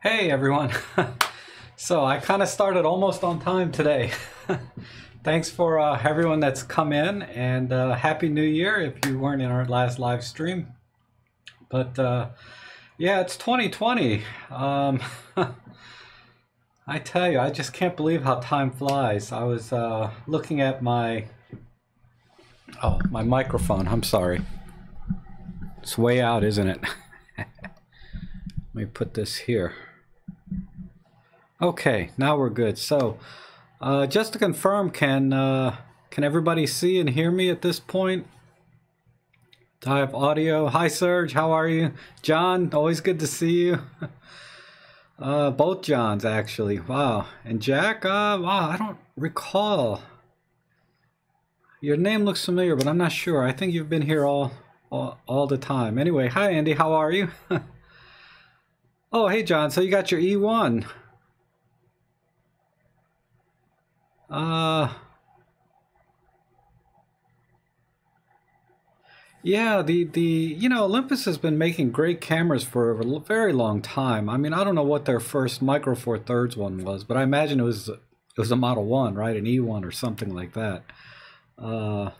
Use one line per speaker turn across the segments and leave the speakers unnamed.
Hey everyone. so I kind of started almost on time today. Thanks for uh, everyone that's come in and uh, Happy New Year if you weren't in our last live stream. But uh, yeah, it's 2020. Um, I tell you, I just can't believe how time flies. I was uh, looking at my oh my microphone. I'm sorry. It's way out, isn't it? Let me put this here. Okay, now we're good. So, uh, just to confirm, can uh, can everybody see and hear me at this point? I have audio? Hi, Serge. How are you? John, always good to see you. Uh, both Johns, actually. Wow. And Jack, uh, wow, I don't recall. Your name looks familiar, but I'm not sure. I think you've been here all, all, all the time. Anyway, hi, Andy. How are you? oh, hey, John. So you got your E1. Uh, yeah, the, the, you know, Olympus has been making great cameras for a very long time. I mean, I don't know what their first Micro Four Thirds one was, but I imagine it was, it was a Model 1, right? An E1 or something like that. Uh,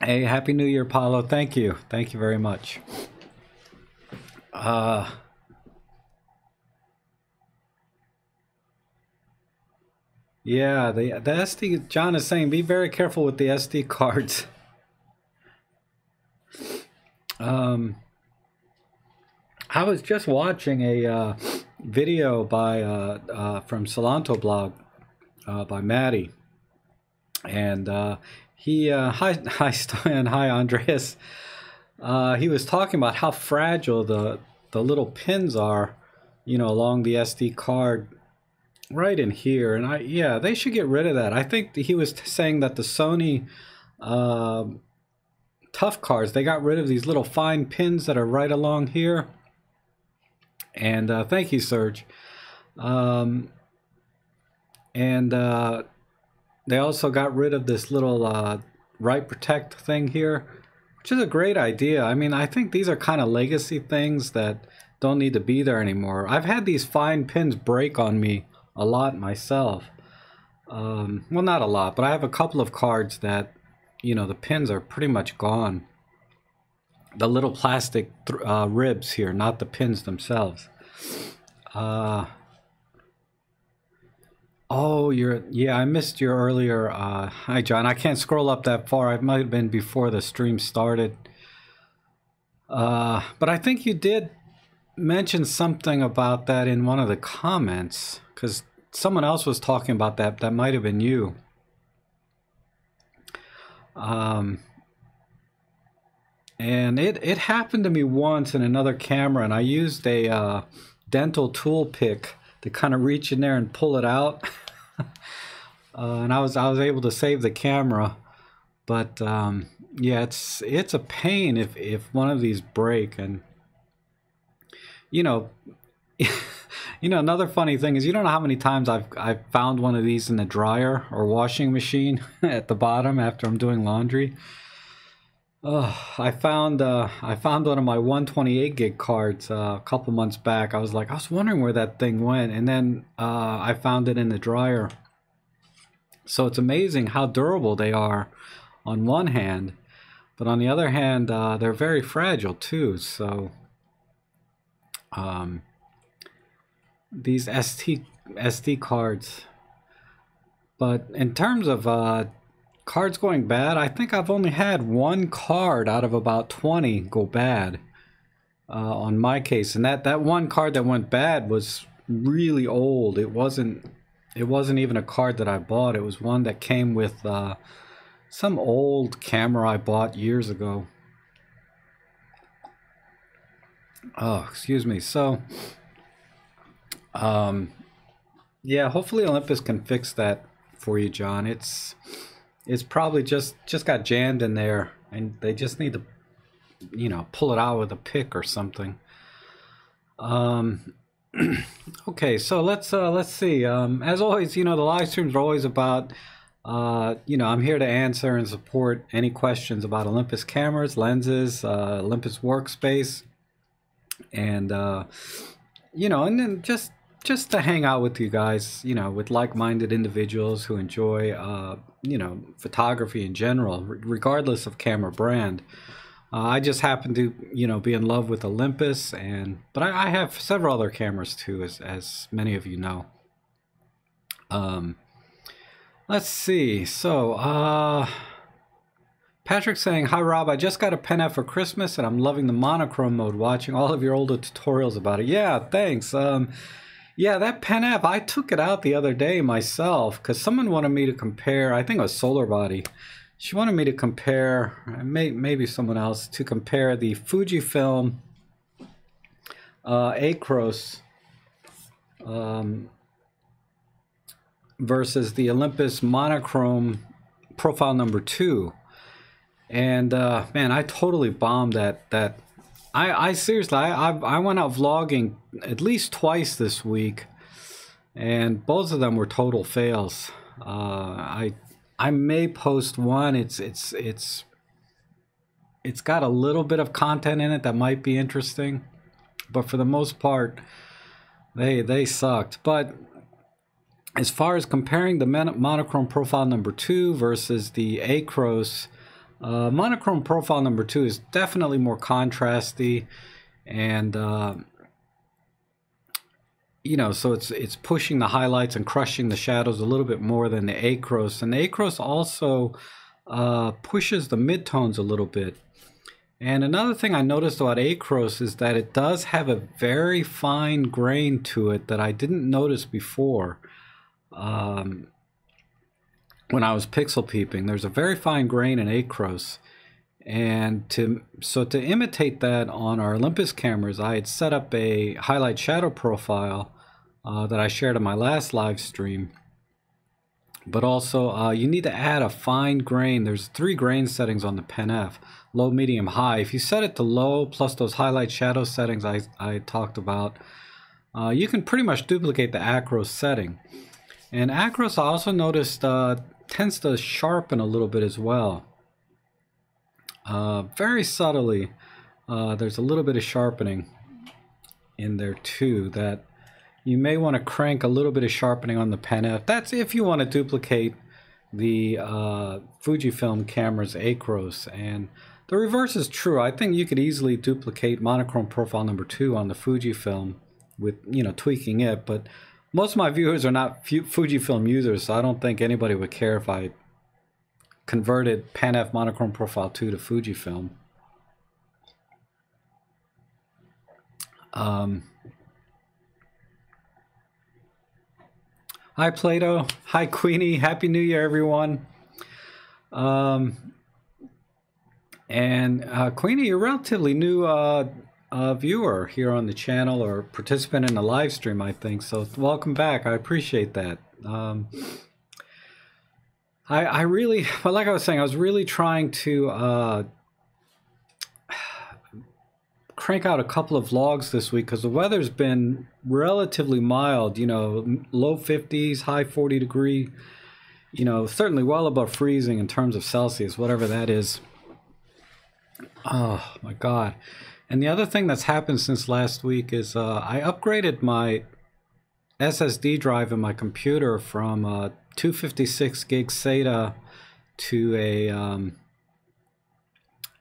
hey, Happy New Year, Paulo. Thank you. Thank you very much. Uh, Yeah, the the SD John is saying be very careful with the SD cards. Um, I was just watching a uh, video by uh, uh, from Solanto blog uh, by Maddie, and uh, he uh, hi hi Stan hi Andreas. He was talking about how fragile the the little pins are, you know, along the SD card right in here and i yeah they should get rid of that. I think he was saying that the sony uh, tough cards they got rid of these little fine pins that are right along here. And uh, thank you serge. Um, and uh, they also got rid of this little uh, write protect thing here which is a great idea. I mean i think these are kind of legacy things that don't need to be there anymore. I've had these fine pins break on me a lot myself. Um, well, not a lot, but I have a couple of cards that, you know, the pins are pretty much gone. The little plastic uh, ribs here, not the pins themselves. Uh, oh, you're, yeah, I missed your earlier, uh, hi John, I can't scroll up that far. It might have been before the stream started. Uh, but I think you did mention something about that in one of the comments because someone else was talking about that. That might have been you. Um, and it, it happened to me once in another camera, and I used a uh, dental tool pick to kind of reach in there and pull it out. uh, and I was I was able to save the camera, but um, yeah, it's it's a pain if if one of these break, and you know. You know, another funny thing is you don't know how many times I've I've found one of these in the dryer or washing machine at the bottom after I'm doing laundry. Oh, I found uh, I found one of my 128 gig cards uh, a couple months back. I was like, I was wondering where that thing went, and then uh, I found it in the dryer. So it's amazing how durable they are, on one hand, but on the other hand, uh, they're very fragile too. So, um, these SD SD cards. But in terms of uh, cards going bad, I think I've only had one card out of about 20 go bad uh, on my case, and that that one card that went bad was really old. It wasn't it wasn't even a card that I bought. It was one that came with uh, some old camera I bought years ago. Oh, excuse me. So um, yeah, hopefully Olympus can fix that for you, John. It's it's probably just just got jammed in there, and they just need to, you know, pull it out with a pick or something. Um, okay, so let's uh, let's see. Um, as always, you know, the live streams are always about. Uh, you know, I'm here to answer and support any questions about Olympus cameras, lenses, uh, Olympus workspace, and uh, you know, and then just just to hang out with you guys, you know, with like-minded individuals who enjoy, uh, you know, photography in general, regardless of camera brand. Uh, I just happen to, you know, be in love with Olympus, and but I, I have several other cameras too, as as many of you know. Um, let's see. So, uh, Patrick saying, Hi Rob, I just got a Pen F for Christmas and I'm loving the monochrome mode, watching all of your older tutorials about it. Yeah, thanks. Um, yeah, that Pen F, I took it out the other day myself because someone wanted me to compare, I think it was Solar Body. She wanted me to compare, may, maybe someone else, to compare the Fujifilm uh, Acros um, versus the Olympus Monochrome Profile Number 2. And uh, man, I totally bombed that that I, I seriously, I, I, I went out vlogging at least twice this week, and both of them were total fails. Uh, I I may post one. It's it's it's it's got a little bit of content in it that might be interesting, but for the most part, they they sucked. But as far as comparing the monochrome profile number two versus the Acros uh, monochrome profile number two is definitely more contrasty, and uh, you know, so it's it's pushing the highlights and crushing the shadows a little bit more than the Acros, and the Acros also uh, pushes the midtones a little bit. And another thing I noticed about Acros is that it does have a very fine grain to it that I didn't notice before. Um, when I was pixel peeping. There's a very fine grain in Acros. And to so to imitate that on our Olympus cameras, I had set up a highlight shadow profile uh, that I shared in my last live stream. But also, uh, you need to add a fine grain. There's three grain settings on the Pen F, low, medium, high. If you set it to low, plus those highlight shadow settings I, I talked about, uh, you can pretty much duplicate the Acros setting. And Acros, I also noticed uh, tends to sharpen a little bit as well. Uh, very subtly, uh, there's a little bit of sharpening in there too that you may want to crank a little bit of sharpening on the Pen F. That's if you want to duplicate the uh, Fujifilm camera's Acros. And the reverse is true. I think you could easily duplicate monochrome profile number two on the Fujifilm with, you know, tweaking it. But most of my viewers are not Fujifilm users, so I don't think anybody would care if I converted Pen F Monochrome Profile 2 to Fujifilm. Um, hi, Plato. Hi, Queenie. Happy New Year, everyone. Um, and uh, Queenie, you're relatively new uh, uh, viewer here on the channel or participant in the live stream, I think. So welcome back. I appreciate that. Um, I, I really, well, like I was saying, I was really trying to uh, crank out a couple of vlogs this week because the weather's been relatively mild, you know, low 50s, high 40 degree, you know, certainly well above freezing in terms of Celsius, whatever that is. Oh my God. And the other thing that's happened since last week is uh, I upgraded my SSD drive in my computer from uh, 256 gig SATA to a um,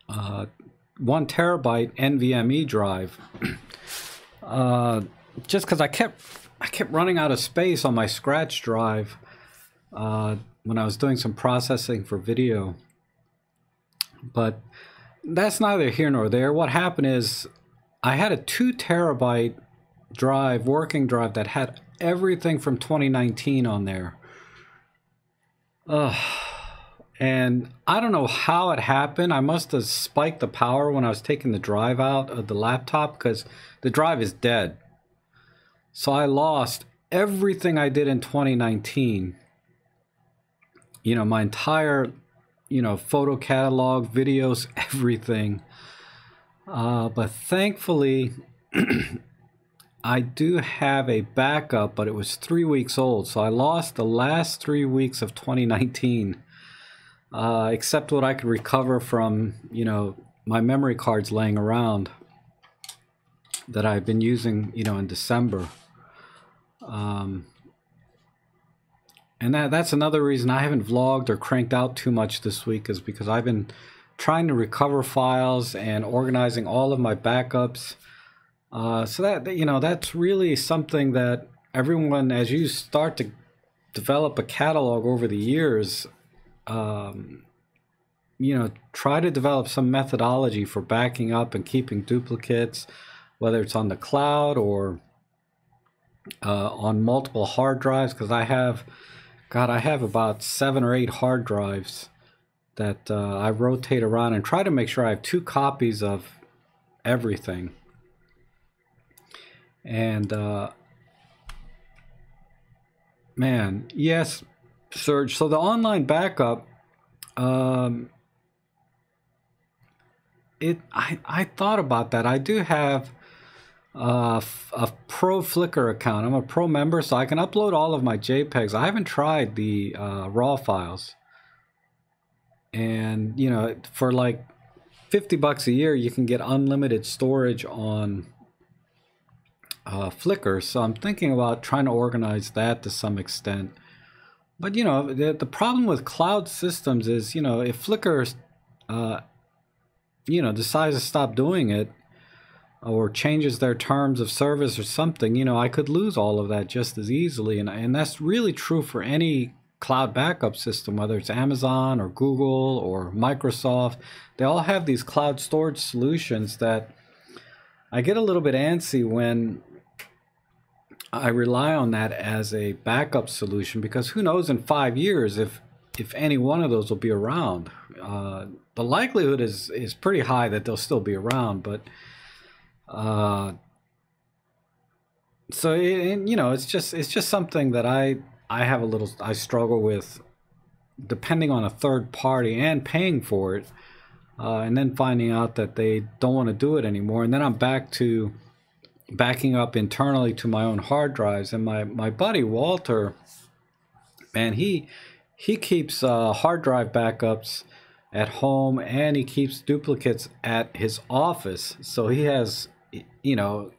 uh, one terabyte NVMe drive. uh, just because I kept I kept running out of space on my scratch drive uh, when I was doing some processing for video. But that's neither here nor there. What happened is I had a two terabyte drive, working drive, that had everything from 2019 on there. Ugh. And I don't know how it happened. I must have spiked the power when I was taking the drive out of the laptop because the drive is dead. So I lost everything I did in 2019. You know, my entire you know, photo catalog, videos, everything. Uh, but thankfully, I do have a backup, but it was three weeks old. So I lost the last three weeks of 2019, uh, except what I could recover from, you know, my memory cards laying around. that I've been using, you know, in December. Um, and that that's another reason I haven't vlogged or cranked out too much this week is because I've been trying to recover files and organizing all of my backups. Uh, so that you know that's really something that everyone, as you start to develop a catalog over the years, um, you know, try to develop some methodology for backing up and keeping duplicates, whether it's on the cloud or uh, on multiple hard drives. Because I have, God, I have about seven or eight hard drives that uh, I rotate around and try to make sure I have two copies of everything. And uh, man, yes, Serge. So the online backup, um, it I I thought about that. I do have uh, a pro Flickr account. I'm a pro member, so I can upload all of my JPEGs. I haven't tried the uh, RAW files, and you know, for like fifty bucks a year, you can get unlimited storage on uh, Flickr. So I'm thinking about trying to organize that to some extent. But you know, the, the problem with cloud systems is, you know, if Flickr, uh, you know, decides to stop doing it or changes their terms of service or something, you know, I could lose all of that just as easily. And, and that's really true for any cloud backup system, whether it's Amazon or Google or Microsoft. They all have these cloud storage solutions that I get a little bit antsy when I rely on that as a backup solution because who knows in five years if if any one of those will be around. Uh, the likelihood is is pretty high that they'll still be around, but uh, so it, you know it's just it's just something that I I have a little I struggle with depending on a third party and paying for it, uh, and then finding out that they don't want to do it anymore, and then I'm back to backing up internally to my own hard drives. And my, my buddy Walter, man, he he keeps uh, hard drive backups at home and he keeps duplicates at his office. So he has, you know,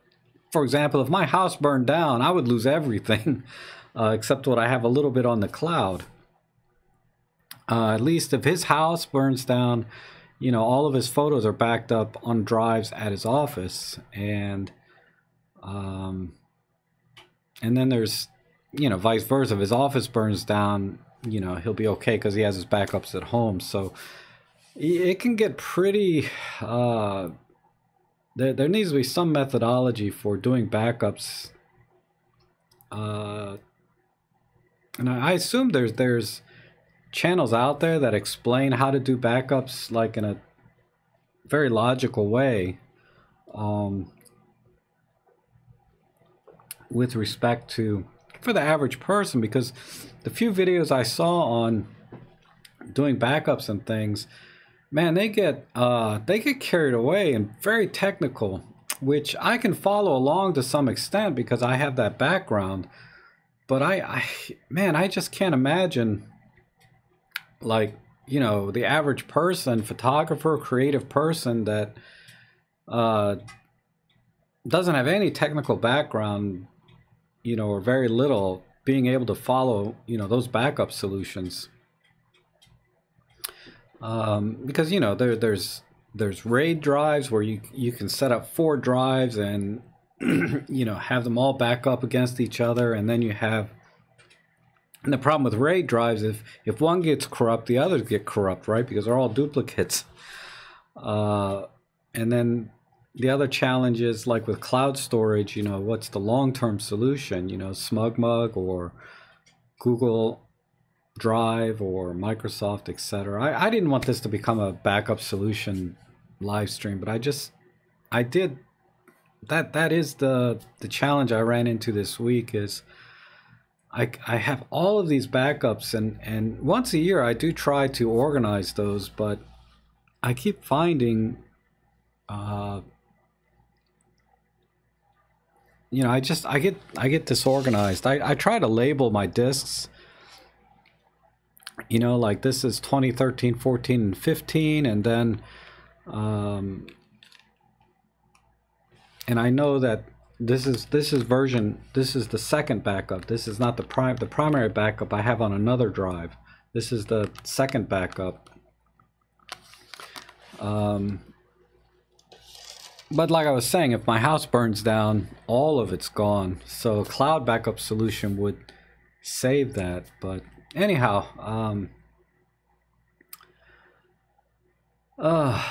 for example, if my house burned down, I would lose everything uh, except what I have a little bit on the cloud. Uh, at least if his house burns down, you know, all of his photos are backed up on drives at his office. And um, and then there's, you know, vice versa. If his office burns down, you know, he'll be okay because he has his backups at home. So it can get pretty. Uh, there, there needs to be some methodology for doing backups. Uh, and I assume there's there's channels out there that explain how to do backups like in a very logical way. Um, with respect to for the average person because the few videos I saw on doing backups and things, man, they get uh, they get carried away and very technical, which I can follow along to some extent because I have that background. But I, I man, I just can't imagine like you know the average person, photographer, creative person that uh, doesn't have any technical background you know, or very little being able to follow, you know, those backup solutions. Um, because you know there there's there's RAID drives where you you can set up four drives and you know have them all back up against each other, and then you have. And the problem with RAID drives, if if one gets corrupt, the others get corrupt, right? Because they're all duplicates. Uh, and then the other challenge is like with cloud storage, you know, what's the long-term solution? You know, SmugMug or Google Drive or Microsoft, etc. I, I didn't want this to become a backup solution live stream, but I just I did that that is the the challenge I ran into this week is I, I have all of these backups and and once a year I do try to organize those but I keep finding uh, you know, I just I get I get disorganized. I, I try to label my discs. You know, like this is 2013, 14, and 15, and then um, and I know that this is this is version this is the second backup. This is not the prime the primary backup I have on another drive. This is the second backup. Um, but like I was saying, if my house burns down, all of it's gone. So cloud backup solution would save that. But anyhow, um, uh,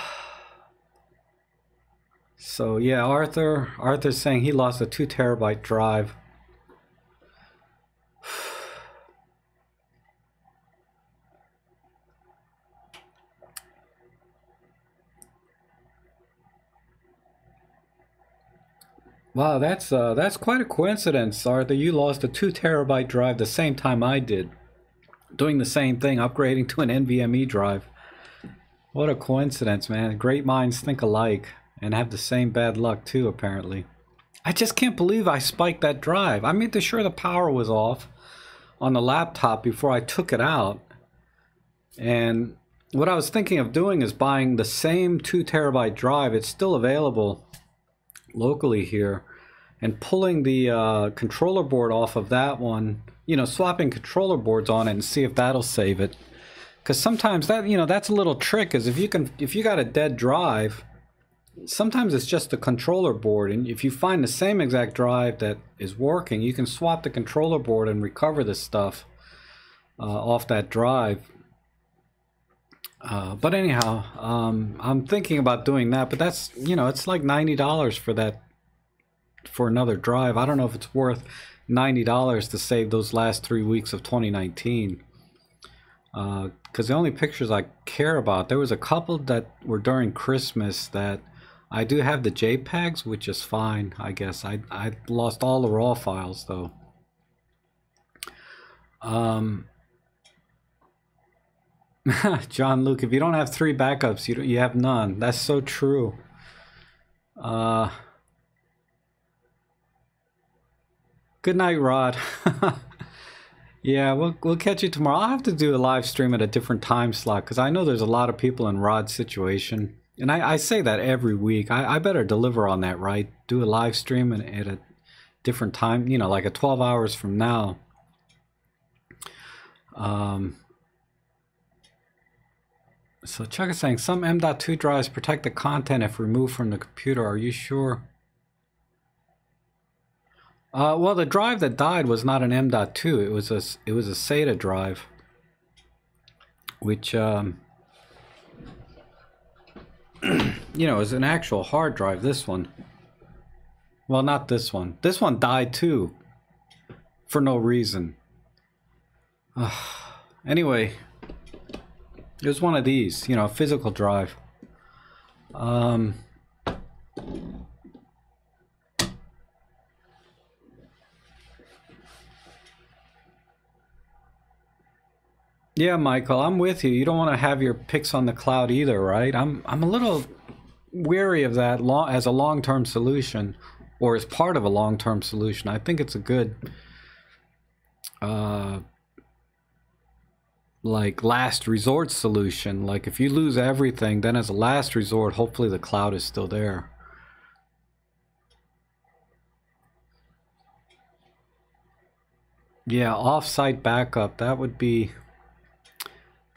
so yeah, Arthur, Arthur's saying he lost a two terabyte drive. Wow, that's uh, that's quite a coincidence, Arthur. You lost a two terabyte drive the same time I did, doing the same thing, upgrading to an NVMe drive. What a coincidence, man! Great minds think alike and have the same bad luck too, apparently. I just can't believe I spiked that drive. I made sure the power was off on the laptop before I took it out, and what I was thinking of doing is buying the same two terabyte drive. It's still available locally here and pulling the uh, controller board off of that one, you know, swapping controller boards on it and see if that'll save it. Because sometimes that, you know, that's a little trick is if you can, if you got a dead drive, sometimes it's just the controller board. And if you find the same exact drive that is working, you can swap the controller board and recover the stuff uh, off that drive. Uh, but anyhow, um, I'm thinking about doing that, but that's, you know, it's like $90 for that, for another drive. I don't know if it's worth $90 to save those last three weeks of 2019. Because uh, the only pictures I care about, there was a couple that were during Christmas that I do have the JPEGs, which is fine, I guess. I, I lost all the RAW files, though. Um, Jean-Luc, if you don't have three backups, you you have none. That's so true. Uh, good night, Rod. yeah, we'll we'll catch you tomorrow. I'll have to do a live stream at a different time slot because I know there's a lot of people in Rod's situation, and I, I say that every week. I, I better deliver on that, right? Do a live stream and at a different time, you know, like a 12 hours from now. Um, so Chuck is saying some M.2 drives protect the content if removed from the computer. Are you sure? Uh, well, the drive that died was not an M.2. It was a it was a SATA drive, which um, you know is an actual hard drive. This one. Well, not this one. This one died too, for no reason. Uh, anyway, it was one of these, you know, a physical drive. Um, yeah, Michael, I'm with you. You don't want to have your pics on the cloud either, right? I'm I'm a little weary of that long, as a long-term solution or as part of a long-term solution. I think it's a good uh, like last resort solution. Like if you lose everything, then as a last resort, hopefully the cloud is still there. Yeah, off-site backup. That would be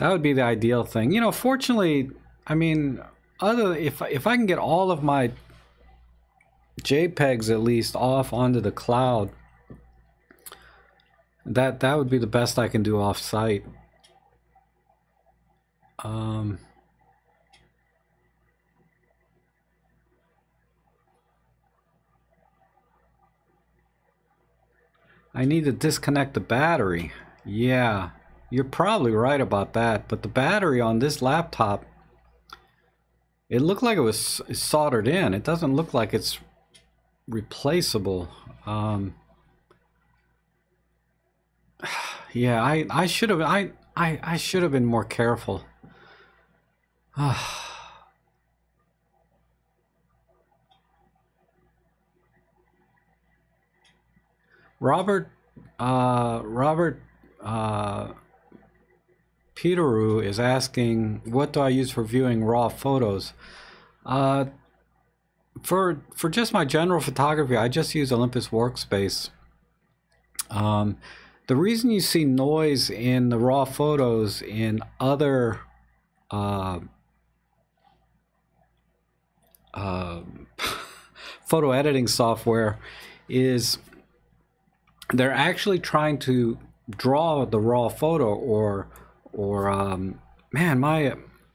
that would be the ideal thing. You know, fortunately, I mean, other if if I can get all of my JPEGs at least off onto the cloud, that that would be the best I can do off-site. Um, I need to disconnect the battery. Yeah, you're probably right about that. But the battery on this laptop, it looked like it was soldered in. It doesn't look like it's replaceable. Um, yeah, I, I should have I, I, I should have been more careful. Robert, uh, Robert, uh, Peteru is asking, what do I use for viewing raw photos? Uh, for for just my general photography, I just use Olympus Workspace. Um, the reason you see noise in the raw photos in other uh, uh, photo editing software is they're actually trying to draw the raw photo or or um, man my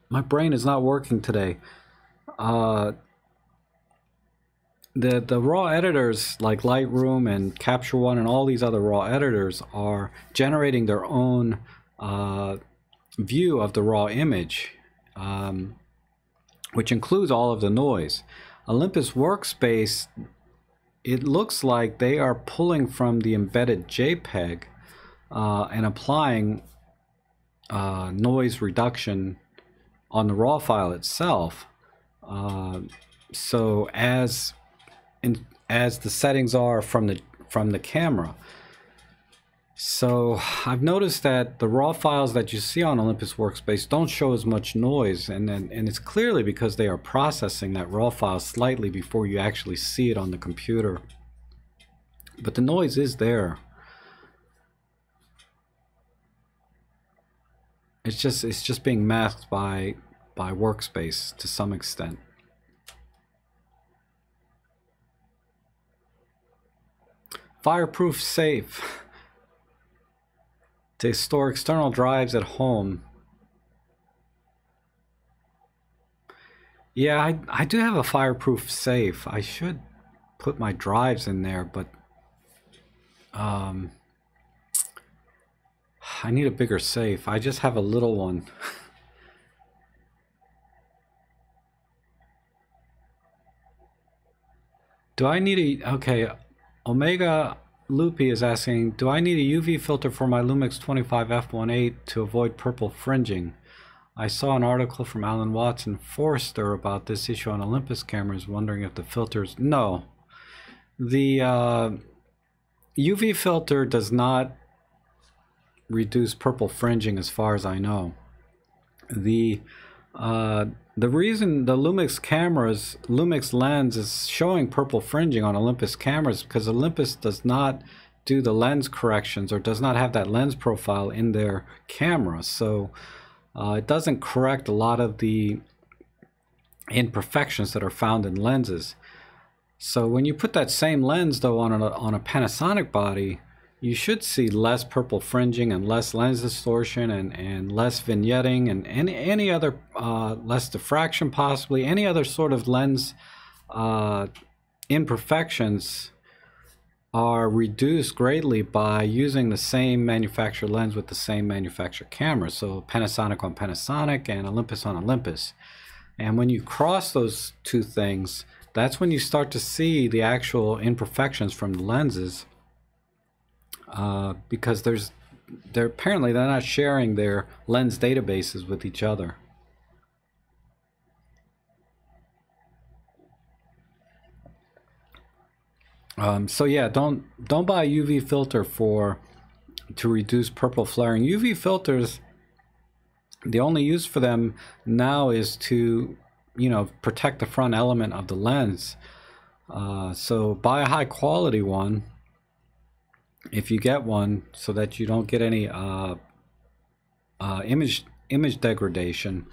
my brain is not working today uh, the the raw editors like Lightroom and Capture One and all these other raw editors are generating their own uh, view of the raw image, um, which includes all of the noise. Olympus Workspace, it looks like they are pulling from the embedded JPEG uh, and applying uh, noise reduction on the raw file itself. Uh, so as in, as the settings are from the from the camera. So I've noticed that the raw files that you see on Olympus Workspace don't show as much noise and, and, and it's clearly because they are processing that raw file slightly before you actually see it on the computer. But the noise is there. It's just it's just being masked by by workspace to some extent. Fireproof safe. to store external drives at home. Yeah, I, I do have a fireproof safe. I should put my drives in there, but um, I need a bigger safe. I just have a little one. Do I need a... Okay, Omega Loopy is asking, do I need a UV filter for my Lumix 25 f1.8 to avoid purple fringing? I saw an article from Alan Watson Forrester about this issue on Olympus cameras, wondering if the filters... No. The uh, UV filter does not reduce purple fringing as far as I know. The uh, the reason the Lumix cameras, Lumix lens is showing purple fringing on Olympus cameras because Olympus does not do the lens corrections or does not have that lens profile in their camera. So uh, it doesn't correct a lot of the imperfections that are found in lenses. So when you put that same lens though on a, on a Panasonic body, you should see less purple fringing and less lens distortion and, and less vignetting and any, any other uh, less diffraction possibly any other sort of lens uh, imperfections are reduced greatly by using the same manufacturer lens with the same manufacturer camera. So Panasonic on Panasonic and Olympus on Olympus. And when you cross those two things that's when you start to see the actual imperfections from the lenses uh, because there's they're apparently they're not sharing their lens databases with each other. Um, so yeah, don't don't buy a UV filter for to reduce purple flaring. UV filters, the only use for them now is to you know protect the front element of the lens. Uh, so buy a high quality one if you get one so that you don't get any uh, uh, image image degradation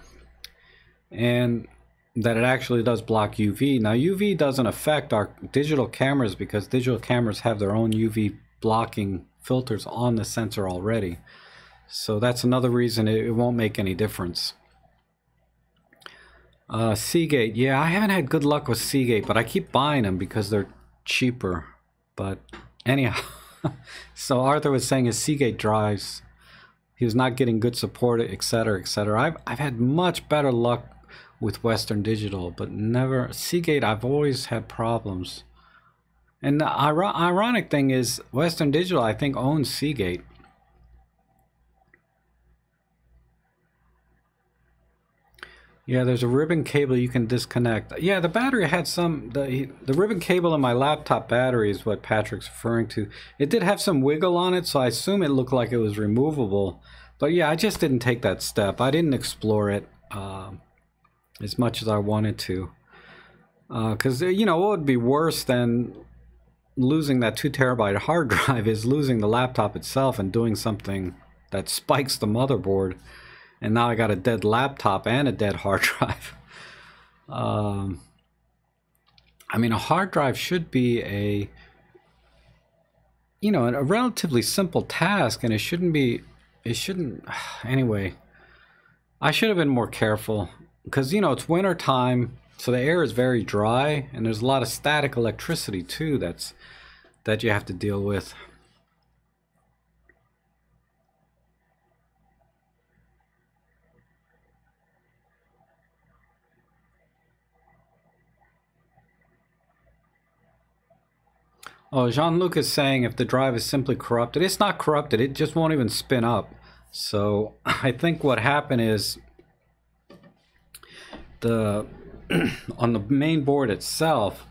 and that it actually does block UV. Now UV doesn't affect our digital cameras because digital cameras have their own UV blocking filters on the sensor already. So that's another reason it, it won't make any difference. Uh, Seagate, yeah, I haven't had good luck with Seagate, but I keep buying them because they're cheaper. But anyhow. so Arthur was saying his Seagate drives, he was not getting good support, etc., etc. I've I've had much better luck with Western Digital, but never Seagate. I've always had problems. And the ironic thing is, Western Digital I think owns Seagate. Yeah, there's a ribbon cable you can disconnect. Yeah, the battery had some, the, the ribbon cable in my laptop battery is what Patrick's referring to. It did have some wiggle on it, so I assume it looked like it was removable. But yeah, I just didn't take that step. I didn't explore it uh, as much as I wanted to. Because, uh, you know, what would be worse than losing that two terabyte hard drive is losing the laptop itself and doing something that spikes the motherboard. And now I got a dead laptop and a dead hard drive. Um, I mean, a hard drive should be a, you know, a relatively simple task, and it shouldn't be, it shouldn't, anyway. I should have been more careful because, you know, it's winter time, so the air is very dry, and there's a lot of static electricity too that's, that you have to deal with. Oh, Jean-Luc is saying if the drive is simply corrupted, it's not corrupted, it just won't even spin up. So I think what happened is the on the main board itself,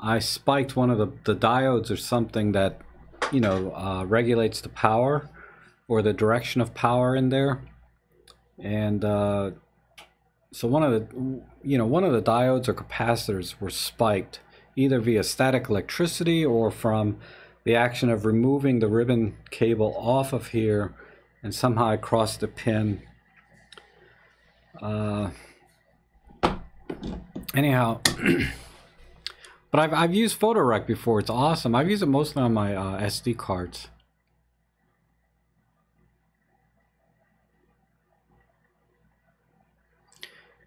I spiked one of the, the diodes or something that, you know, uh, regulates the power or the direction of power in there. And uh, so one of the, you know, one of the diodes or capacitors were spiked either via static electricity or from the action of removing the ribbon cable off of here and somehow I crossed the pin. Uh, anyhow, but I've, I've used PhotoRec before. It's awesome. I've used it mostly on my uh, SD cards.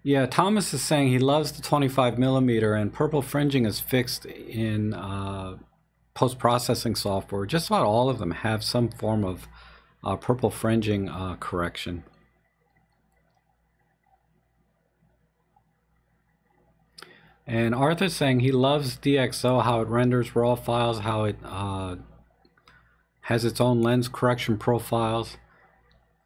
Yeah, Thomas is saying he loves the 25 millimeter and purple fringing is fixed in uh, post-processing software. Just about all of them have some form of uh, purple fringing uh, correction. And Arthur's saying he loves DxO, how it renders raw files, how it uh, has its own lens correction profiles.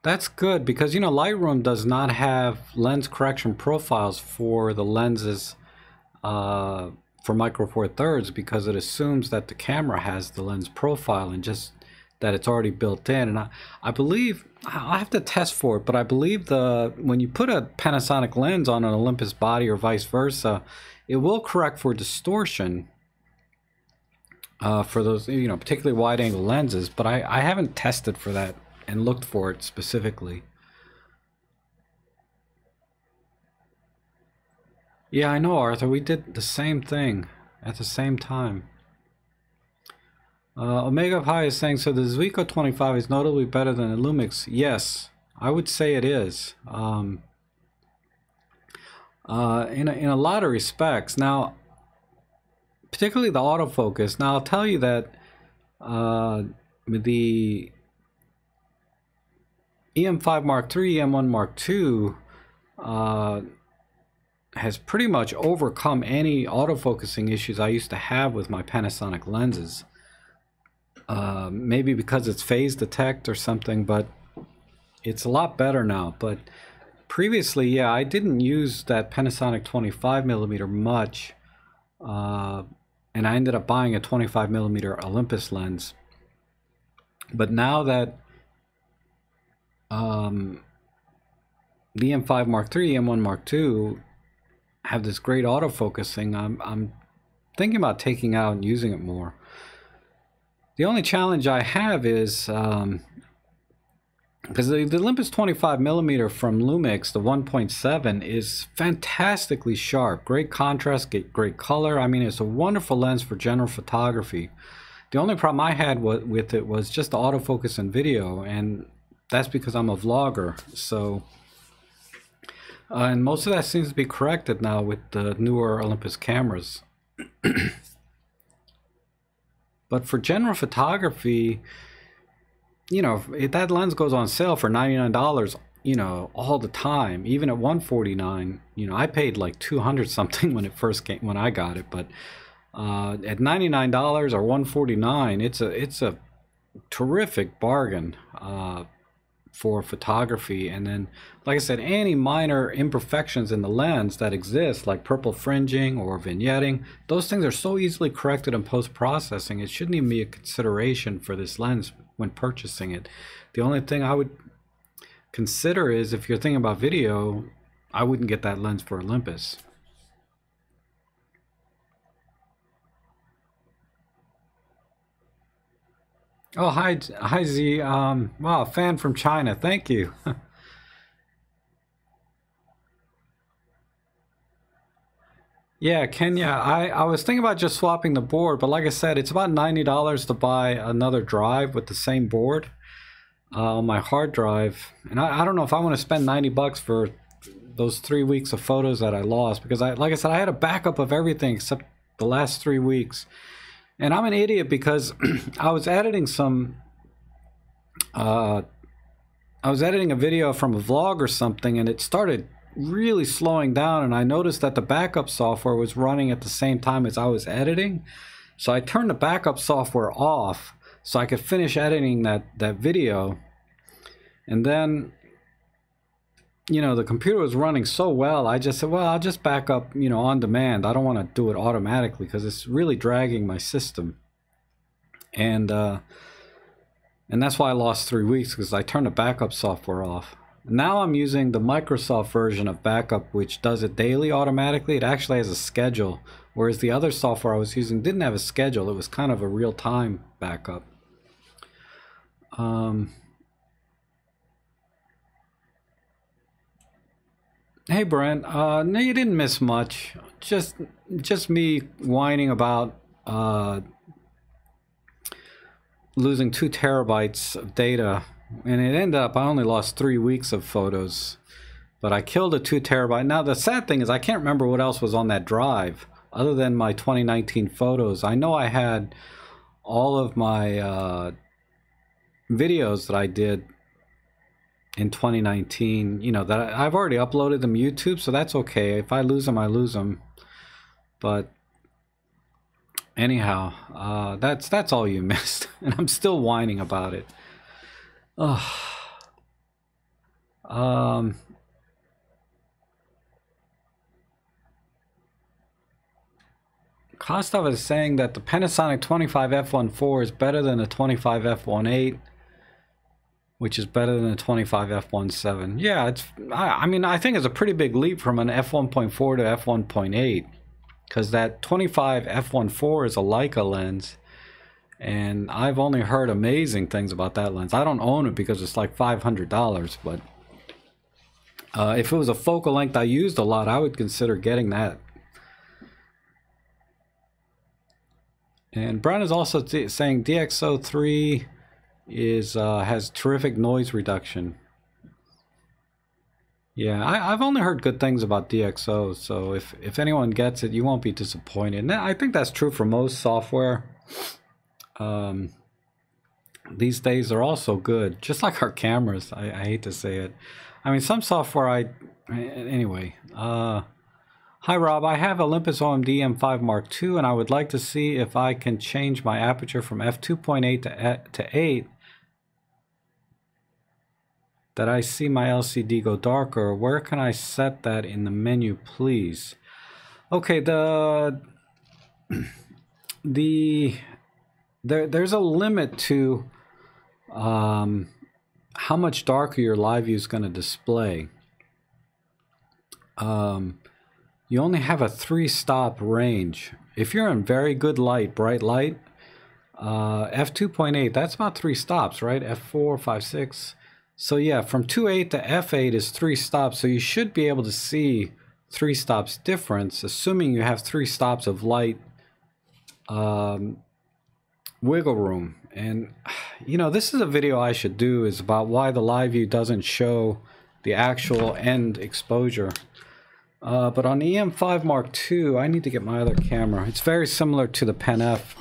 That's good because you know Lightroom does not have lens correction profiles for the lenses uh, for Micro Four Thirds because it assumes that the camera has the lens profile and just that it's already built in. And I, I believe I have to test for it, but I believe the when you put a Panasonic lens on an Olympus body or vice versa, it will correct for distortion uh, for those you know particularly wide angle lenses. But I, I haven't tested for that and looked for it specifically. Yeah, I know, Arthur. We did the same thing at the same time. Uh, Omega Pi is saying, so the Zuiko 25 is notably better than the Lumix. Yes, I would say it is. Um, uh, in, a, in a lot of respects. Now, particularly the autofocus. Now, I'll tell you that uh, the EM5 Mark III, EM1 Mark II uh, has pretty much overcome any autofocusing issues I used to have with my Panasonic lenses. Uh, maybe because it's phase detect or something, but it's a lot better now. But previously, yeah, I didn't use that Panasonic 25 millimeter much, uh, and I ended up buying a 25 millimeter Olympus lens. But now that um, the M5 Mark III, M1 Mark II have this great autofocusing. I'm, I'm thinking about taking out and using it more. The only challenge I have is um, because the, the Olympus 25 millimeter from Lumix, the 1.7, is fantastically sharp. Great contrast, great color. I mean, it's a wonderful lens for general photography. The only problem I had with it was just the autofocus in video, and that's because I'm a vlogger. So, uh, and most of that seems to be corrected now with the newer Olympus cameras. but for general photography, you know, if that lens goes on sale for $99, you know, all the time, even at 149, you know, I paid like 200 something when it first came, when I got it, but uh, at $99 or 149, it's a, it's a terrific bargain. Uh, for photography. And then, like I said, any minor imperfections in the lens that exist, like purple fringing or vignetting, those things are so easily corrected in post-processing. It shouldn't even be a consideration for this lens when purchasing it. The only thing I would consider is if you're thinking about video, I wouldn't get that lens for Olympus. Oh, hi, hi Z. Um, wow, fan from China. Thank you. Yeah, Kenya. I, I was thinking about just swapping the board, but like I said, it's about ninety dollars to buy another drive with the same board uh, my hard drive, and I, I don't know if I want to spend ninety bucks for those three weeks of photos that I lost because I, like I said, I had a backup of everything except the last three weeks, and I'm an idiot because I was editing some. Uh, I was editing a video from a vlog or something, and it started really slowing down and I noticed that the backup software was running at the same time as I was editing. So I turned the backup software off so I could finish editing that, that video. And then, you know, the computer was running so well, I just said, well, I'll just back up, you know, on demand. I don't want to do it automatically because it's really dragging my system. And, uh, and that's why I lost three weeks because I turned the backup software off. Now I'm using the Microsoft version of backup, which does it daily automatically. It actually has a schedule, whereas the other software I was using didn't have a schedule. It was kind of a real-time backup. Um, hey, Brent. Uh, no, you didn't miss much. Just, just me whining about uh, losing two terabytes of data and it ended up I only lost three weeks of photos, but I killed a two terabyte. Now the sad thing is I can't remember what else was on that drive other than my 2019 photos. I know I had all of my uh, videos that I did in 2019. You know that I've already uploaded them YouTube, so that's okay. If I lose them, I lose them. But anyhow, uh, that's that's all you missed, and I'm still whining about it. Oh. Um. Kostov is saying that the Panasonic 25 F14 is better than the 25 F18, which is better than a 25 F17. Yeah, it's. I, I mean, I think it's a pretty big leap from an F1.4 to F1.8, because that 25 F14 is a Leica lens, and I've only heard amazing things about that lens. I don't own it because it's like $500, but uh, if it was a focal length I used a lot, I would consider getting that. And Brown is also saying DxO3 is uh, has terrific noise reduction. Yeah, I, have only heard good things about DxO, so if, if anyone gets it, you won't be disappointed. And I think that's true for most software um, these days are also good, just like our cameras. I, I hate to say it. I mean, some software I anyway. Uh, hi Rob, I have Olympus OMD M5 Mark II, and I would like to see if I can change my aperture from f2.8 to to 8. That I see my LCD go darker. Where can I set that in the menu, please? Okay, the the there there's a limit to um, how much darker your live view is going to display. Um, you only have a three stop range. If you're in very good light, bright light, uh, f2.8, that's about three stops, right? f4, 5, 6. So yeah, from 2.8 to f8 is three stops. So you should be able to see three stops difference, assuming you have three stops of light um, wiggle room. And, you know, this is a video I should do is about why the live view doesn't show the actual end exposure. Uh, but on the EM5 Mark II, I need to get my other camera. It's very similar to the Pen F.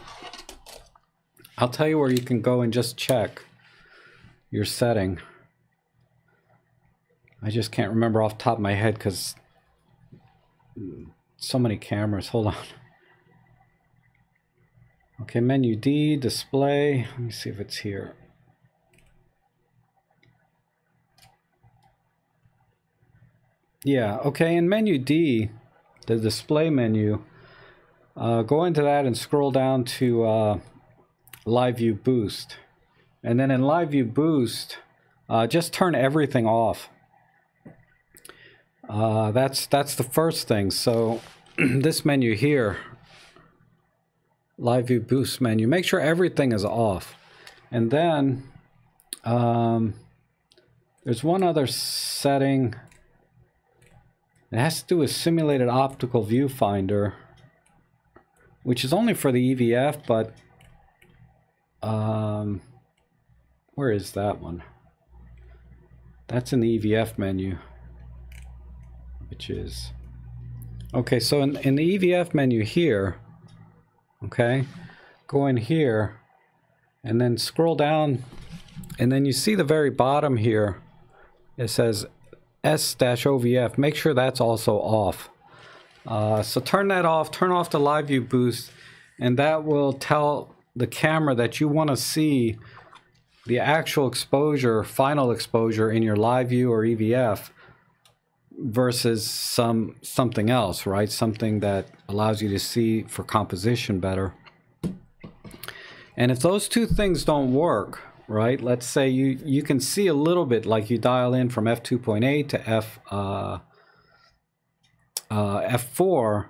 I'll tell you where you can go and just check your setting. I just can't remember off top of my head because so many cameras. Hold on. Okay, menu D, display. Let me see if it's here. Yeah, okay, in menu D, the display menu, uh, go into that and scroll down to uh, Live View Boost. And then in Live View Boost, uh, just turn everything off. Uh, that's that's the first thing. So this menu here, live view boost menu, make sure everything is off. And then um, there's one other setting. It has to do with simulated optical viewfinder, which is only for the EVF, but um, where is that one? That's in the EVF menu, which is okay. So in, in the EVF menu here, okay, go in here and then scroll down and then you see the very bottom here it says S-OVF make sure that's also off uh, so turn that off turn off the live view boost and that will tell the camera that you want to see the actual exposure final exposure in your live view or EVF versus some something else right something that allows you to see for composition better and if those two things don't work, right, let's say you, you can see a little bit like you dial in from f2.8 to f, uh, uh, f4,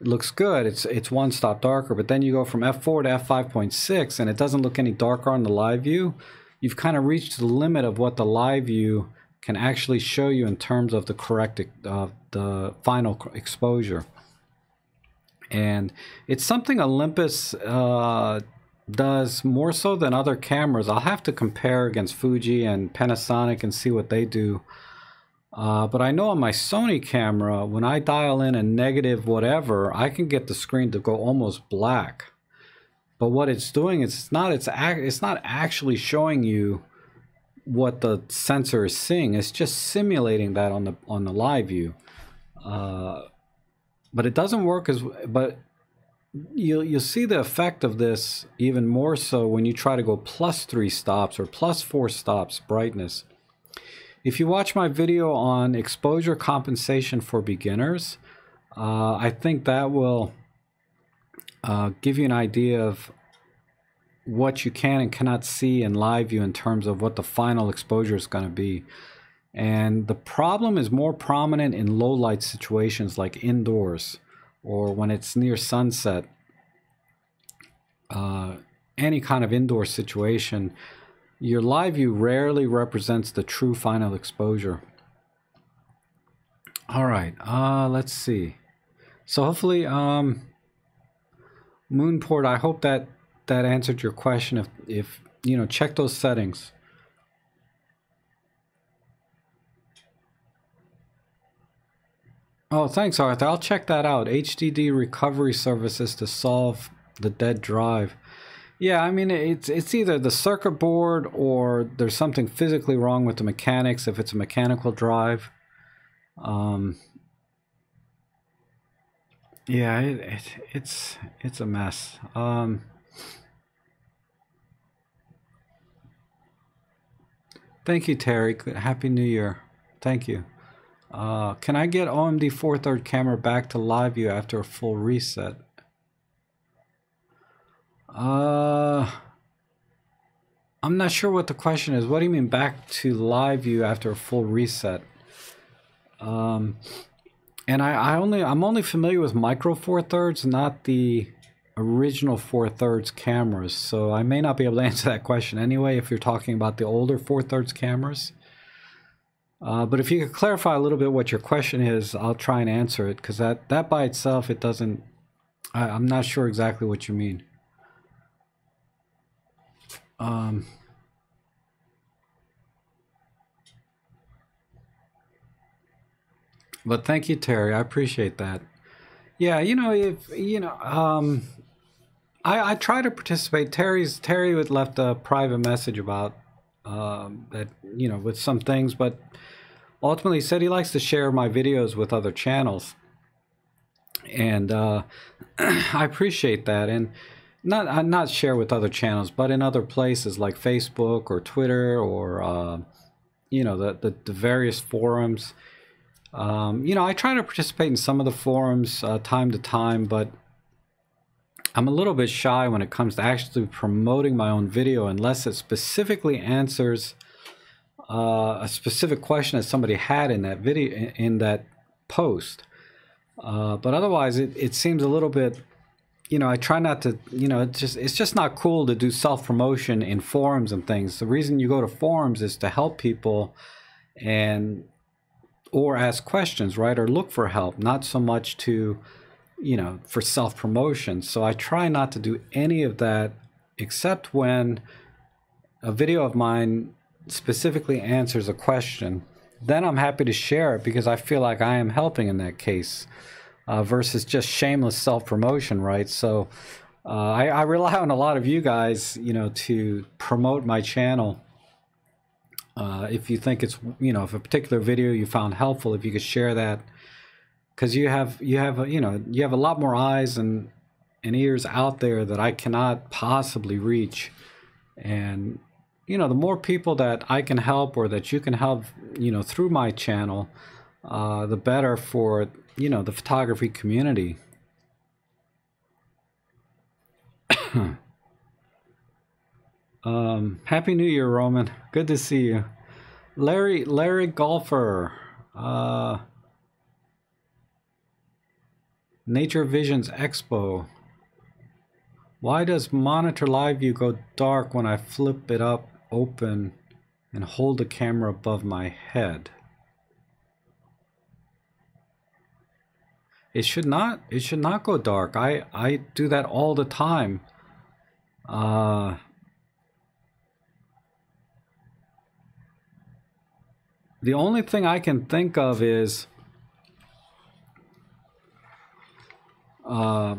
it looks good. It's it's one stop darker, but then you go from f4 to f5.6 and it doesn't look any darker on the live view. You've kind of reached the limit of what the live view can actually show you in terms of the correct uh, the final exposure. And it's something Olympus uh, does more so than other cameras. I'll have to compare against Fuji and Panasonic and see what they do. Uh, but I know on my Sony camera, when I dial in a negative whatever, I can get the screen to go almost black. But what it's doing is it's not it's it's not actually showing you what the sensor is seeing. It's just simulating that on the on the live view. Uh, but it doesn't work as but you'll you'll see the effect of this even more so when you try to go plus three stops or plus four stops brightness. If you watch my video on exposure compensation for beginners, uh, I think that will uh, give you an idea of what you can and cannot see in live view in terms of what the final exposure is going to be. And the problem is more prominent in low light situations like indoors or when it's near sunset, uh, any kind of indoor situation, your live view rarely represents the true final exposure. All right, uh, let's see. So hopefully, um, Moonport, I hope that that answered your question. If, if you know, check those settings. Oh, thanks, Arthur. I'll check that out. HDD recovery services to solve the dead drive. Yeah, I mean it's it's either the circuit board or there's something physically wrong with the mechanics if it's a mechanical drive. Um, yeah, it, it, it's it's a mess. Um, thank you, Terry. Happy New Year. Thank you. Uh, can I get OMD 4 third camera back to live view after a full reset? Uh, I'm not sure what the question is. What do you mean back to live view after a full reset? Um, and I, I only I'm only familiar with micro four thirds, not the original four thirds cameras. So I may not be able to answer that question anyway. If you're talking about the older four thirds cameras. Uh, but if you could clarify a little bit what your question is, I'll try and answer it because that, that by itself, it doesn't, I, am not sure exactly what you mean. Um, but thank you, Terry. I appreciate that. Yeah, you know, if, you know, um, I, I try to participate. Terry's, Terry would left a private message about um, that, you know, with some things, but ultimately said he likes to share my videos with other channels. And uh, I appreciate that. And not uh, not share with other channels, but in other places like Facebook or Twitter or uh, you know the, the, the various forums. Um, you know, I try to participate in some of the forums uh, time to time, but I'm a little bit shy when it comes to actually promoting my own video unless it specifically answers uh, a specific question that somebody had in that video in that post. Uh, but otherwise, it, it seems a little bit you know, I try not to, you know, it's just it's just not cool to do self promotion in forums and things. The reason you go to forums is to help people and or ask questions, right? Or look for help, not so much to, you know, for self promotion. So I try not to do any of that except when a video of mine specifically answers a question. Then I'm happy to share it because I feel like I am helping in that case uh, versus just shameless self promotion, right? So uh, I, I, rely on a lot of you guys, you know, to promote my channel. Uh, if you think it's, you know, if a particular video you found helpful, if you could share that, because you have, you have, you know, you have a lot more eyes and and ears out there that I cannot possibly reach, and you know, the more people that I can help or that you can help, you know, through my channel, uh, the better for you know, the photography community. um, Happy New Year, Roman. Good to see you. Larry, Larry Golfer. Uh, Nature Visions Expo. Why does monitor live view go dark when I flip it up open and hold the camera above my head? It should not. It should not go dark. I I do that all the time. Uh, the only thing I can think of is uh,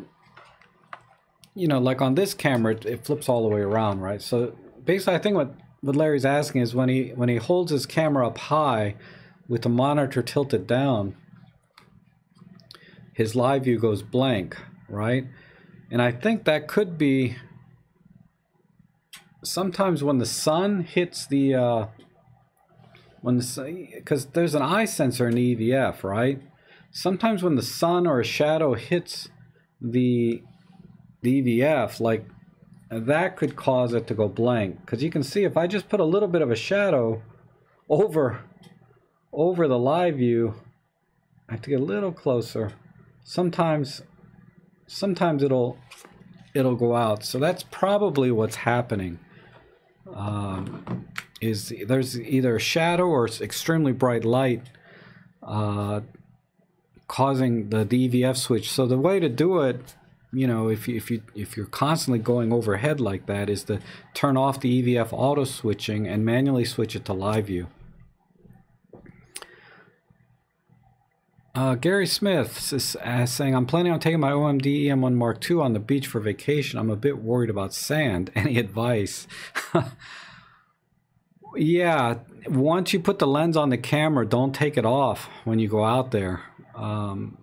you know, like on this camera, it, it, flips all the way around, right? So basically, I think what what Larry's asking is when he when he holds his camera up high with the monitor tilted down his live view goes blank, right? And I think that could be sometimes when the sun hits the uh, when the because there's an eye sensor in the EVF, right? Sometimes when the sun or a shadow hits the the EVF, like that could cause it to go blank. Because you can see if I just put a little bit of a shadow over over the live view, I have to get a little closer sometimes sometimes it'll it'll go out so that's probably what's happening um, is there's either a shadow or extremely bright light uh, causing the EVF switch so the way to do it you know if you, if you if you're constantly going overhead like that is to turn off the EVF auto switching and manually switch it to live view Uh, Gary Smith is uh, saying, I'm planning on taking my OMD EM1 Mark II on the beach for vacation. I'm a bit worried about sand. Any advice? yeah, once you put the lens on the camera, don't take it off when you go out there. Um,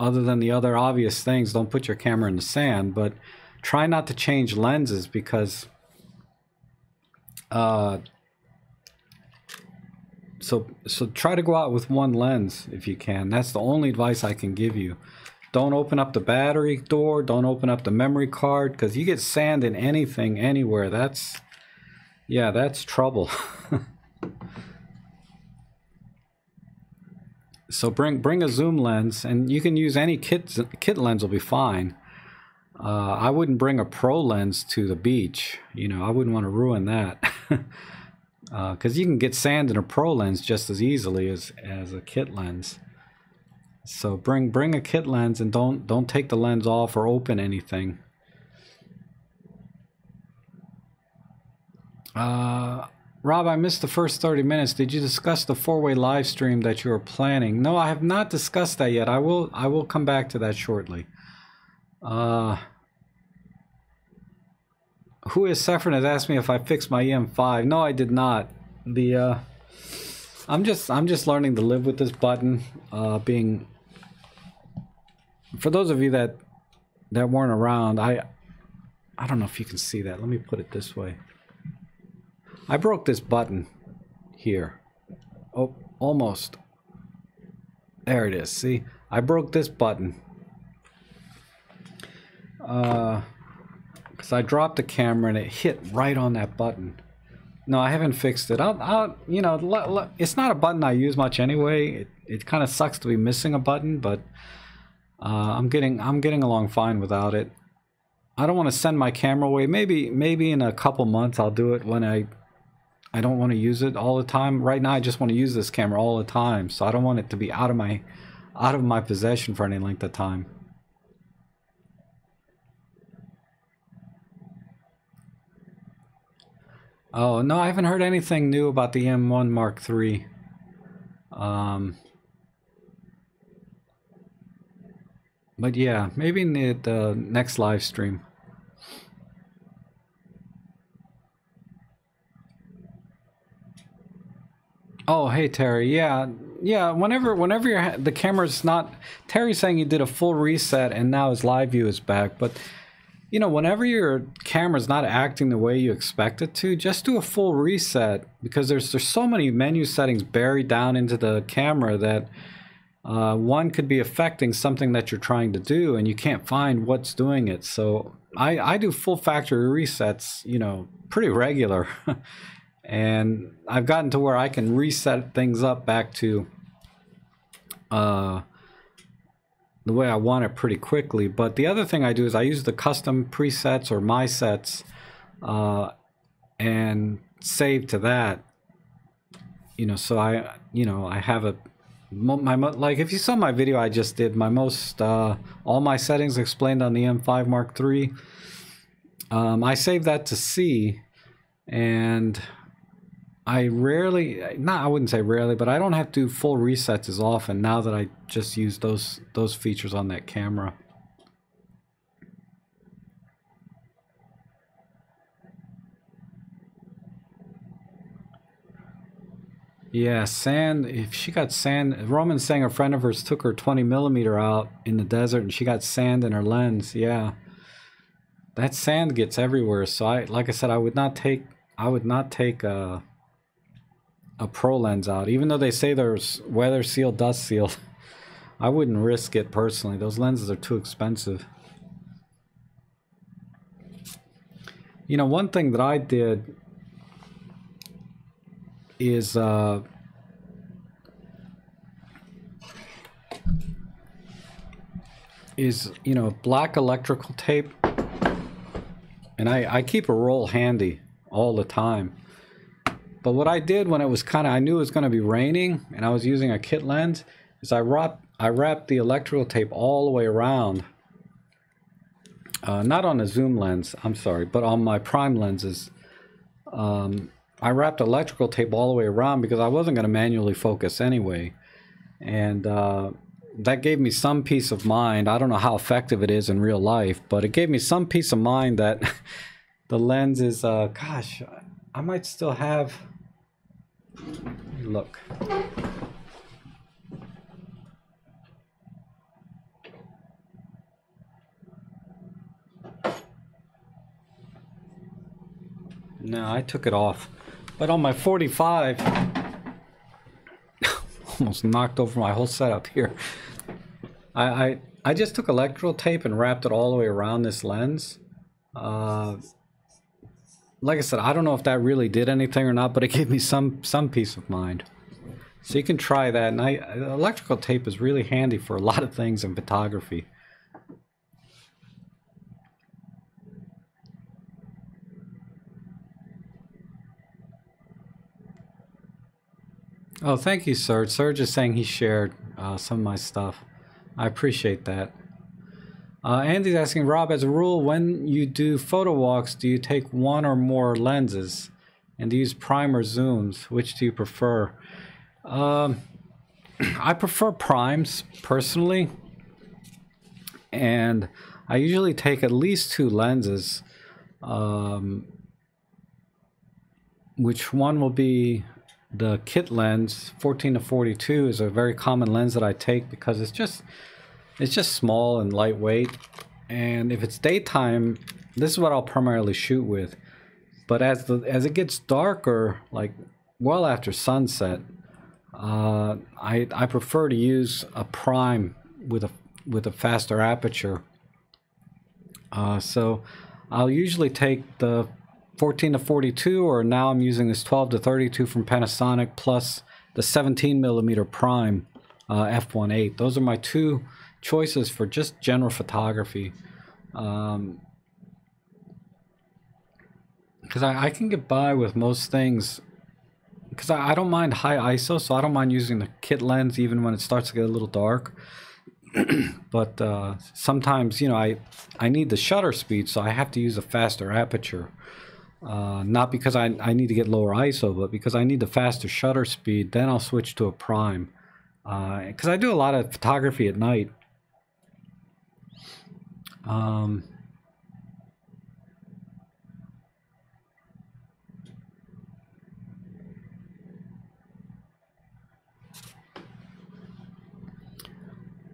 other than the other obvious things, don't put your camera in the sand, but try not to change lenses because uh, so so try to go out with one lens if you can. That's the only advice I can give you. Don't open up the battery door. Don't open up the memory card because you get sand in anything anywhere. That's yeah, that's trouble. so bring bring a zoom lens, and you can use any kit kit lens will be fine. Uh, I wouldn't bring a pro lens to the beach. You know, I wouldn't want to ruin that. because uh, you can get sand in a pro lens just as easily as as a kit lens. So bring bring a kit lens and don't don't take the lens off or open anything. Uh, Rob, I missed the first 30 minutes. Did you discuss the four-way live stream that you are planning? No, I have not discussed that yet. I will I will come back to that shortly. Uh, who is Saffron has asked me if I fixed my EM5. No, I did not. The uh, I'm just I'm just learning to live with this button. Uh, being for those of you that that weren't around, I I don't know if you can see that. Let me put it this way. I broke this button here. Oh, almost. There it is. See, I broke this button. Uh, because I dropped the camera and it hit right on that button. No, I haven't fixed it. I'll, I'll you know, it's not a button I use much anyway. It, it kind of sucks to be missing a button, but Uh, I'm getting I'm getting along fine without it. I don't want to send my camera away. Maybe maybe in a couple months I'll do it when I I don't want to use it all the time. Right now I just want to use this camera all the time. So I don't want it to be out of my out of my possession for any length of time. Oh, no, I haven't heard anything new about the M1 Mark III. Um, but yeah, maybe in the, the next live stream. Oh, hey Terry. Yeah, yeah. Whenever, whenever the camera's not, Terry's saying he did a full reset and now his live view is back. But you know, whenever your camera's not acting the way you expect it to, just do a full reset because there's there's so many menu settings buried down into the camera that uh, one could be affecting something that you're trying to do and you can't find what's doing it. So I I do full factory resets, you know, pretty regular. and I've gotten to where I can reset things up back to uh, the way I want it pretty quickly. But the other thing I do is I use the custom presets or my sets uh, and save to that. You know, so I, you know, I have a my like if you saw my video I just did my most uh, all my settings explained on the M5 Mark III. Um, I saved that to C and I rarely, not I wouldn't say rarely, but I don't have to do full resets as often now that I just use those those features on that camera. Yeah, sand. If she got sand, Roman's saying a friend of hers took her 20 millimeter out in the desert and she got sand in her lens. Yeah, that sand gets everywhere. So I, like I said, I would not take, I would not take uh, a pro lens out, even though they say there's weather sealed, dust sealed. I wouldn't risk it personally. Those lenses are too expensive. You know, one thing that I did is uh, is you know black electrical tape, and I I keep a roll handy all the time. But what I did when it was kind of, I knew it was going to be raining and I was using a kit lens, is I wrapped, I wrapped the electrical tape all the way around. Uh, not on a zoom lens, I'm sorry, but on my prime lenses. Um, I wrapped electrical tape all the way around because I wasn't going to manually focus anyway. And uh, that gave me some peace of mind. I don't know how effective it is in real life, but it gave me some peace of mind that the lens is, uh, gosh, I might still have. Look. No, I took it off. But on my 45, almost knocked over my whole setup here. I, I, I just took electrical tape and wrapped it all the way around this lens. Uh, like I said, I don't know if that really did anything or not, but it gave me some some peace of mind. So you can try that. And I, electrical tape is really handy for a lot of things in photography. Oh, thank you, Serge. Serge is saying he shared uh, some of my stuff. I appreciate that. Uh, Andy's asking, Rob, as a rule, when you do photo walks, do you take one or more lenses and use prime or zooms? Which do you prefer? Um, I prefer primes personally, and I usually take at least two lenses. Um, which one will be the kit lens 14 to 42 is a very common lens that I take because it's just it's just small and lightweight. And if it's daytime, this is what I'll primarily shoot with. But as the as it gets darker, like well after sunset, uh, I I prefer to use a prime with a with a faster aperture. Uh, so I'll usually take the 14 to 42, or now I'm using this 12 to 32 from Panasonic plus the 17 millimeter prime uh, f1.8. Those are my two choices for just general photography. Um, because I, I can get by with most things because I, I don't mind high ISO, so I don't mind using the kit lens even when it starts to get a little dark. but uh, sometimes, you know, I I need the shutter speed, so I have to use a faster aperture. Uh, not because I, I need to get lower ISO, but because I need the faster shutter speed. Then I'll switch to a prime. Because uh, I do a lot of photography at night. Um,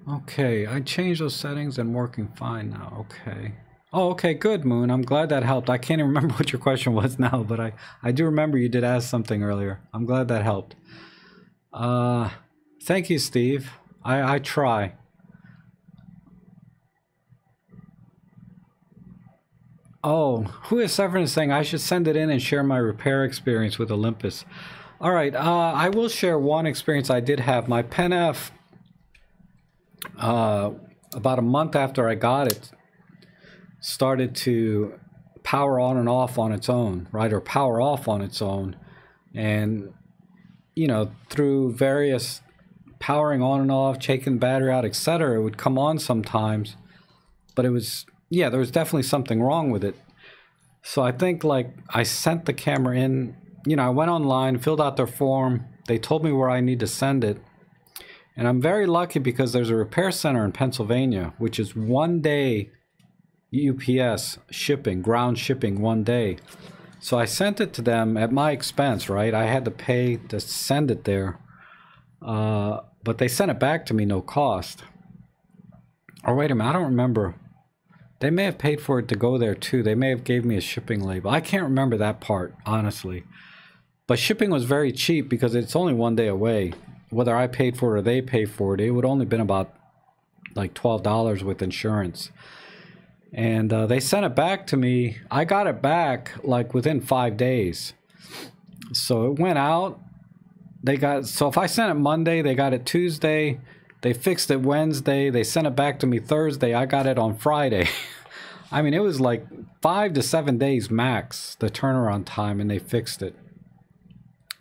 Okay, I changed those settings and working fine now. Okay. Oh, okay, good, Moon. I'm glad that helped. I can't even remember what your question was now, but I, I do remember you did ask something earlier. I'm glad that helped. Uh, thank you, Steve. I, I try. Oh, who is Severin saying I should send it in and share my repair experience with Olympus? All right, uh, I will share one experience I did have. My Pen F uh, about a month after I got it, started to power on and off on its own, right, or power off on its own, and you know through various powering on and off, taking the battery out, etc. It would come on sometimes, but it was yeah, there was definitely something wrong with it. So I think like I sent the camera in, you know, I went online, filled out their form. They told me where I need to send it and I'm very lucky because there's a repair center in Pennsylvania, which is one day UPS shipping, ground shipping one day. So I sent it to them at my expense, right? I had to pay to send it there. Uh, but they sent it back to me no cost. Or wait a minute, I don't remember. They may have paid for it to go there too. They may have gave me a shipping label. I can't remember that part, honestly. But shipping was very cheap because it's only one day away whether I paid for it or they paid for it, it would only been about like twelve dollars with insurance. And uh, they sent it back to me. I got it back like within five days. So it went out. They got so if I sent it Monday, they got it Tuesday. They fixed it Wednesday. They sent it back to me Thursday. I got it on Friday. I mean, it was like five to seven days max the turnaround time, and they fixed it.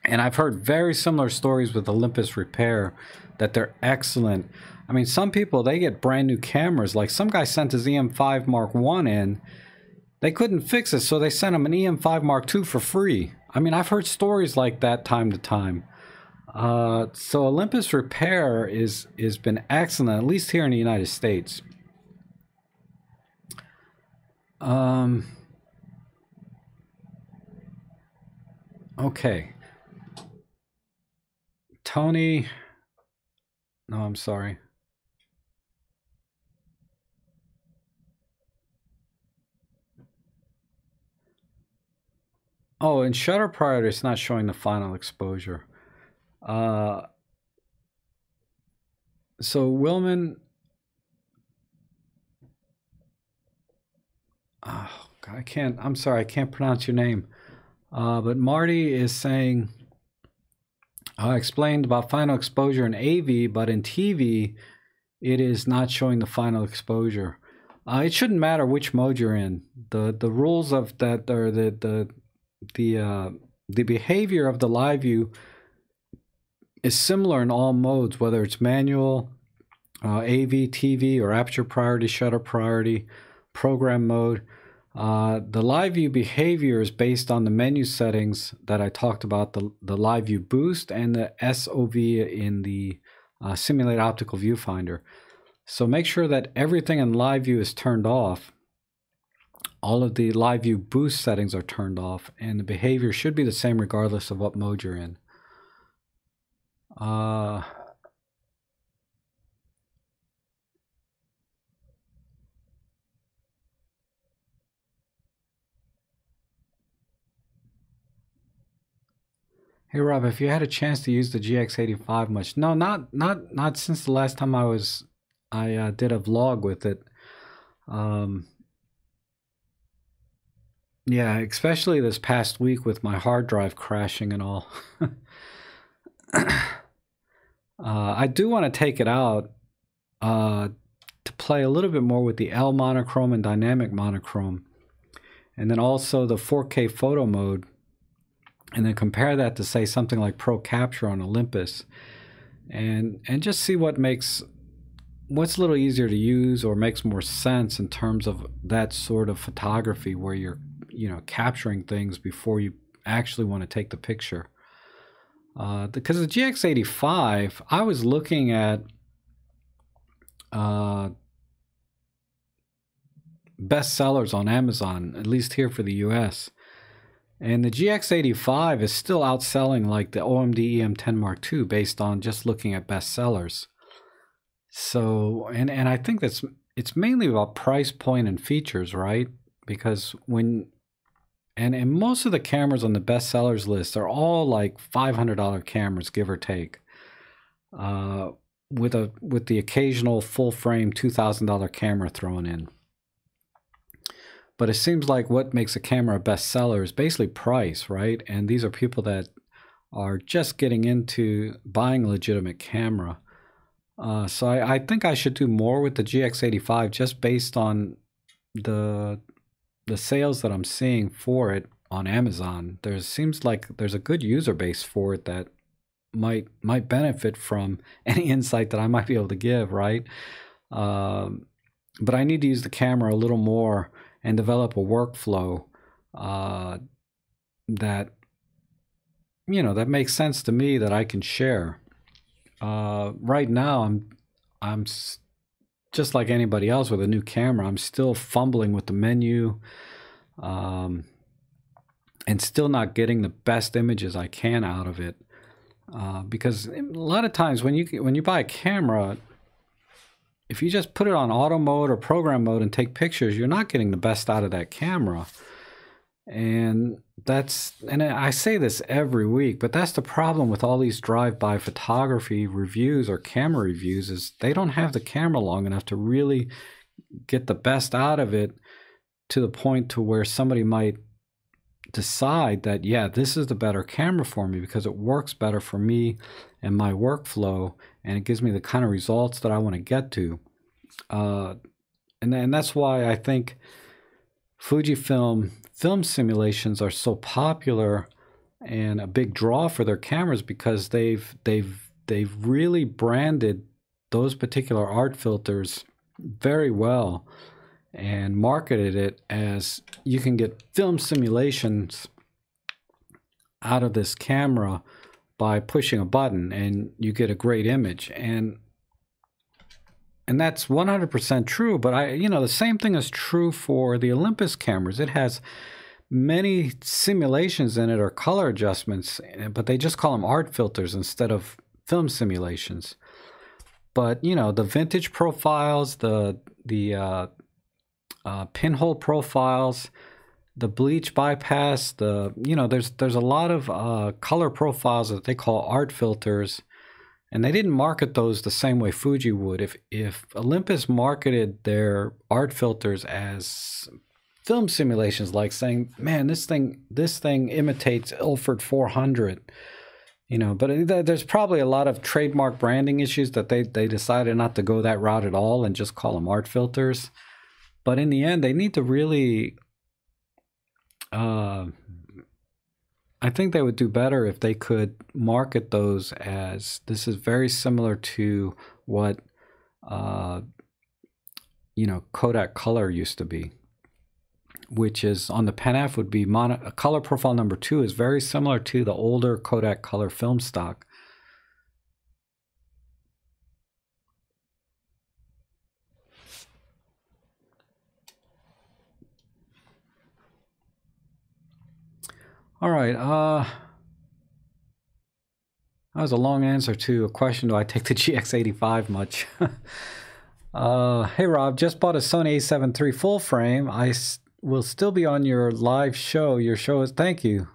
And I've heard very similar stories with Olympus Repair that they're excellent. I mean, some people they get brand new cameras. Like some guy sent his EM5 Mark One in, they couldn't fix it, so they sent him an EM5 Mark II for free. I mean, I've heard stories like that time to time. Uh, so Olympus Repair is has been excellent, at least here in the United States. Um. Okay. Tony. No, I'm sorry. Oh, in shutter priority, it's not showing the final exposure. Uh, so Wilman, oh, God, I can't. I'm sorry, I can't pronounce your name. Uh, but Marty is saying I explained about final exposure in AV, but in TV, it is not showing the final exposure. Uh, it shouldn't matter which mode you're in. the The rules of that or the the the uh, the behavior of the live view is similar in all modes, whether it's manual, uh, AV, TV, or aperture priority, shutter priority, program mode. Uh, the live view behavior is based on the menu settings that I talked about, the, the live view boost and the SOV in the uh, simulate optical viewfinder. So make sure that everything in live view is turned off. All of the live view boost settings are turned off and the behavior should be the same regardless of what mode you're in. Uh, Hey Rob, if you had a chance to use the GX85 much? No, not not not since the last time I was I uh, did a vlog with it. Um, yeah, especially this past week with my hard drive crashing and all. uh, I do want to take it out uh, to play a little bit more with the L monochrome and dynamic monochrome. And then also the 4K photo mode. And then compare that to say something like Pro Capture on Olympus. And and just see what makes what's a little easier to use or makes more sense in terms of that sort of photography where you're you know capturing things before you actually want to take the picture uh, because the GX85 I was looking at uh, bestsellers on Amazon at least here for the US and the GX85 is still outselling like the OMD EM10 Mark II based on just looking at bestsellers so, and and I think that's it's mainly about price point and features, right? Because when and and most of the cameras on the bestsellers list are all like five hundred dollar cameras, give or take, uh, with a with the occasional full frame two thousand dollar camera thrown in. But it seems like what makes a camera a bestseller is basically price, right? And these are people that are just getting into buying a legitimate camera. Uh, so I, I think I should do more with the GX85 just based on the the sales that I'm seeing for it on Amazon. There seems like there's a good user base for it that might might benefit from any insight that I might be able to give, right? Um, but I need to use the camera a little more and develop a workflow uh, that you know that makes sense to me that I can share uh, right now I'm I'm just like anybody else with a new camera. I'm still fumbling with the menu, um, and still not getting the best images I can out of it. Uh, because a lot of times when you when you buy a camera, if you just put it on auto mode or program mode and take pictures, you're not getting the best out of that camera. And that's, and I say this every week, but that's the problem with all these drive-by photography reviews or camera reviews is they don't have the camera long enough to really get the best out of it to the point to where somebody might decide that yeah this is the better camera for me because it works better for me and my workflow and it gives me the kind of results that i want to get to uh, and, and that's why i think fujifilm film simulations are so popular and a big draw for their cameras because they've they've they've really branded those particular art filters very well and marketed it as you can get film simulations out of this camera by pushing a button and you get a great image. And and that's 100% true but i you know the same thing is true for the olympus cameras. It has many simulations in it or color adjustments but they just call them art filters instead of film simulations. But you know the vintage profiles the the uh, uh, pinhole profiles the bleach bypass the you know there's there's a lot of uh, color profiles that they call art filters and they didn't market those the same way Fuji would. If if Olympus marketed their art filters as film simulations, like saying, "Man, this thing this thing imitates Ilford 400," you know, but there's probably a lot of trademark branding issues that they they decided not to go that route at all and just call them art filters. But in the end, they need to really. Uh, I think they would do better if they could market those as this is very similar to what uh, you know Kodak Color used to be, which is on the Pen F would be mono, color profile number two is very similar to the older Kodak Color film stock. All right. Uh, that was a long answer to a question. Do I take the GX85 much? uh, hey, Rob, just bought a Sony a7 III full frame. I will still be on your live show. Your show is, thank you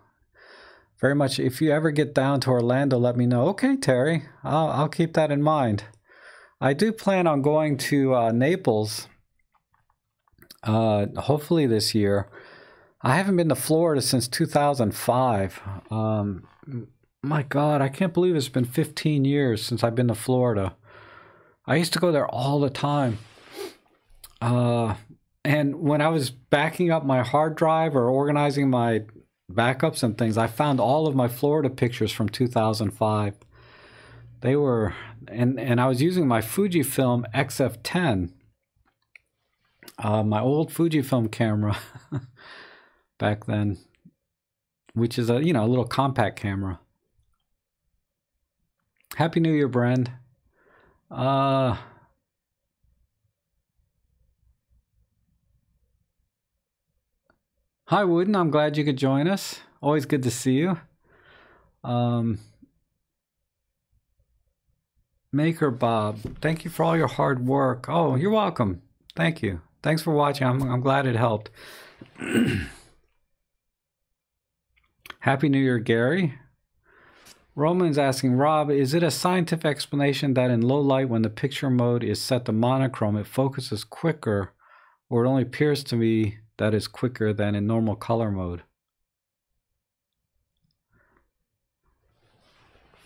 very much. If you ever get down to Orlando, let me know. Okay, Terry, I'll, I'll keep that in mind. I do plan on going to uh, Naples, uh, hopefully this year. I haven't been to Florida since 2005. Um, my God, I can't believe it's been 15 years since I've been to Florida. I used to go there all the time. And when I was backing up my hard drive or organizing my backups and things, I found all of my Florida pictures from 2005. They were, and and I was using my Fujifilm XF10, uh, my old Fujifilm camera back then, which is a you know a little compact camera. Happy New Year, Brand. Uh, Hi, Wooden. I'm glad you could join us. Always good to see you. Um, Maker Bob, thank you for all your hard work. Oh, you're welcome. Thank you. Thanks for watching. I'm, I'm glad it helped. Happy New Year, Gary. Roman's asking, Rob, is it a scientific explanation that in low light, when the picture mode is set to monochrome, it focuses quicker, or it only appears to me that is quicker than in normal color mode.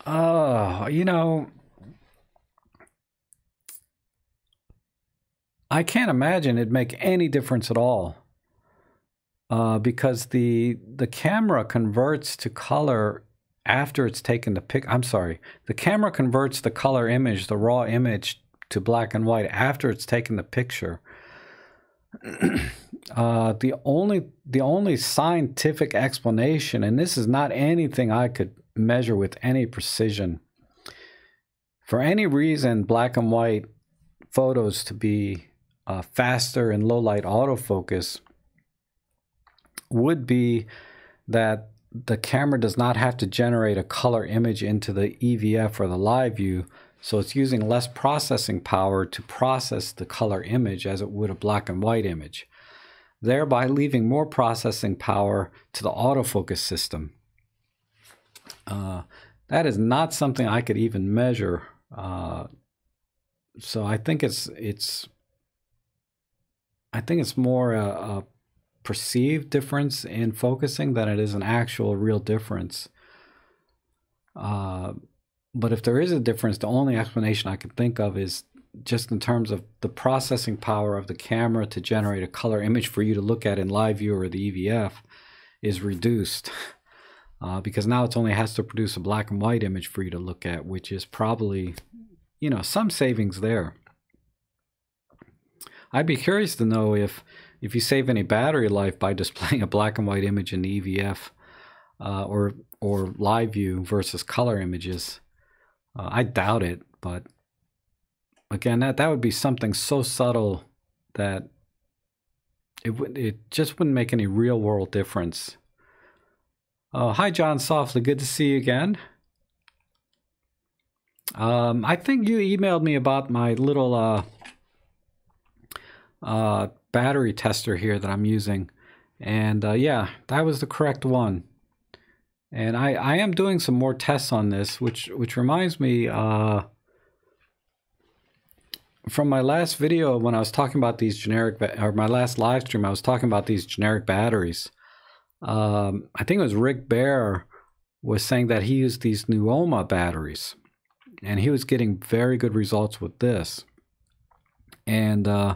Oh, you know, I can't imagine it'd make any difference at all. Uh, because the the camera converts to color after it's taken the pic. I'm sorry, the camera converts the color image, the raw image, to black and white after it's taken the picture. uh, the only the only scientific explanation, and this is not anything I could measure with any precision. For any reason, black and white photos to be uh, faster in low light autofocus would be that the camera does not have to generate a color image into the EVF or the live view so it's using less processing power to process the color image as it would a black and white image, thereby leaving more processing power to the autofocus system. Uh, that is not something I could even measure. Uh, so I think it's it's I think it's more a, a, perceived difference in focusing than it is an actual real difference. Uh, but if there is a difference, the only explanation I can think of is just in terms of the processing power of the camera to generate a color image for you to look at in live view or the EVF is reduced. Uh, because now it only has to produce a black and white image for you to look at, which is probably, you know, some savings there. I'd be curious to know if if you save any battery life by displaying a black and white image in the EVF uh, or or live view versus color images. Uh, I doubt it, but again, that that would be something so subtle that it would it just wouldn't make any real world difference. Uh, hi, John Softly. Good to see you again. Um, I think you emailed me about my little uh, uh, battery tester here that I'm using. And uh, yeah, that was the correct one. And I, I am doing some more tests on this, which which reminds me uh, from my last video when I was talking about these generic, or my last live stream, I was talking about these generic batteries. Um, I think it was Rick Bear was saying that he used these Newmowa batteries, and he was getting very good results with this. And uh,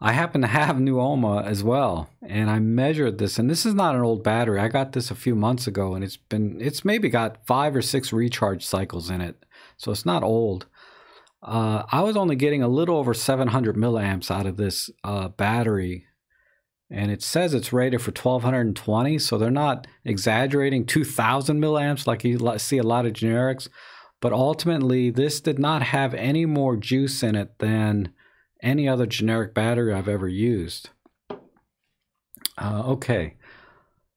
I happen to have Newmowa as well, and I measured this, and this is not an old battery. I got this a few months ago, and it's been it's maybe got five or six recharge cycles in it, so it's not old. Uh, I was only getting a little over 700 milliamps out of this uh, battery, and it says it's rated for 1220, so they're not exaggerating 2000 milliamps like you see a lot of generics. But ultimately, this did not have any more juice in it than any other generic battery I've ever used. Uh, okay.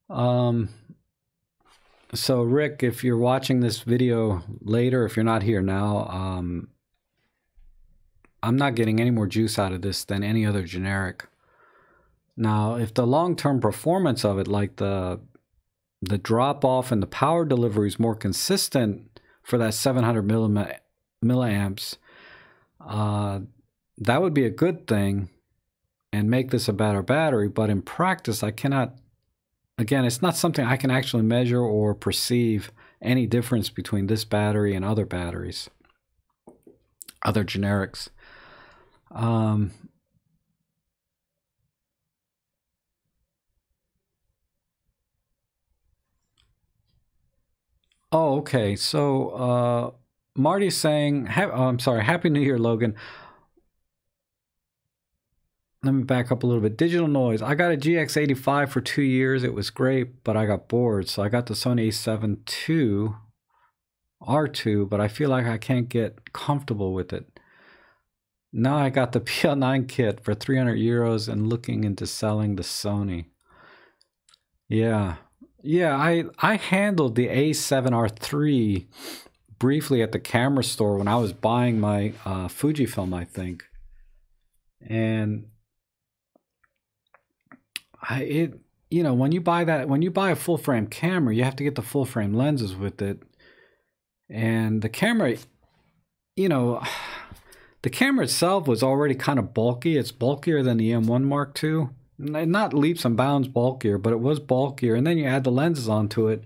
Um, so Rick, if you're watching this video later, if you're not here now, um, I'm not getting any more juice out of this than any other generic. Now, if the long-term performance of it, like the the drop off and the power delivery is more consistent for that 700 milliamps, uh, that would be a good thing and make this a better battery. But in practice, I cannot, again, it's not something I can actually measure or perceive any difference between this battery and other batteries, other generics. Um, oh, okay. So uh, Marty's saying, ha- oh, I'm sorry, Happy New Year, Logan. Let me back up a little bit. Digital noise. I got a GX85 for two years. It was great, but I got bored. So I got the Sony a7 II R2, but I feel like I can't get comfortable with it. Now I got the PL9 kit for 300 euros and looking into selling the Sony. Yeah. Yeah, I I handled the A7R3 briefly at the camera store when I was buying my uh, Fujifilm, I think. And I it you know, when you buy that when you buy a full frame camera, you have to get the full frame lenses with it. And the camera you know, the camera itself was already kind of bulky. It's bulkier than the M1 Mark II. Not leaps and bounds bulkier, but it was bulkier. And then you add the lenses onto it,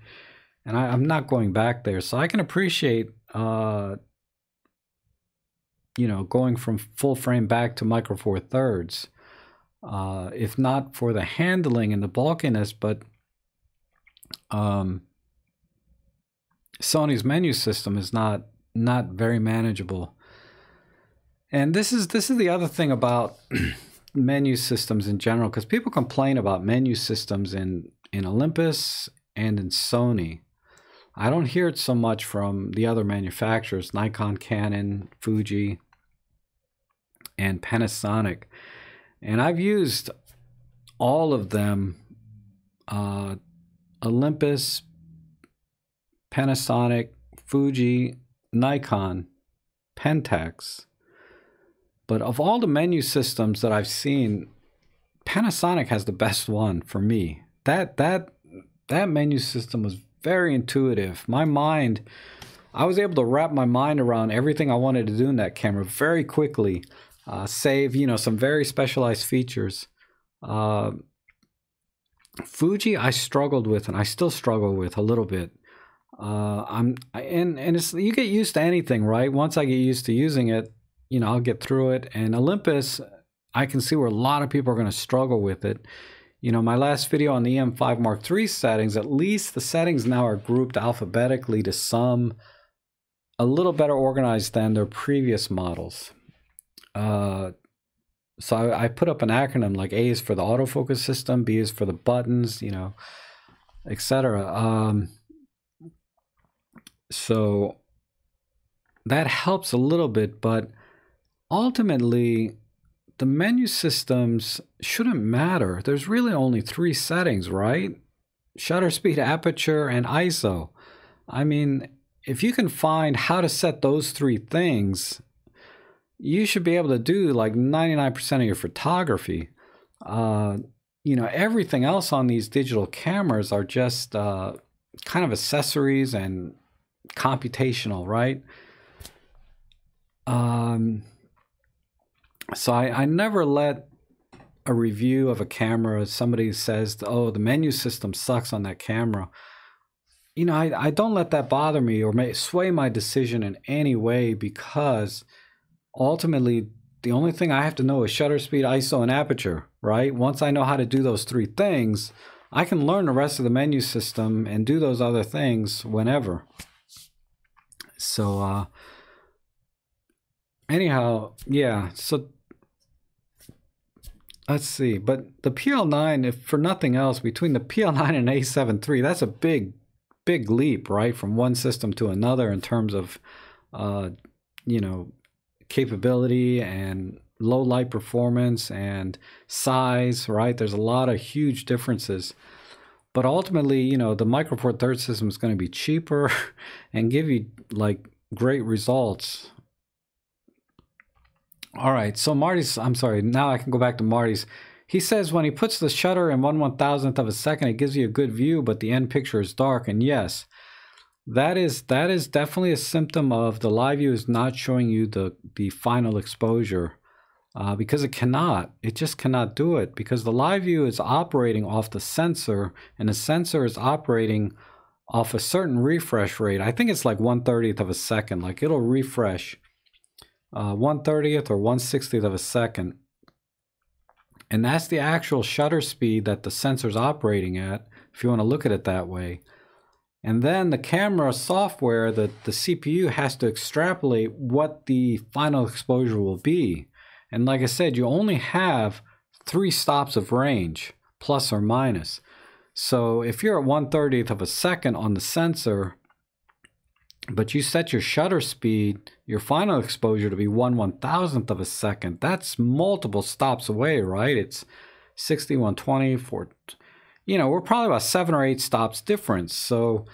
and I, am not going back there. So I can appreciate, uh, you know, going from full frame back to micro four thirds. Uh, if not for the handling and the bulkiness, but um, Sony's menu system is not not very manageable. And this is this is the other thing about menu systems in general, because people complain about menu systems in in Olympus and in Sony. I don't hear it so much from the other manufacturers, Nikon, Canon, Fuji, and Panasonic. And I've used all of them uh, Olympus, Panasonic, Fuji, Nikon, Pentax, but of all the menu systems that I've seen, Panasonic has the best one for me. That that that menu system was very intuitive. My mind, I was able to wrap my mind around everything I wanted to do in that camera very quickly. Uh, save you know some very specialized features. Uh, Fuji, I struggled with, and I still struggle with a little bit. Uh, I'm and and it's you get used to anything, right? Once I get used to using it, you know, I'll get through it. And Olympus, I can see where a lot of people are going to struggle with it. You know, my last video on the EM5 Mark III settings, at least the settings now are grouped alphabetically to some a little better organized than their previous models. Uh, so I, I, put up an acronym like A is for the autofocus system, B is for the buttons, you know, etc. Um, so that helps a little bit, but ultimately, the menu systems shouldn't matter. There's really only three settings, right? Shutter speed, aperture, and ISO. I mean, if you can find how to set those three things, you should be able to do like 99% of your photography. Uh, you know, everything else on these digital cameras are just uh, kind of accessories and computational, right? Um, so I, I never let a review of a camera somebody says oh the menu system sucks on that camera you know i, I don't let that bother me or may sway my decision in any way because ultimately the only thing i have to know is shutter speed iso and aperture right? Once i know how to do those three things i can learn the rest of the menu system and do those other things whenever. So uh anyhow yeah so Let's see, but the PL9, if for nothing else, between the PL9 and A7 III, that's a big, big leap, right, from one system to another in terms of, uh, you know, capability and low light performance and size, right? There's a lot of huge differences. But ultimately, you know, the Micro Four Thirds system is going to be cheaper and give you like great results all right. So Marty's, I'm sorry. Now I can go back to Marty's. He says when he puts the shutter in one one thousandth of a second, it gives you a good view, but the end picture is dark. And yes, that is that is definitely a symptom of the live view is not showing you the the final exposure uh, because it cannot. It just cannot do it because the live view is operating off the sensor, and the sensor is operating off a certain refresh rate. I think it's like one thirtieth of a second. Like it'll refresh uh, 130th or 160th of a second. And that's the actual shutter speed that the sensor's operating at, if you want to look at it that way. And then the camera software, the, the CPU has to extrapolate what the final exposure will be. And like I said, you only have three stops of range, plus or minus. So if you're at 1 30th of a second on the sensor, but you set your shutter speed, your final exposure to be 1 one thousandth of a second, that's multiple stops away, right? It's 60, 120, for, you know, we're probably about seven or eight stops difference. So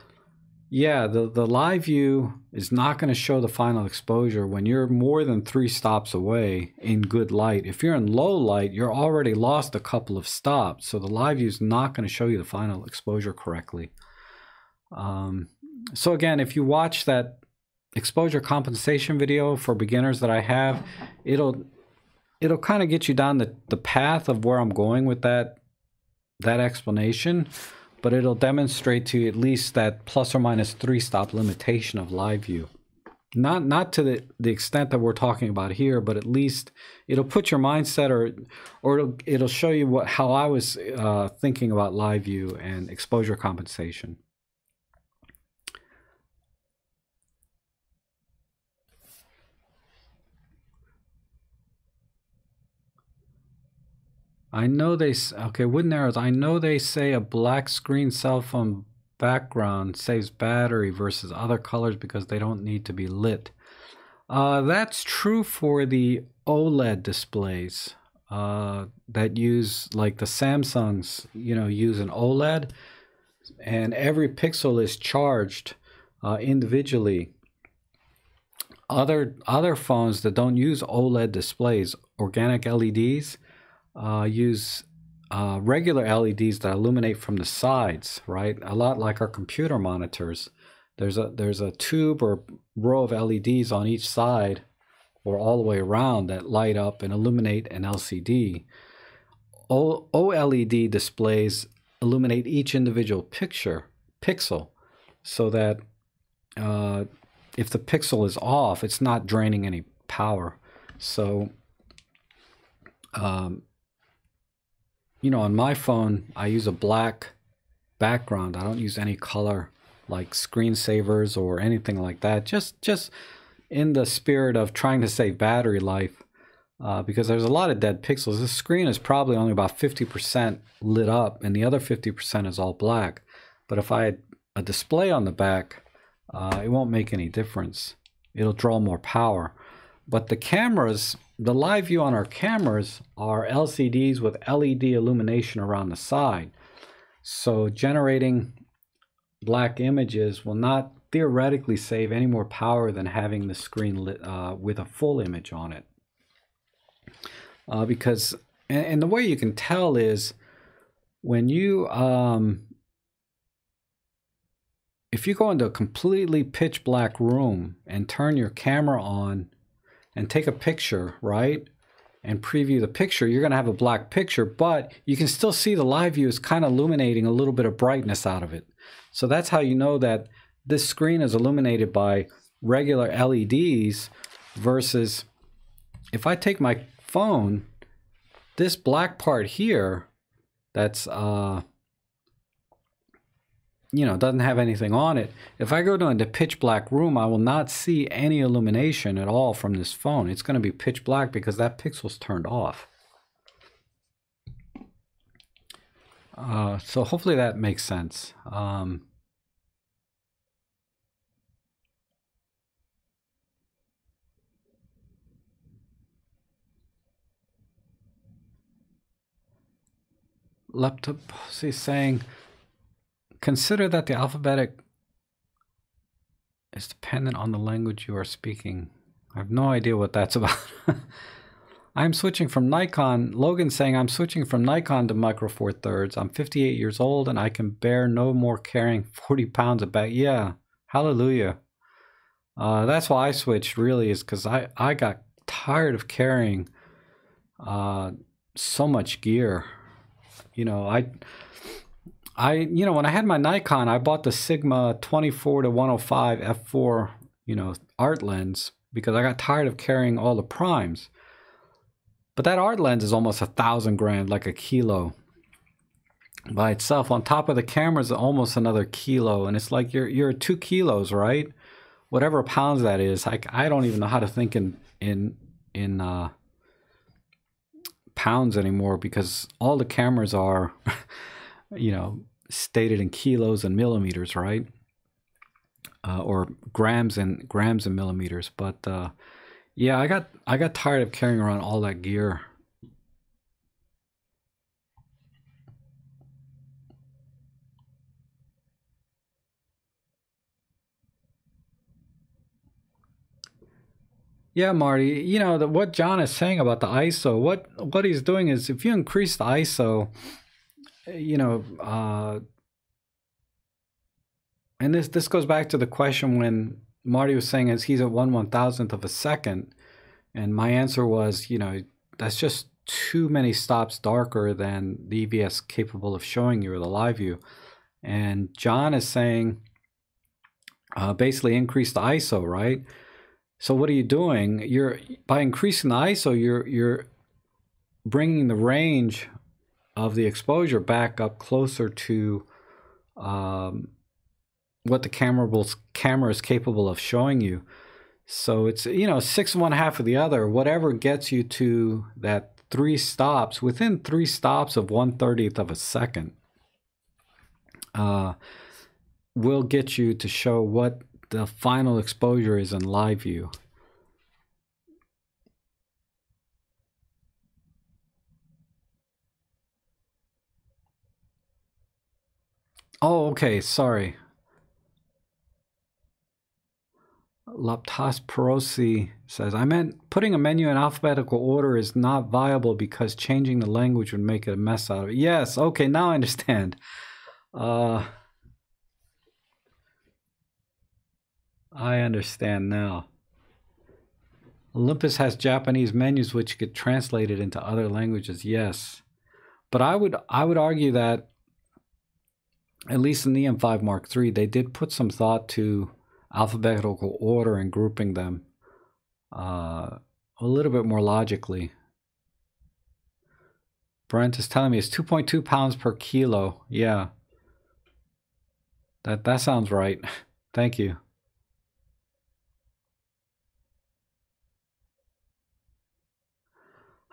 yeah, the, the live view is not going to show the final exposure when you're more than three stops away in good light. If you're in low light, you're already lost a couple of stops. So the live view is not going to show you the final exposure correctly. Um, so again, if you watch that exposure compensation video for beginners that I have, it'll it'll kind of get you down the, the path of where I'm going with that that explanation but it'll demonstrate to you at least that plus or minus three stop limitation of live view. Not not to the, the extent that we're talking about here, but at least it'll put your mindset or or it'll, it'll show you what how I was uh, thinking about live view and exposure compensation. I know they okay wooden arrows. I know they say a black screen cell phone background saves battery versus other colors because they don't need to be lit. Uh, that's true for the OLED displays uh, that use like the Samsungs. You know, use an OLED, and every pixel is charged uh, individually. Other other phones that don't use OLED displays, organic LEDs uh, use uh, regular LEDs that illuminate from the sides, right? A lot like our computer monitors. There's a there's a tube or row of LEDs on each side or all the way around that light up and illuminate an LCD. O OLED displays illuminate each individual picture pixel so that uh, if the pixel is off, it's not draining any power. So um, you know, on my phone, I use a black background. I don't use any color like screensavers or anything like that. Just, just in the spirit of trying to save battery life, uh, because there's a lot of dead pixels. This screen is probably only about 50% lit up, and the other 50% is all black. But if I had a display on the back, uh, it won't make any difference. It'll draw more power. But the cameras the live view on our cameras are LCDs with LED illumination around the side. So generating black images will not theoretically save any more power than having the screen lit uh, with a full image on it. Uh, because, and, and, the way you can tell is when you, um, if you go into a completely pitch black room and turn your camera on and take a picture, right? And preview the picture, you're going to have a black picture, but you can still see the live view is kind of illuminating a little bit of brightness out of it. So that's how you know that this screen is illuminated by regular LEDs versus if I take my phone, this black part here that's uh, you know, doesn't have anything on it. If I go to a pitch black room, I will not see any illumination at all from this phone. It's going to be pitch black because that pixel's turned off. Uh, so hopefully that makes sense. Um, laptop is saying Consider that the alphabetic is dependent on the language you are speaking. I have no idea what that's about. I'm switching from Nikon. Logan saying I'm switching from Nikon to Micro Four Thirds. I'm 58 years old and I can bear no more carrying 40 pounds of bag. Yeah, hallelujah. Uh, that's why I switched. Really, is because I I got tired of carrying uh, so much gear. You know, I I, you know, when I had my Nikon, I bought the Sigma 24 to 105 f4, you know, art lens because I got tired of carrying all the primes. But that art lens is almost a thousand grand, like a kilo. by itself. On top of the camera is almost another kilo, and it's like you're you're two kilos, right? Whatever pounds that is. I, I don't even know how to think in in in uh, pounds anymore because all the cameras are, you know, stated in kilos and millimeters, right? Uh, or grams and grams and millimeters. But uh, yeah, I got I got tired of carrying around all that gear. Yeah, Marty. You know the, what John is saying about the ISO. What what he's doing is if you increase the ISO, you know, uh, and this this goes back to the question when Marty was saying is he's at one one thousandth of a second, and my answer was, you know, that's just too many stops darker than the EVF's capable of showing you or the live view. And John is saying, uh, basically increase the ISO, right? So what are you doing? You're by increasing the ISO, you're you're bringing the range of the exposure back up closer to um, what the camera will, camera is capable of showing you. So it's you know six one half of the other. Whatever gets you to that three stops within three stops of one thirtieth of a second uh, will get you to show what the final exposure is in live view. Oh, okay, sorry. Laptas Perosi says, I meant putting a menu in alphabetical order is not viable because changing the language would make it a mess out of it. Yes, okay, now I understand. Uh, I understand now. Olympus has Japanese menus which get translated into other languages. Yes. But I would I would argue that at least in the M5 Mark III, they did put some thought to alphabetical order and grouping them uh, a little bit more logically. Brent is telling me it's 2.2 pounds per kilo. Yeah. That that sounds right. Thank you.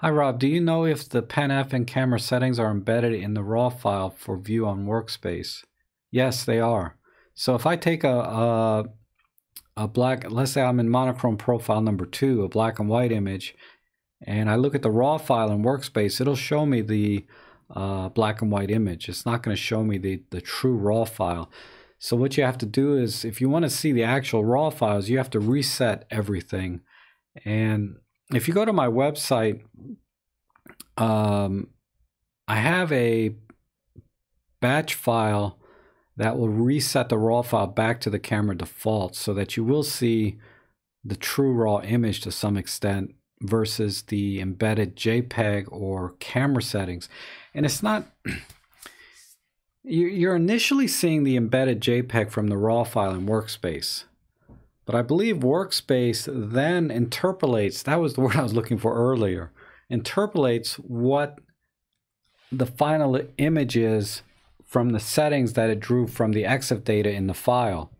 Hi Rob, do you know if the PenF and camera settings are embedded in the RAW file for view on workspace? Yes, they are. So if I take a, a, a black, let's say I'm in monochrome profile number two, a black and white image, and I look at the RAW file in workspace, it'll show me the uh, black and white image. It's not going to show me the, the true RAW file. So what you have to do is, if you want to see the actual RAW files, you have to reset everything. And if you go to my website, um, I have a batch file that will reset the raw file back to the camera default so that you will see the true raw image to some extent versus the embedded JPEG or camera settings. And it's not, you're initially seeing the embedded JPEG from the raw file in Workspace. But I believe Workspace then interpolates, that was the word I was looking for earlier, interpolates what the final image is from the settings that it drew from the EXIF data in the file.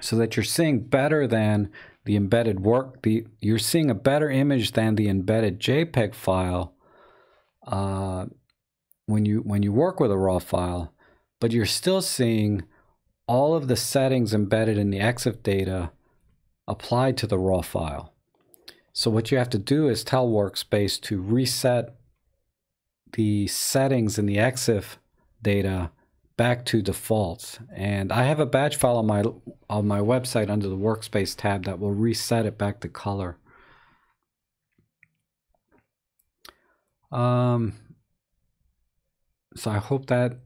So that you're seeing better than the embedded work, the, you're seeing a better image than the embedded JPEG file uh, when you when you work with a raw file, but you're still seeing all of the settings embedded in the EXIF data applied to the raw file. So what you have to do is tell Workspace to reset the settings in the EXIF data back to defaults. And I have a batch file on my on my website under the Workspace tab that will reset it back to color. Um, so I hope that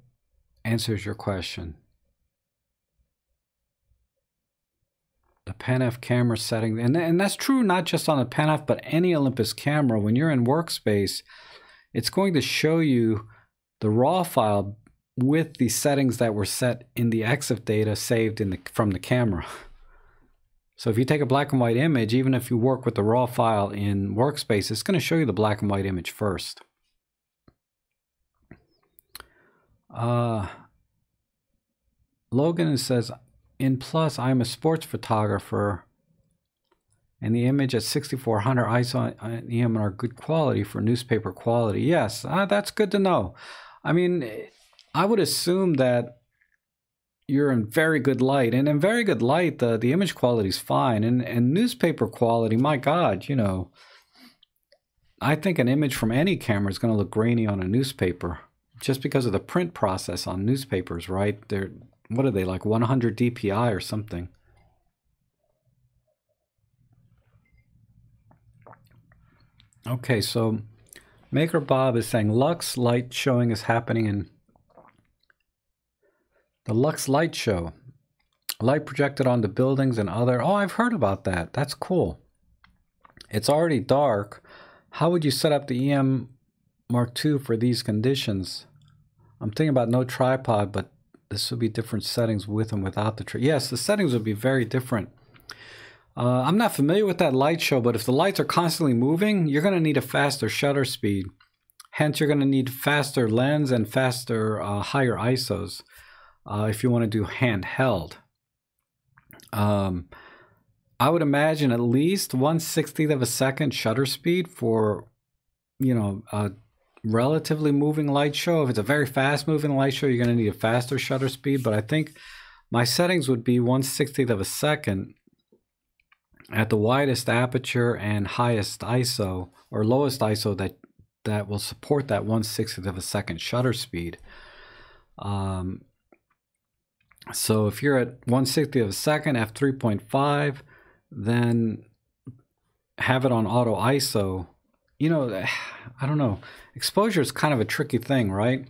answers your question. The PenF camera setting, and, and that's true not just on the PenF, but any Olympus camera. When you're in Workspace, it's going to show you the raw file with the settings that were set in the EXIF data saved in the, from the camera. So if you take a black and white image, even if you work with the raw file in Workspace, it's going to show you the black and white image first. Uh, Logan says, in plus, I'm a sports photographer, and the image at 6400 ISO and EM are good quality for newspaper quality. Yes, uh, that's good to know. I mean, I would assume that you're in very good light, and in very good light, the the image quality is fine, and and newspaper quality, my God, you know. I think an image from any camera is going to look grainy on a newspaper just because of the print process on newspapers, right? They're what are they like 100 DPI or something? Okay, so Maker Bob is saying Lux light showing is happening in the Lux Light Show. Light projected onto buildings and other. Oh, I've heard about that. That's cool. It's already dark. How would you set up the EM Mark II for these conditions? I'm thinking about no tripod, but this would be different settings with and without the tree. Yes, the settings would be very different. Uh, I'm not familiar with that light show, but if the lights are constantly moving, you're going to need a faster shutter speed. Hence, you're going to need faster lens and faster, uh, higher ISOs uh, if you want to do handheld. Um, I would imagine at least 160th of a second shutter speed for, you know, a relatively moving light show. If it's a very fast moving light show, you're going to need a faster shutter speed. But I think my settings would be 160th of a second at the widest aperture and highest ISO or lowest ISO that that will support that 160th of a second shutter speed. Um, so if you're at 160th of a second, f3.5, then have it on auto ISO. You know, I don't know. Exposure is kind of a tricky thing, right?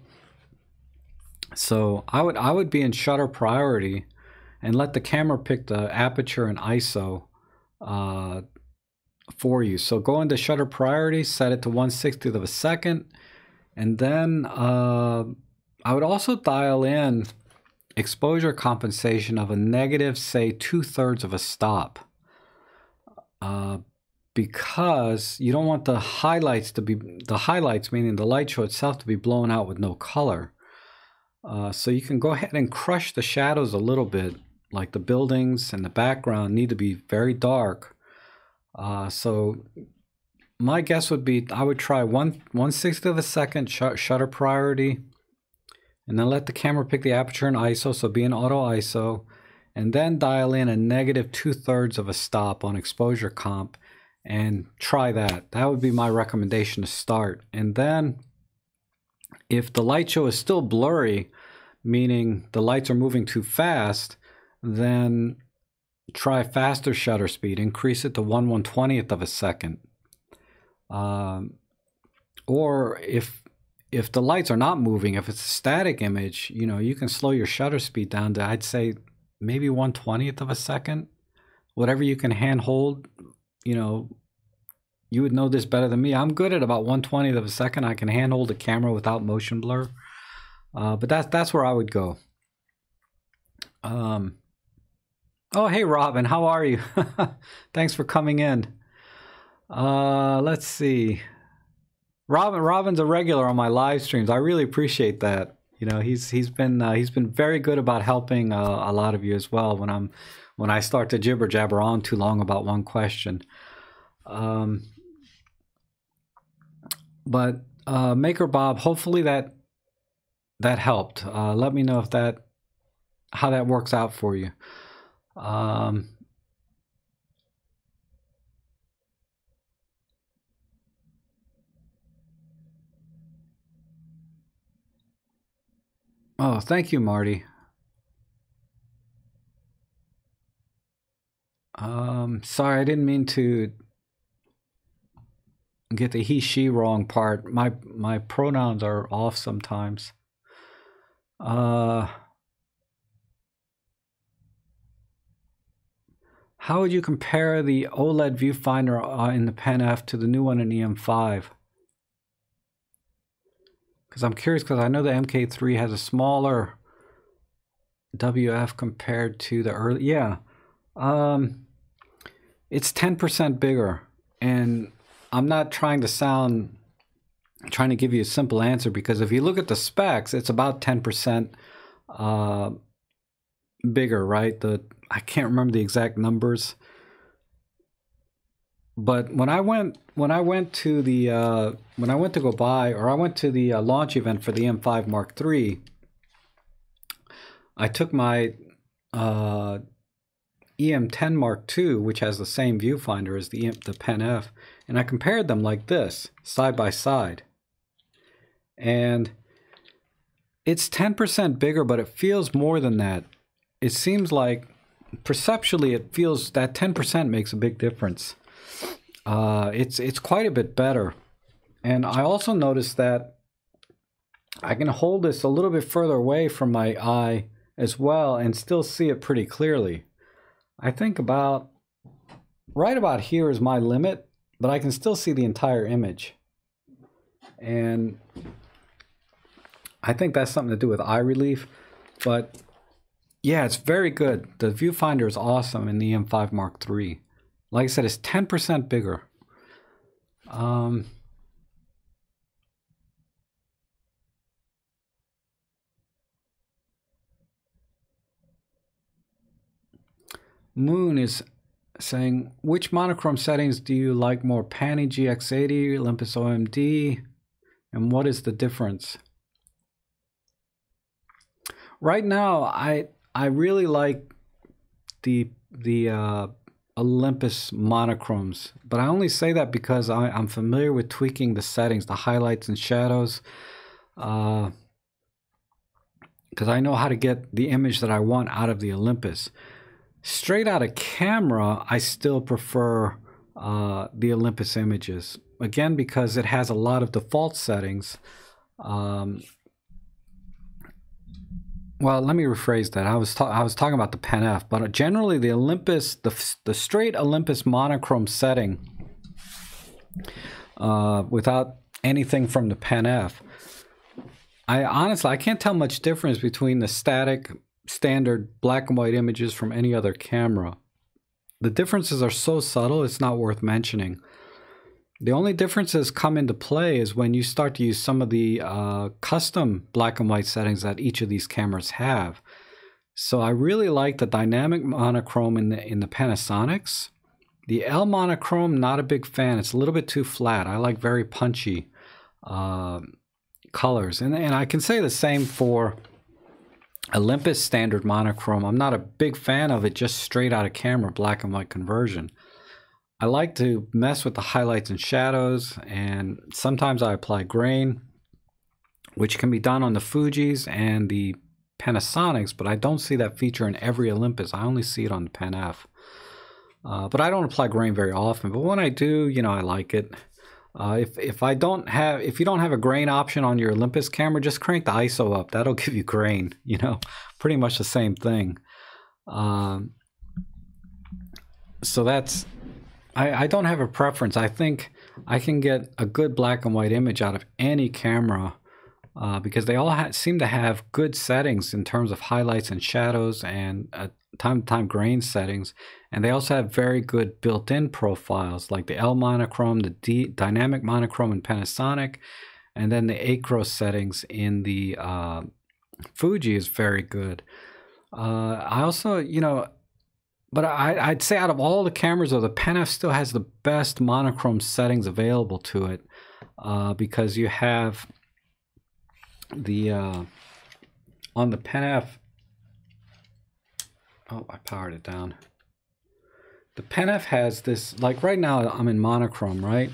So I would I would be in shutter priority and let the camera pick the aperture and ISO uh, for you. So go into shutter priority, set it to 160th of a second, and then uh, I would also dial in exposure compensation of a negative, say, two thirds of a stop. Uh, because you don't want the highlights to be, the highlights, meaning the light show itself, to be blown out with no color. Uh, so you can go ahead and crush the shadows a little bit, like the buildings and the background need to be very dark. Uh, so my guess would be I would try one one sixth of a second sh shutter priority and then let the camera pick the aperture and ISO, so be an auto ISO, and then dial in a negative two thirds of a stop on exposure comp and try that. That would be my recommendation to start. And then if the light show is still blurry, meaning the lights are moving too fast, then try faster shutter speed, increase it to 1 120th of a second. Um, or if if the lights are not moving, if it's a static image, you know, you can slow your shutter speed down to, I'd say, maybe 120th of a second. Whatever you can hand hold, you know, you would know this better than me. I'm good at about 120th of a second. I can hand hold a camera without motion blur. Uh, but that's, that's where I would go. Um, oh, hey, Robin, how are you? Thanks for coming in. Uh, let's see. Robin Robin's a regular on my live streams. I really appreciate that. You know, he's he's been uh, he's been very good about helping uh, a lot of you as well when I'm when I start to jibber jabber on too long about one question. Um, but uh, Maker Bob, hopefully that that helped. Uh, let me know if that how that works out for you. Um, Oh, thank you, Marty. Um, sorry, I didn't mean to get the he she wrong part. My my pronouns are off sometimes. Uh How would you compare the OLED viewfinder uh, in the Pen F to the new one in EM5? Because I'm curious because I know the MK3 has a smaller WF compared to the early. Yeah. Um, it's 10% bigger. And I'm not trying to sound trying to give you a simple answer because if you look at the specs, it's about 10% uh, bigger, right? The I can't remember the exact numbers, but when I went when I went to the uh, when I went to go buy or I went to the uh, launch event for the M5 Mark III, I took my uh, EM10 Mark II, which has the same viewfinder as the the Pen F, and I compared them like this, side by side. And it's 10% bigger, but it feels more than that. It seems like perceptually it feels that 10% makes a big difference. Uh, it's it's quite a bit better. And I also noticed that I can hold this a little bit further away from my eye as well and still see it pretty clearly. I think about right about here is my limit, but I can still see the entire image. And I think that's something to do with eye relief, but yeah, it's very good. The viewfinder is awesome in the M5 Mark III. Like I said, it's 10% bigger. Um, Moon is saying, which monochrome settings do you like more? Pani GX80, Olympus OMD, and what is the difference? Right now, I I really like the the uh, Olympus monochromes, but I only say that because I, am familiar with tweaking the settings, the highlights and shadows, because uh, I know how to get the image that I want out of the Olympus. Straight out of camera, I still prefer uh, the Olympus images. Again, because it has a lot of default settings. Um, well, let me rephrase that. I was I was talking about the Pen F, but generally the Olympus, the the straight Olympus monochrome setting, uh, without anything from the Pen F. I honestly I can't tell much difference between the static standard black and white images from any other camera. The differences are so subtle, it's not worth mentioning. The only differences come into play is when you start to use some of the uh, custom black and white settings that each of these cameras have. So I really like the dynamic monochrome in the in the Panasonics. The L monochrome, not a big fan. It's a little bit too flat. I like very punchy uh, colors, and and I can say the same for Olympus standard monochrome, I'm not a big fan of it just straight out of camera, black and white conversion. I like to mess with the highlights and shadows, and sometimes I apply grain, which can be done on the Fujis and the Panasonics, but I don't see that feature in every Olympus. I only see it on the Pen F. Uh, but I don't apply grain very often. But when I do, you know, I like it. Uh, if if I don't have if you don't have a grain option on your Olympus camera, just crank the ISO up. That'll give you grain. You know, pretty much the same thing. Um, so that's I, I don't have a preference. I think I can get a good black and white image out of any camera uh, because they all seem to have good settings in terms of highlights and shadows and uh, time to time grain settings. And they also have very good built in profiles like the L monochrome, the D- dynamic monochrome in Panasonic, and then the acro settings in the uh, Fuji is very good. Uh, I also, you know, but I, would say out of all the cameras, though, the Pen F still has the best monochrome settings available to it uh, because you have the uh, on the Pen F Oh, I powered it down. The PenF has this, like right now I'm in monochrome, right?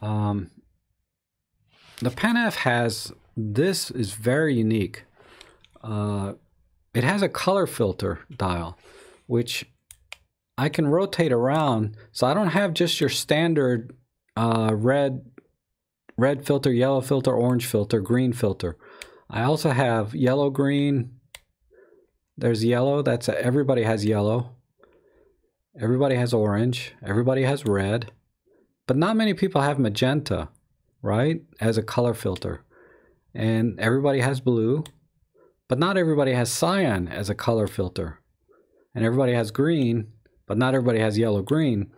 Um, the PenF has, this is very unique. Uh, it has a color filter dial, which I can rotate around. So I don't have just your standard uh, red, red filter, yellow filter, orange filter, green filter. I also have yellow, green, there's yellow. That's a, everybody has yellow. Everybody has orange. Everybody has red. But not many people have magenta, right? As a color filter. And everybody has blue. But not everybody has cyan as a color filter. And everybody has green, but not everybody has yellow green.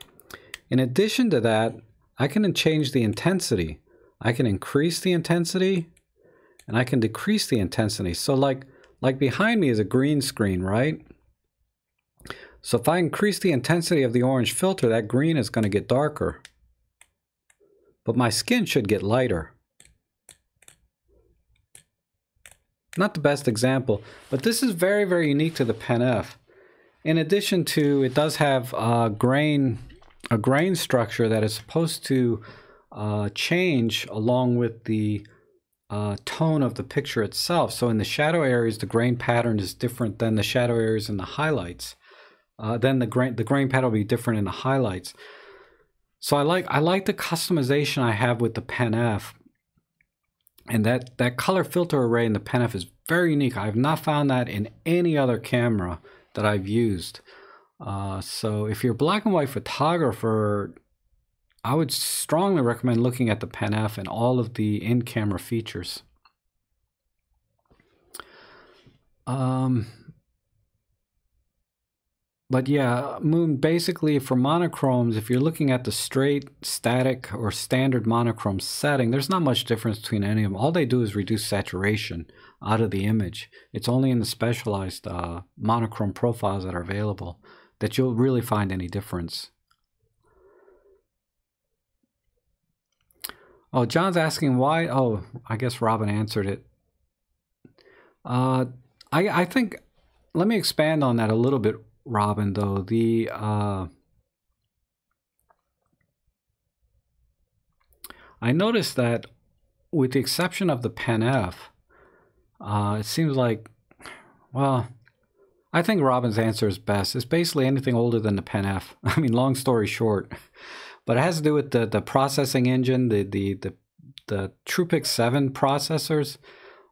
In addition to that, I can change the intensity I can increase the intensity and I can decrease the intensity. So like, like behind me is a green screen, right? So if I increase the intensity of the orange filter, that green is going to get darker. But my skin should get lighter. Not the best example, but this is very, very unique to the Pen F. In addition to, it does have a grain, a grain structure that is supposed to uh, change along with the uh, tone of the picture itself. So in the shadow areas, the grain pattern is different than the shadow areas in the highlights. Uh, then the grain the grain pattern will be different in the highlights. So I like I like the customization I have with the Pen F. And that, that color filter array in the Pen F is very unique. I have not found that in any other camera that I've used. Uh, so if you're a black and white photographer, I would strongly recommend looking at the Pen F and all of the in-camera features. Um, but yeah, Moon, basically for monochromes, if you're looking at the straight, static, or standard monochrome setting, there's not much difference between any of them. All they do is reduce saturation out of the image. It's only in the specialized uh, monochrome profiles that are available that you'll really find any difference. Oh, John's asking why. Oh, I guess Robin answered it. Uh, I I think let me expand on that a little bit, Robin. Though the uh, I noticed that, with the exception of the Pen F, uh, it seems like, well, I think Robin's answer is best. It's basically anything older than the Pen F. I mean, long story short but it has to do with the the processing engine, the the the the TruePic 7 processors.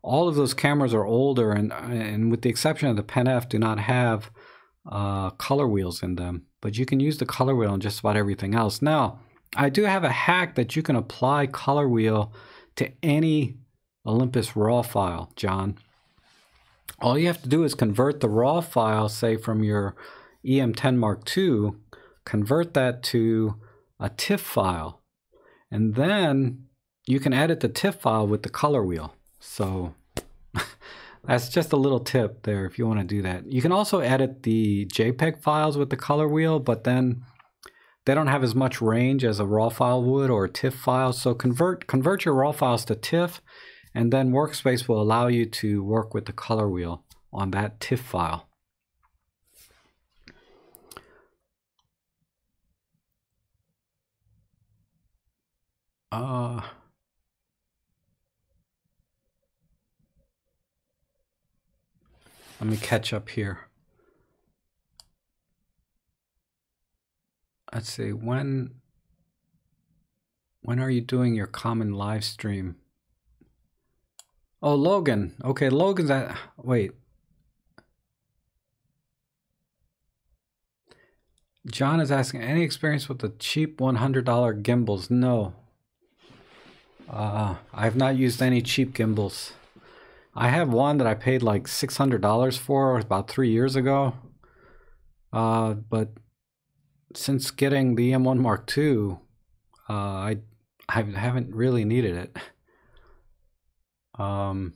All of those cameras are older, and and with the exception of the Pen F, do not have uh, color wheels in them. But you can use the color wheel on just about everything else. Now, I do have a hack that you can apply color wheel to any Olympus RAW file, John. All you have to do is convert the RAW file, say from your EM10 Mark II, convert that to a TIFF file. And then you can edit the TIFF file with the color wheel. So that's just a little tip there if you want to do that. You can also edit the JPEG files with the color wheel, but then they don't have as much range as a RAW file would or a TIFF file. So convert convert your RAW files to TIFF, and then Workspace will allow you to work with the color wheel on that TIFF file. Uh, let me catch up here. Let's see, when when are you doing your common live stream? Oh, Logan. Okay, Logan's at wait. John is asking any experience with the cheap $100 gimbals? No. Uh, I have not used any cheap gimbals. I have one that I paid like $600 for about three years ago. Uh, but since getting the M1 Mark II, uh, I, I haven't really needed it. Um,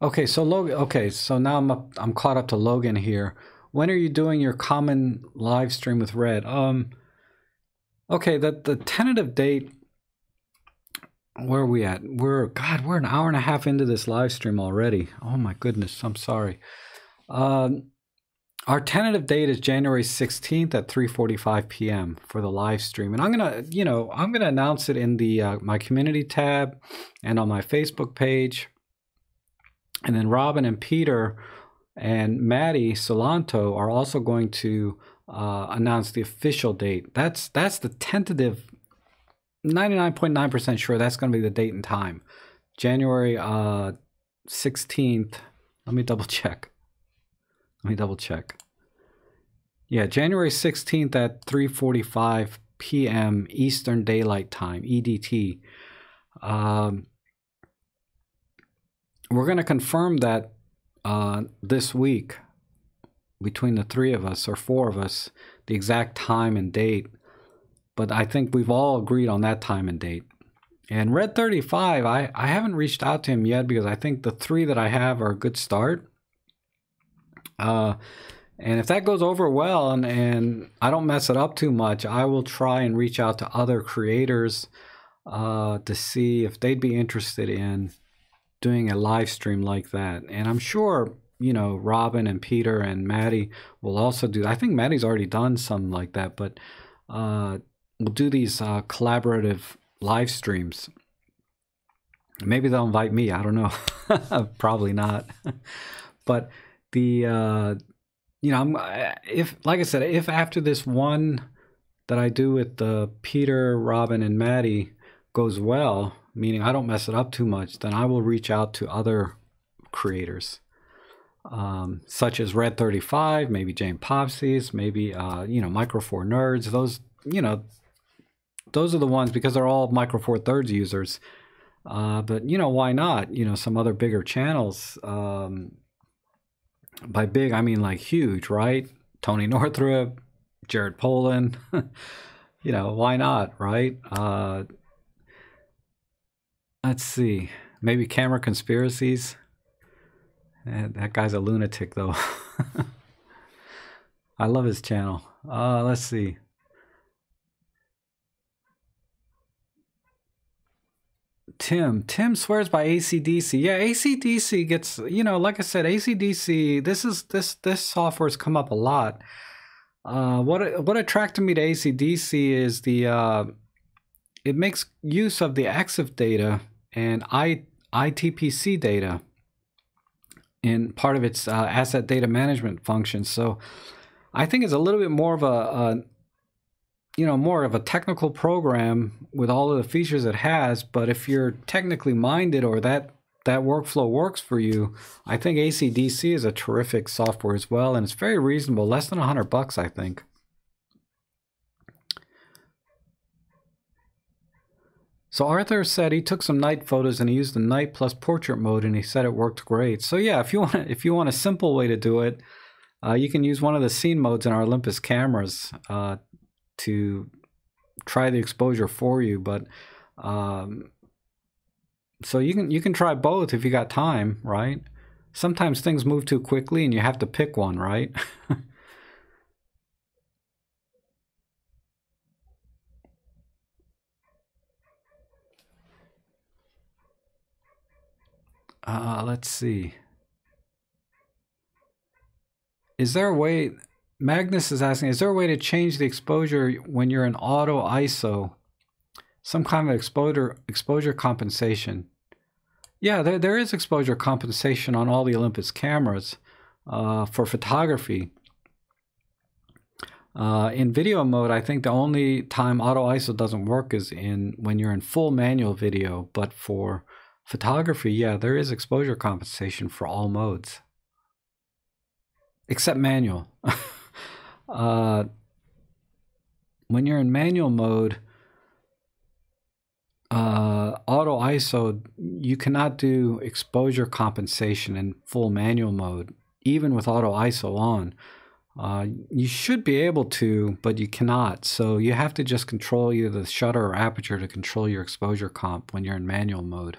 okay, so Logan. Okay, so now I'm up, I'm caught up to Logan here when are you doing your common live stream with Red? Um, okay, the the tentative date. Where are we at? We're God. We're an hour and a half into this live stream already. Oh my goodness. I'm sorry. Um, our tentative date is January 16th at 3:45 p.m. for the live stream, and I'm gonna, you know, I'm gonna announce it in the uh, my community tab and on my Facebook page. And then Robin and Peter and Maddie Solanto are also going to uh, announce the official date. That's that's the tentative. 99.9% sure that's going to be the date and time. January uh, 16th. Let me double check. Let me double check. Yeah, January 16th at 3:45 p.m. Eastern Daylight Time (EDT). Um, we're going to confirm that uh, this week between the three of us or four of us the exact time and date, but I think we've all agreed on that time and date. And Red 35, I, I haven't reached out to him yet because I think the three that I have are a good start. Uh, and if that goes over well and, and I don't mess it up too much, I will try and reach out to other creators uh, to see if they'd be interested in doing a live stream like that. And I'm sure, you know, Robin and Peter and Maddie will also do. I think Maddie's already done something like that, but uh, we'll do these uh, collaborative live streams. Maybe they'll invite me. I don't know. Probably not. but the uh, you know, I'm if like I said, if after this one that I do with the Peter, Robin, and Maddie goes well, meaning I don't mess it up too much, then I will reach out to other creators, um, such as Red Thirty Five, maybe Jane Popsies, maybe uh, you know Micro Four Nerds. Those you know, those are the ones because they're all Micro Four Thirds users. Uh, but you know why not? You know some other bigger channels. Um, by big, I mean like huge, right? Tony Northrup, Jared Polin. you know, why not, right? Uh, let's see. Maybe camera conspiracies. Eh, that guy's a lunatic, though. I love his channel. Uh, let's see. Tim. Tim swears by ACDSee. Yeah, ACDSee gets, you know, like I said, ACDSee, this is this this software's come up a lot. Uh, what what attracted me to ACDSee is the uh, it makes use of the EXIF data and I, ITPC data in part of its uh, asset data management function. So I think it's a little bit more of a, a you know more of a technical program with all of the features it has but if you're technically minded or that that workflow works for you i think ACDSee is a terrific software as well and it's very reasonable less than 100 bucks i think so arthur said he took some night photos and he used the night plus portrait mode and he said it worked great. So yeah if you want if you want a simple way to do it uh, you can use one of the scene modes in our olympus cameras uh, to try the exposure for you but um, so you can you can try both if you got time right? Sometimes things move too quickly and you have to pick one right uh, let's see is there a way Magnus is asking, is there a way to change the exposure when you're in auto ISO? Some kind of exposure exposure compensation. Yeah, there, there is exposure compensation on all the Olympus cameras uh, for photography. Uh, in video mode, I think the only time auto ISO doesn't work is in when you're in full manual video. But for photography, yeah, there is exposure compensation for all modes, except manual. Uh, when you're in manual mode, uh, auto ISO, you cannot do exposure compensation in full manual mode, even with auto ISO on. Uh, you should be able to, but you cannot. So you have to just control either the shutter or aperture to control your exposure comp when you're in manual mode.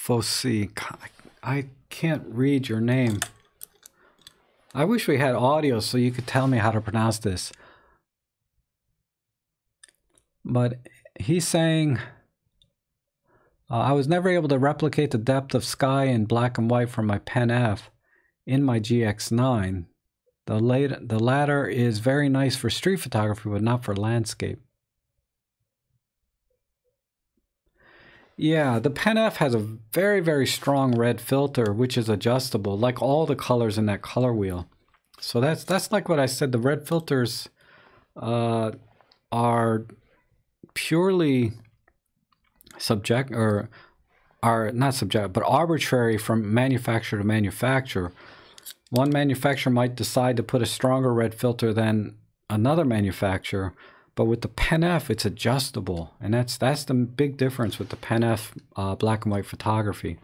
Leptasophosi. I can't read your name. I wish we had audio so you could tell me how to pronounce this. But he's saying, uh, I was never able to replicate the depth of sky in black and white from my Pen F in my GX9. The, late, the latter is very nice for street photography, but not for landscape. Yeah, the Pen F has a very, very strong red filter, which is adjustable, like all the colors in that color wheel. So that's that's like what I said. The red filters uh, are purely subject or are not subject, but arbitrary from manufacturer to manufacturer. One manufacturer might decide to put a stronger red filter than another manufacturer, but with the Pen F, it's adjustable, and that's that's the big difference with the Pen F uh, black and white photography.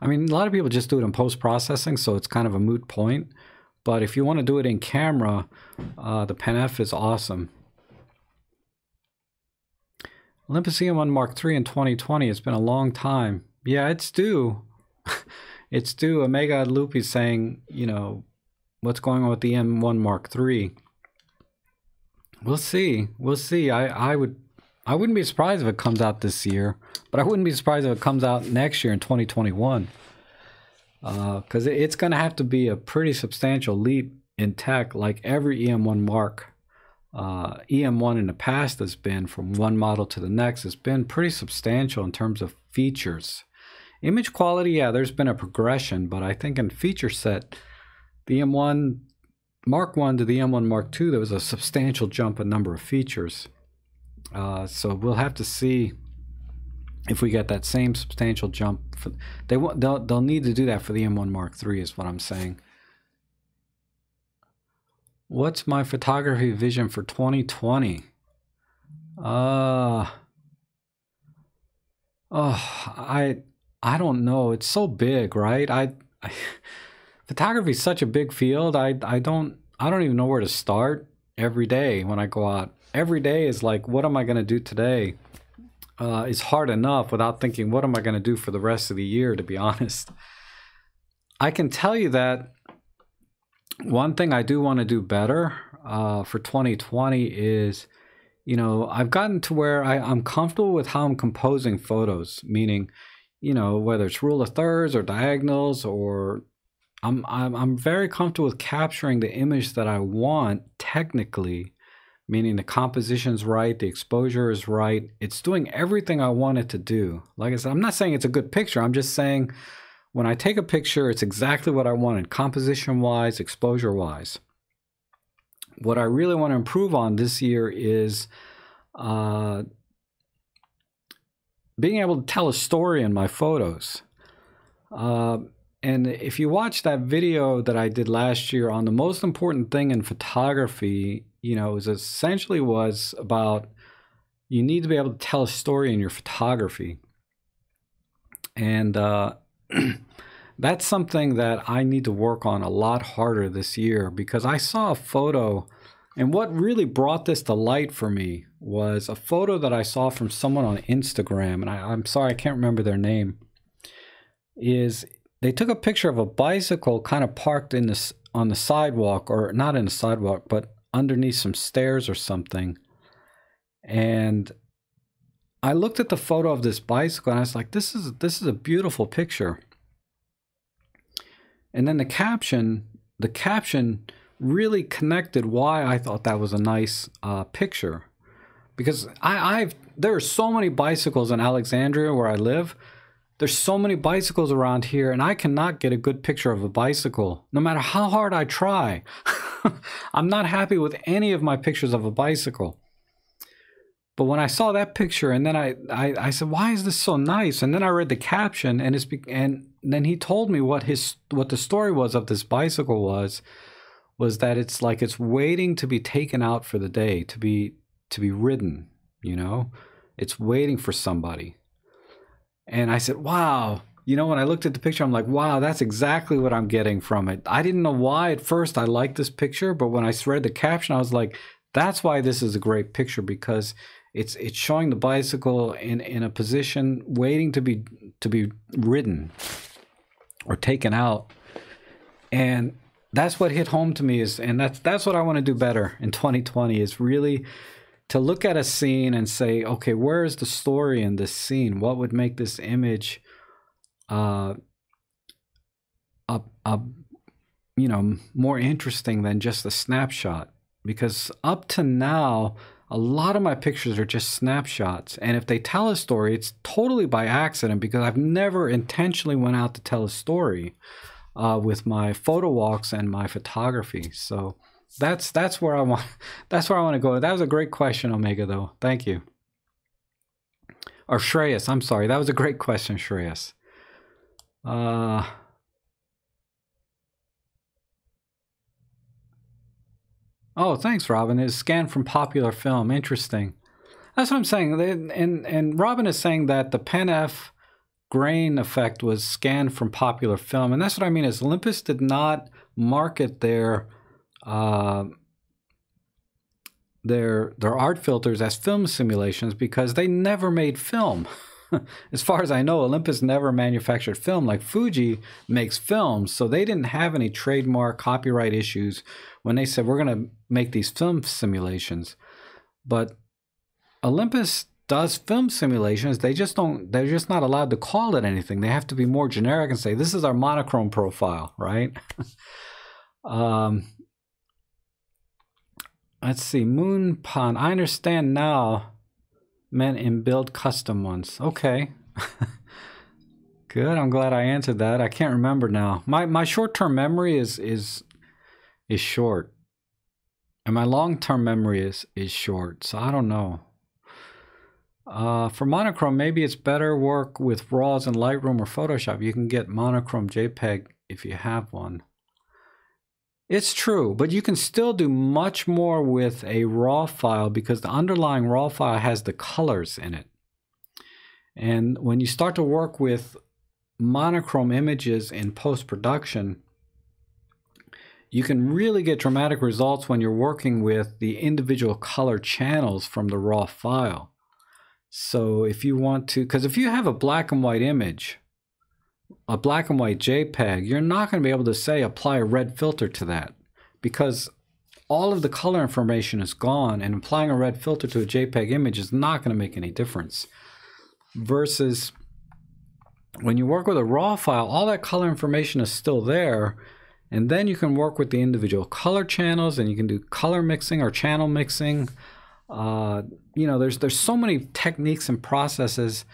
I mean, a lot of people just do it in post processing, so it's kind of a moot point. But if you want to do it in camera, uh, the Pen F is awesome. Olympus EM1 Mark III in 2020. It's been a long time. Yeah, it's due. it's due. Omega Loopy saying, you know, what's going on with the M1 Mark III. We'll see. We'll see. I, I would I wouldn't be surprised if it comes out this year, but I wouldn't be surprised if it comes out next year in 2021. Because uh, it's going to have to be a pretty substantial leap in tech, like every EM1 Mark. Uh, EM1 in the past has been from one model to the next, has been pretty substantial in terms of features. Image quality, yeah, there's been a progression, but I think in feature set, the M1 Mark 1 to the M1 Mark 2, there was a substantial jump in number of features. Uh, so we'll have to see if we get that same substantial jump. For, they they'll they'll need to do that for the M1 Mark III, is what I'm saying. What's my photography vision for 2020? Uh oh, I I don't know. It's so big, right? I, I photography is such a big field. I I don't I don't even know where to start every day when I go out. Every day is like, what am I going to do today? Uh, it's hard enough without thinking, what am I going to do for the rest of the year? To be honest, I can tell you that one thing I do want to do better uh, for 2020 is, you know, I've gotten to where I, I'm comfortable with how I'm composing photos, meaning, you know, whether it's rule of thirds or diagonals or I'm, I'm, I'm very comfortable with capturing the image that I want technically, meaning the composition's right, the exposure is right. It's doing everything I want it to do. Like I said, I'm not saying it's a good picture. I'm just saying when I take a picture, it's exactly what I wanted, composition wise, exposure wise. What I really want to improve on this year is uh, being able to tell a story in my photos. Uh, and if you watch that video that I did last year on the most important thing in photography, you know, it essentially was about you need to be able to tell a story in your photography. And uh, that's something that I need to work on a lot harder this year because I saw a photo. And what really brought this to light for me was a photo that I saw from someone on Instagram. And I, I'm sorry, I can't remember their name. Is they took a picture of a bicycle kind of parked in this on the sidewalk or not in the sidewalk but underneath some stairs or something. And i looked at the photo of this bicycle and i was like this is this is a beautiful picture. And then the caption the caption really connected why i thought that was a nice uh, picture. Because I, I've there are so many bicycles in alexandria where i live there's so many bicycles around here, and I cannot get a good picture of a bicycle, no matter how hard I try. I'm not happy with any of my pictures of a bicycle. But when I saw that picture, and then I, I, I said, "Why is this so nice?" And then I read the caption, and it's and then he told me what his what the story was of this bicycle was, was that it's like it's waiting to be taken out for the day, to be to be ridden. You know, it's waiting for somebody. And I said, wow. You know, when I looked at the picture, I'm like, wow, that's exactly what I'm getting from it. I didn't know why at first I liked this picture, but when I read the caption, I was like, that's why this is a great picture because it's it's showing the bicycle in, in a position waiting to be to be ridden or taken out. And that's what hit home to me is and that's that's what I want to do better in 2020 is really to look at a scene and say, okay, where is the story in this scene? What would make this image uh, a, a, you know, more interesting than just a snapshot? Because up to now, a lot of my pictures are just snapshots. And if they tell a story, it's totally by accident because I've never intentionally went out to tell a story uh, with my photo walks and my photography. So that's that's where I want that's where I want to go. That was a great question, Omega. Though, thank you. Or Shreyas, I'm sorry. That was a great question, Shreyas. Uh, oh, thanks, Robin. It's scanned from popular film. Interesting. That's what I'm saying. And and Robin is saying that the PenF grain effect was scanned from popular film, and that's what I mean. Is Olympus did not market their uh, their their art filters as film simulations because they never made film. as far as I know, Olympus never manufactured film. Like Fuji makes films, so they didn't have any trademark copyright issues when they said we're going to make these film simulations. But Olympus does film simulations. They just don't. They're just not allowed to call it anything. They have to be more generic and say this is our monochrome profile, right? um, Let's see, Moon Pond. I understand now. Meant in build custom ones. Okay. Good. I'm glad I answered that. I can't remember now. My my short term memory is is is short, and my long term memory is is short. So I don't know. Uh, for monochrome, maybe it's better work with RAWs in Lightroom or Photoshop. You can get monochrome JPEG if you have one. It's true, but you can still do much more with a raw file because the underlying raw file has the colors in it. And when you start to work with monochrome images in post-production, you can really get dramatic results when you're working with the individual color channels from the raw file. So if you want to, because if you have a black and white image, a black and white JPEG, you're not going to be able to say apply a red filter to that because all of the color information is gone and applying a red filter to a JPEG image is not going to make any difference. Versus when you work with a raw file, all that color information is still there. And then you can work with the individual color channels and you can do color mixing or channel mixing. Uh, you know, there's there's so many techniques and processes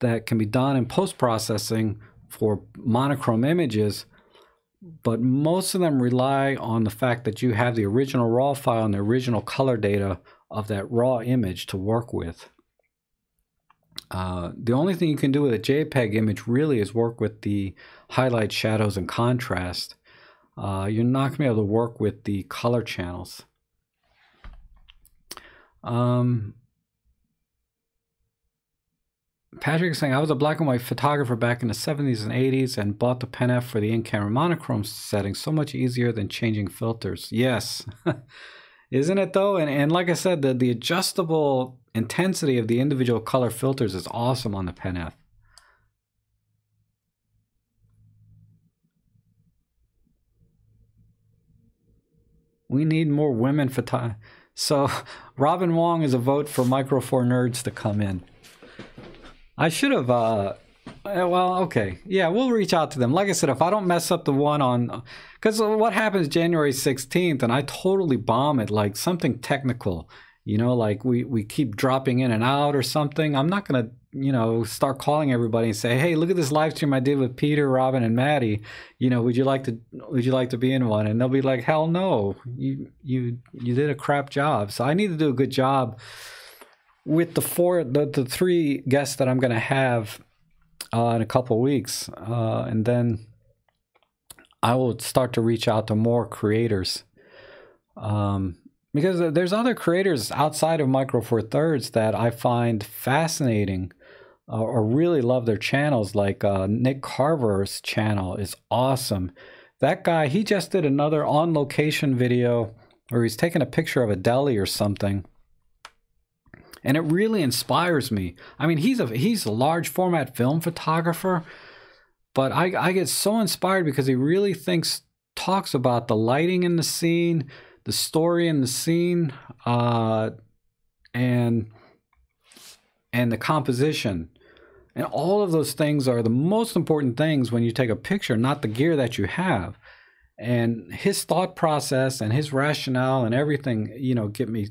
that can be done in post-processing for monochrome images, but most of them rely on the fact that you have the original RAW file and the original color data of that raw image to work with. Uh, the only thing you can do with a JPEG image really is work with the highlight, shadows, and contrast. Uh, you're not going to be able to work with the color channels. Um, Patrick saying, I was a black and white photographer back in the 70s and 80s and bought the PenF for the in-camera monochrome setting. So much easier than changing filters. Yes. Isn't it though? And, and like I said, the, the adjustable intensity of the individual color filters is awesome on the PenF. We need more women photo. So Robin Wong is a vote for Micro Four Nerds to come in. I should have. Uh, uh, well, okay, yeah, we'll reach out to them. Like I said, if I don't mess up the one on, because what happens January sixteenth, and I totally bomb it, like something technical, you know, like we we keep dropping in and out or something. I'm not gonna, you know, start calling everybody and say, hey, look at this live stream I did with Peter, Robin, and Maddie. You know, would you like to would you like to be in one? And they'll be like, hell no, you you you did a crap job. So I need to do a good job with the four, the, the three guests that I'm going to have uh, in a couple weeks, uh, and then I will start to reach out to more creators. Um, because there's other creators outside of Micro Four Thirds that I find fascinating uh, or really love their channels. Like uh, Nick Carver's channel is awesome. That guy, he just did another on location video where he's taking a picture of a deli or something and it really inspires me. I mean, he's a he's a large format film photographer, but I I get so inspired because he really thinks talks about the lighting in the scene, the story in the scene, uh, and and the composition. And all of those things are the most important things when you take a picture, not the gear that you have. And his thought process and his rationale and everything, you know, get me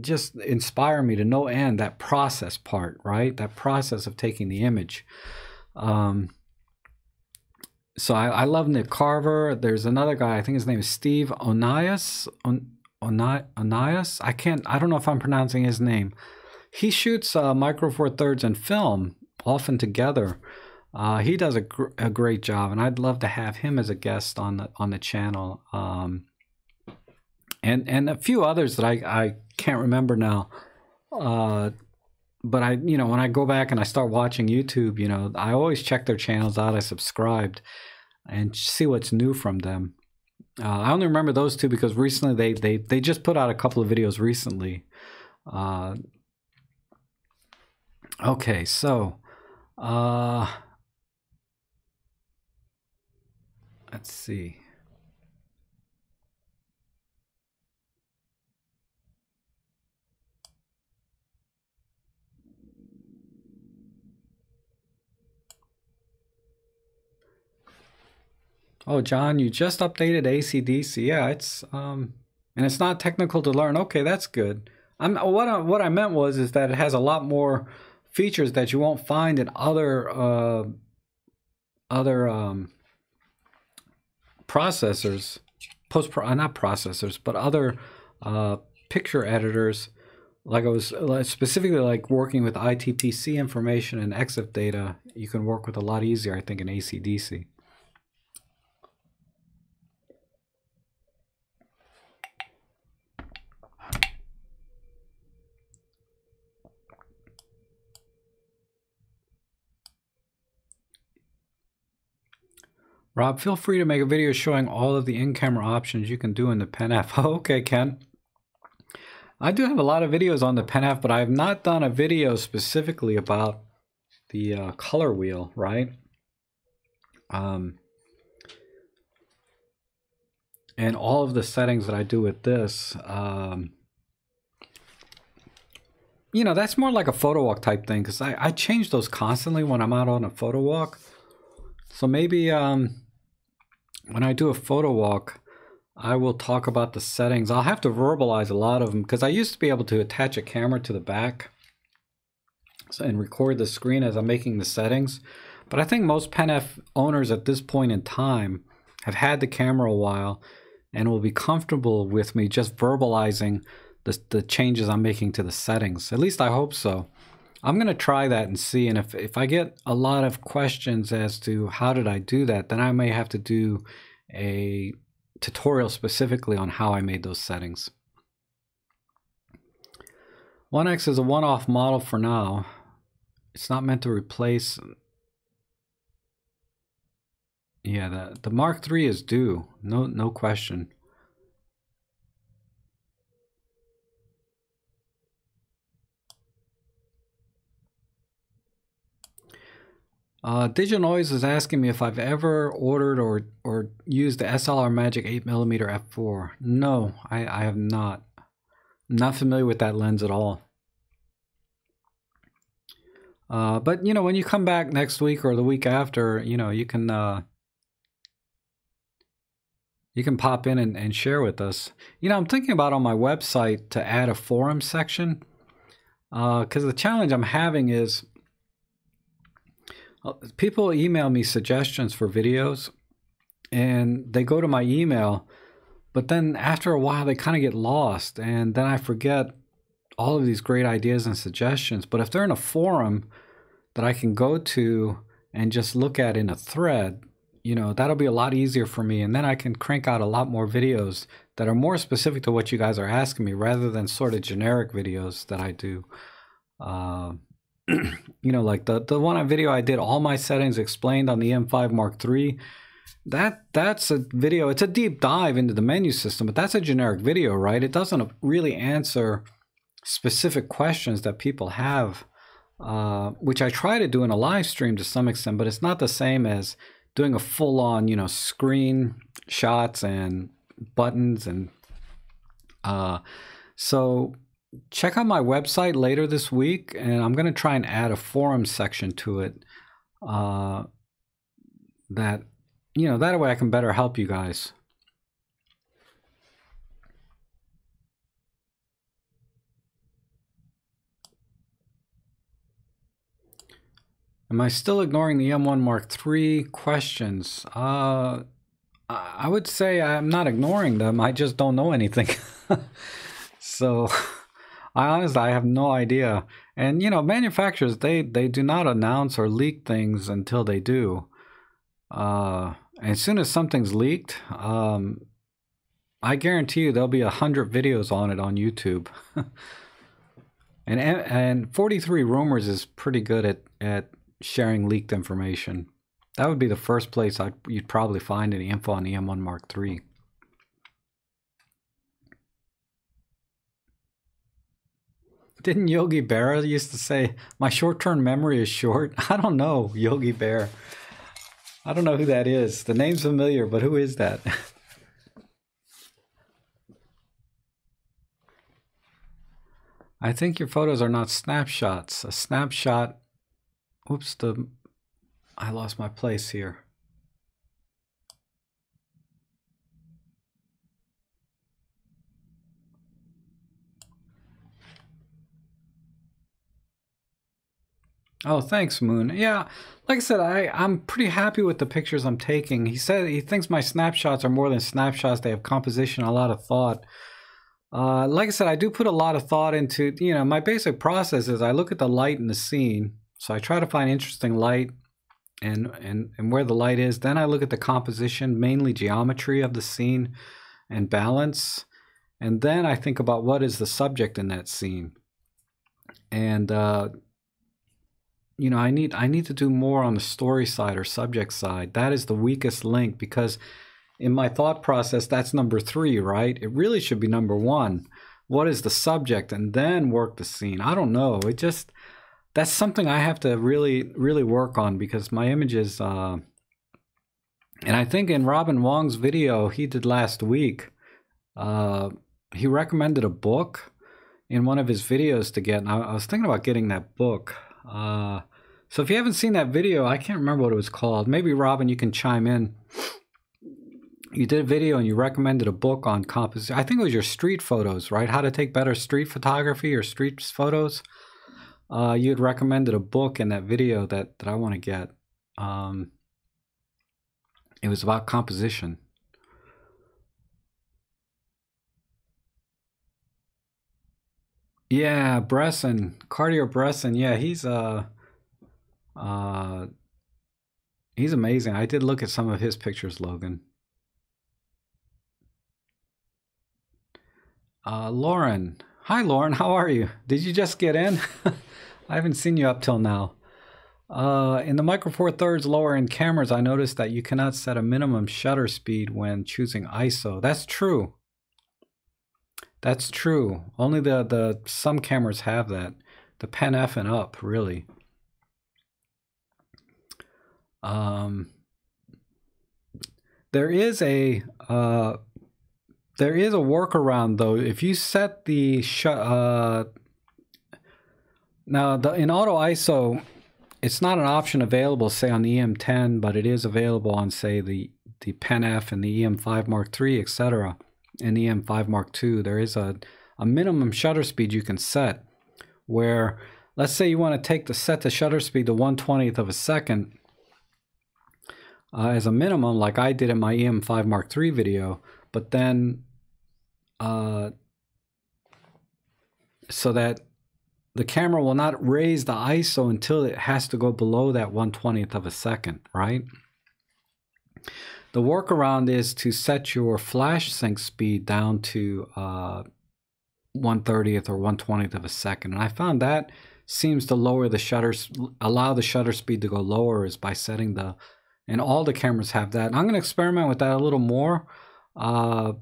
just inspire me to no end that process part right that process of taking the image um, so I, I, love Nick Carver. There's another guy, I think his name is Steve Onias. On, Onias? I can't, I don't know if I'm pronouncing his name. He shoots uh, Micro Four Thirds and film often together. Uh, he does a, gr- a great job, and I'd love to have him as a guest on the on the channel. Um, and and a few others that I, I can't remember now. Uh, but I, you know, when I go back and I start watching YouTube, you know, I always check their channels out. I subscribed and see what's new from them. Uh, I only remember those two because recently they they they just put out a couple of videos recently. Uh, okay, so uh, let's see. Oh, John, you just updated ACDSee. Yeah, it's um, and it's not technical to learn. Okay, that's good. I'm what I, what I meant was is that it has a lot more features that you won't find in other uh, other um, processors, post pro, uh, not processors, but other uh, picture editors. Like I was specifically like working with ITPC information and EXIF data, you can work with a lot easier, I think, in ACDSee. Rob, feel free to make a video showing all of the in-camera options you can do in the PenF. okay, Ken. I do have a lot of videos on the PenF, but I have not done a video specifically about the uh, color wheel, right? Um, and all of the settings that I do with this, um, you know, that's more like a photo walk type thing because I, I change those constantly when I'm out on a photo walk. So maybe um, when I do a photo walk, I will talk about the settings. I'll have to verbalize a lot of them because I used to be able to attach a camera to the back and record the screen as I'm making the settings. But I think most PenF owners at this point in time have had the camera a while and will be comfortable with me just verbalizing the, the changes I'm making to the settings. At least I hope so. I'm going to try that and see. And if, if I get a lot of questions as to how did I do that, then I may have to do a tutorial specifically on how I made those settings. 1X is a one-off model for now. It's not meant to replace... Yeah, the, the Mark III is due. No, no question. Uh, DigiNoise is asking me if I've ever ordered or or used the SLR Magic 8mm f4. No, I, I have not. I'm not familiar with that lens at all. Uh, but you know, when you come back next week or the week after, you know, you can uh, you can pop in and, and share with us. You know, I'm thinking about on my website to add a forum section because uh, the challenge I'm having is people email me suggestions for videos and they go to my email, but then after a while they kind of get lost and then I forget all of these great ideas and suggestions. But if they're in a forum that I can go to and just look at in a thread, you know, that'll be a lot easier for me. And then I can crank out a lot more videos that are more specific to what you guys are asking me rather than sort of generic videos that I do. Uh, you know, like the the one video I did, all my settings explained on the M5 Mark III. That that's a video. It's a deep dive into the menu system, but that's a generic video, right? It doesn't really answer specific questions that people have, uh, which I try to do in a live stream to some extent, but it's not the same as doing a full on, you know, screen shots and buttons and uh, so check out my website later this week, and I'm going to try and add a forum section to it. Uh, that you know that way I can better help you guys. Am I still ignoring the M1 Mark III questions? Uh, I would say I'm not ignoring them. I just don't know anything. so. I honestly I have no idea. And you know, manufacturers they they do not announce or leak things until they do. Uh, as soon as something's leaked, um, I guarantee you there'll be a hundred videos on it on YouTube. and and 43 Rumors is pretty good at at sharing leaked information. That would be the first place I'd, you'd probably find any info on the M1 Mark III. Didn't Yogi Berra used to say, my short-term memory is short? I don't know, Yogi Bear. I don't know who that is. The name's familiar, but who is that? I think your photos are not snapshots. A snapshot Oops, the I lost my place here. Oh, thanks, Moon. Yeah, like I said, I, I'm pretty happy with the pictures I'm taking. He said he thinks my snapshots are more than snapshots. They have composition, a lot of thought. Uh, like I said, I do put a lot of thought into, you know, my basic process is I look at the light in the scene so I try to find interesting light and, and, and where the light is. Then I look at the composition, mainly geometry of the scene and balance. And then I think about what is the subject in that scene. And, uh, you know, I need I need to do more on the story side or subject side. That is the weakest link because in my thought process, that's number three, right? It really should be number one. What is the subject? And then work the scene. I don't know. It just that's something I have to really, really work on because my images, uh, and I think in Robin Wong's video he did last week, uh, he recommended a book in one of his videos to get. And I, I was thinking about getting that book. Uh, so if you haven't seen that video, I can't remember what it was called. Maybe Robin, you can chime in. You did a video and you recommended a book on composition. I think it was your street photos, right? How to take better street photography or street photos uh, you had recommended a book in that video that, that I want to get. Um, it was about composition. Yeah, Bresson, Cartier Bresson. Yeah, he's uh, uh, he's amazing. I did look at some of his pictures, Logan. Uh, Lauren, hi Lauren, how are you? Did you just get in? I haven't seen you up till now. Uh, in the Micro Four Thirds lower end cameras, I noticed that you cannot set a minimum shutter speed when choosing ISO. That's true. That's true. Only the, the some cameras have that. The Pen F and up, really. Um, there is a uh, there is a workaround though. If you set the sh- uh, now, the, in Auto ISO, it's not an option available, say, on the EM10, but it is available on, say, the, the Pen F and the EM5 Mark III, etc., and the EM5 Mark II. There is a, a minimum shutter speed you can set where, let's say you want to take the set the shutter speed to 1 20th of a second uh, as a minimum, like I did in my EM5 Mark III video, but then uh, so that the camera will not raise the ISO until it has to go below that 120th of a second, right? The workaround is to set your flash sync speed down to uh, 130th or 120th of a second. And I found that seems to lower the shutter, allow the shutter speed to go lower is by setting the, and all the cameras have that. And I'm going to experiment with that a little more uh,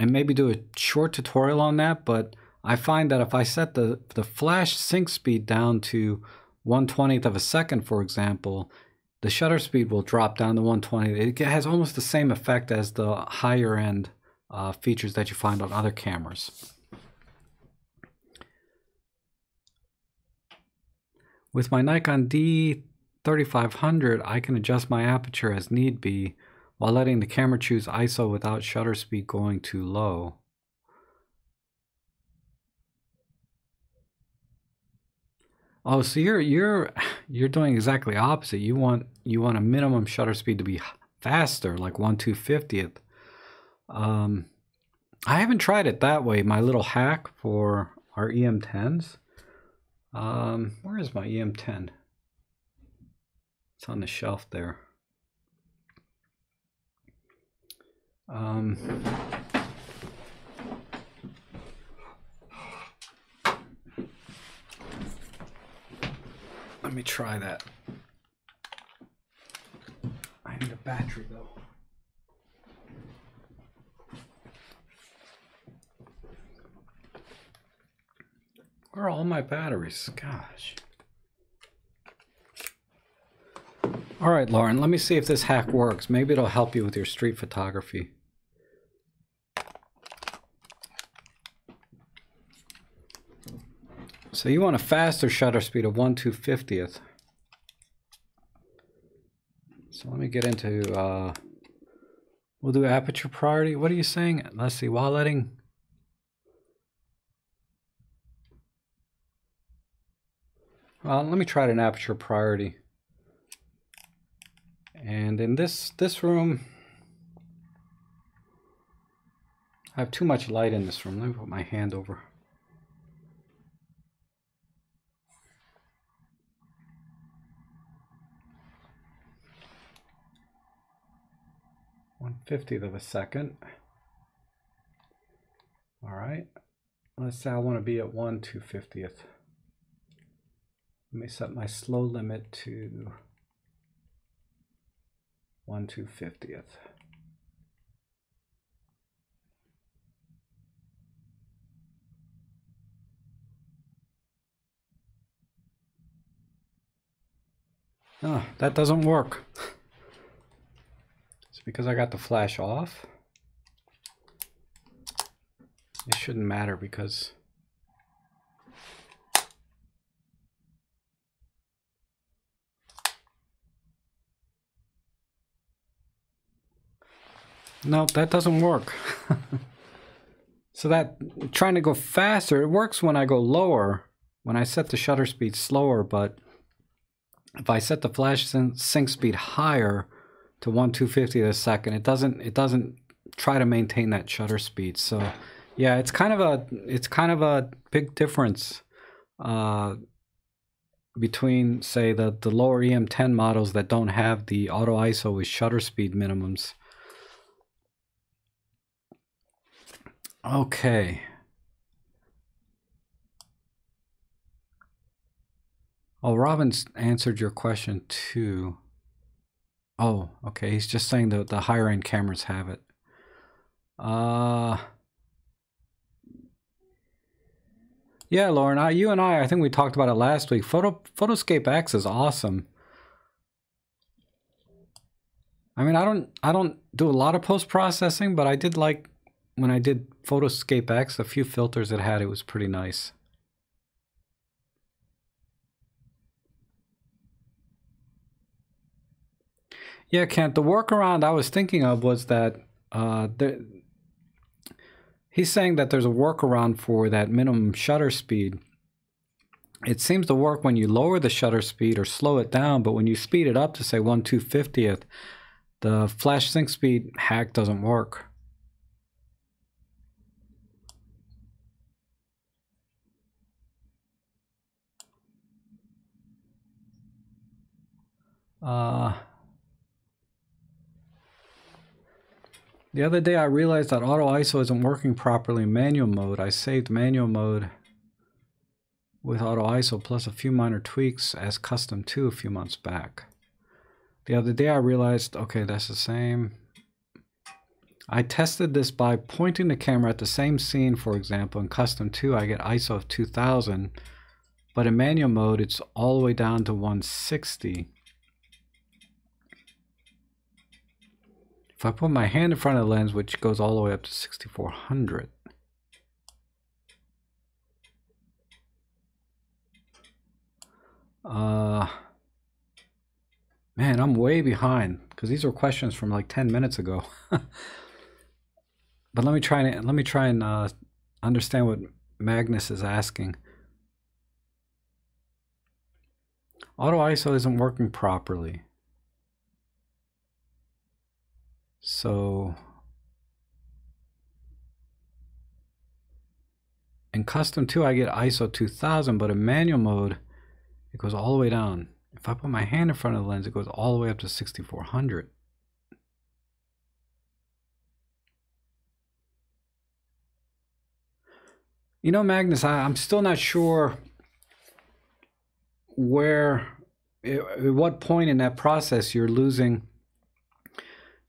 and maybe do a short tutorial on that. But I find that if I set the, the flash sync speed down to 120th of a second, for example, the shutter speed will drop down to 120. It has almost the same effect as the higher end uh, features that you find on other cameras. With my Nikon D3500, I can adjust my aperture as need be while letting the camera choose ISO without shutter speed going too low. Oh, so you're you're you're doing exactly opposite. You want you want a minimum shutter speed to be faster, like one two fiftieth. Um, I haven't tried it that way. My little hack for our EM10s. Um, where is my EM10? It's on the shelf there. Um, let me try that. I need a battery though. Where are all my batteries? Gosh. All right, Lauren, let me see if this hack works. Maybe it'll help you with your street photography. So you want a faster shutter speed of 1 250th. So let me get into, uh, we'll do aperture priority. What are you saying? Let's see, while letting Well, let me try it in aperture priority. And in this, this room, I have too much light in this room. Let me put my hand over. One fiftieth of a second. All right. Let's say I want to be at one two fiftieth. Let me set my slow limit to 1 250th. Oh, that doesn't work. It's because I got the flash off. It shouldn't matter because No, that doesn't work. so that trying to go faster, it works when I go lower, when I set the shutter speed slower, but if I set the flash sync speed higher to 1 250th a second, it doesn't it doesn't try to maintain that shutter speed. So yeah, it's kind of a it's kind of a big difference uh, between say the the lower EM10 models that don't have the auto ISO with shutter speed minimums Okay. Oh, Robin's answered your question too. Oh, okay. He's just saying that the higher end cameras have it. Uh Yeah, Lauren, I, you and I, I think we talked about it last week. Photo Photoscape X is awesome. I mean, I don't I don't do a lot of post processing, but I did like when I did Photoscape X, a few filters it had, it was pretty nice. Yeah, Kent, the workaround I was thinking of was that uh, there, he's saying that there's a workaround for that minimum shutter speed. It seems to work when you lower the shutter speed or slow it down, but when you speed it up to say 1 250th, the flash sync speed hack doesn't work. Uh, the other day I realized that auto ISO isn't working properly in manual mode. I saved manual mode with auto ISO plus a few minor tweaks as custom 2 a few months back. The other day I realized, okay, that's the same. I tested this by pointing the camera at the same scene, for example, in custom 2 I get ISO of 2000, but in manual mode it's all the way down to 160. If I put my hand in front of the lens, which goes all the way up to 6400, uh, man, I'm way behind because these are questions from like 10 minutes ago. but let me try and let me try and uh, understand what Magnus is asking. Auto ISO isn't working properly. So in custom 2 I get ISO 2000 but in manual mode it goes all the way down. If I put my hand in front of the lens it goes all the way up to 6400. You know, Magnus, I, am still not sure where, at what point in that process you're losing,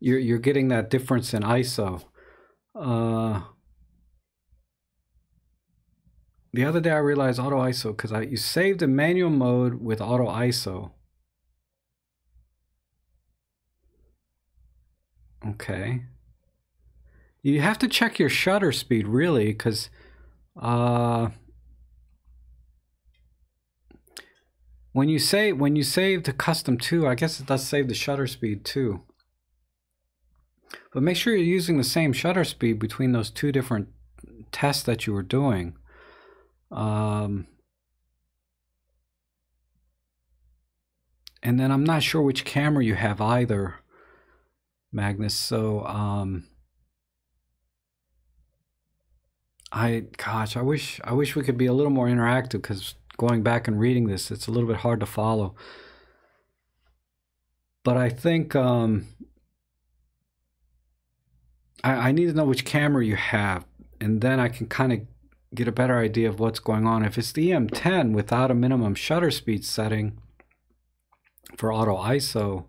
you're, you're getting that difference in ISO. Uh, the other day I realized auto ISO because I you saved a manual mode with auto ISO. Okay. You have to check your shutter speed really because uh, when you say when you save to custom 2, I guess it does save the shutter speed too. But make sure you're using the same shutter speed between those two different tests that you were doing. Um, and then I'm not sure which camera you have either, Magnus. So um, I gosh, I wish I wish we could be a little more interactive because going back and reading this, it's a little bit hard to follow. But I think um, I, I need to know which camera you have, and then I can kind of get a better idea of what's going on. If it's the EM10 without a minimum shutter speed setting for auto ISO,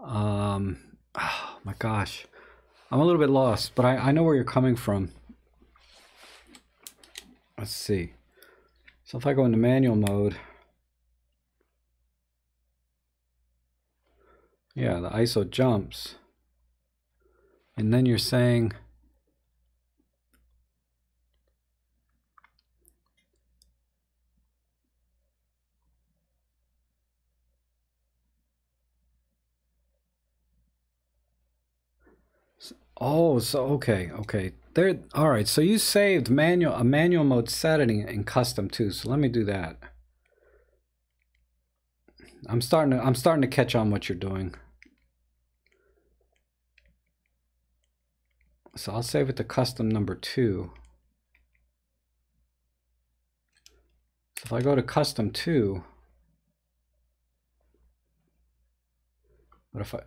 um, oh my gosh, I'm a little bit lost, but I, I know where you're coming from. Let's see. So if I go into manual mode, yeah, the ISO jumps. And then you're saying Oh, so okay, okay. There. All right. So you saved manual a manual mode setting in custom too. So let me do that. I'm starting to I'm starting to catch on what you're doing. So I'll save it to custom number two. So if I go to custom two, what if I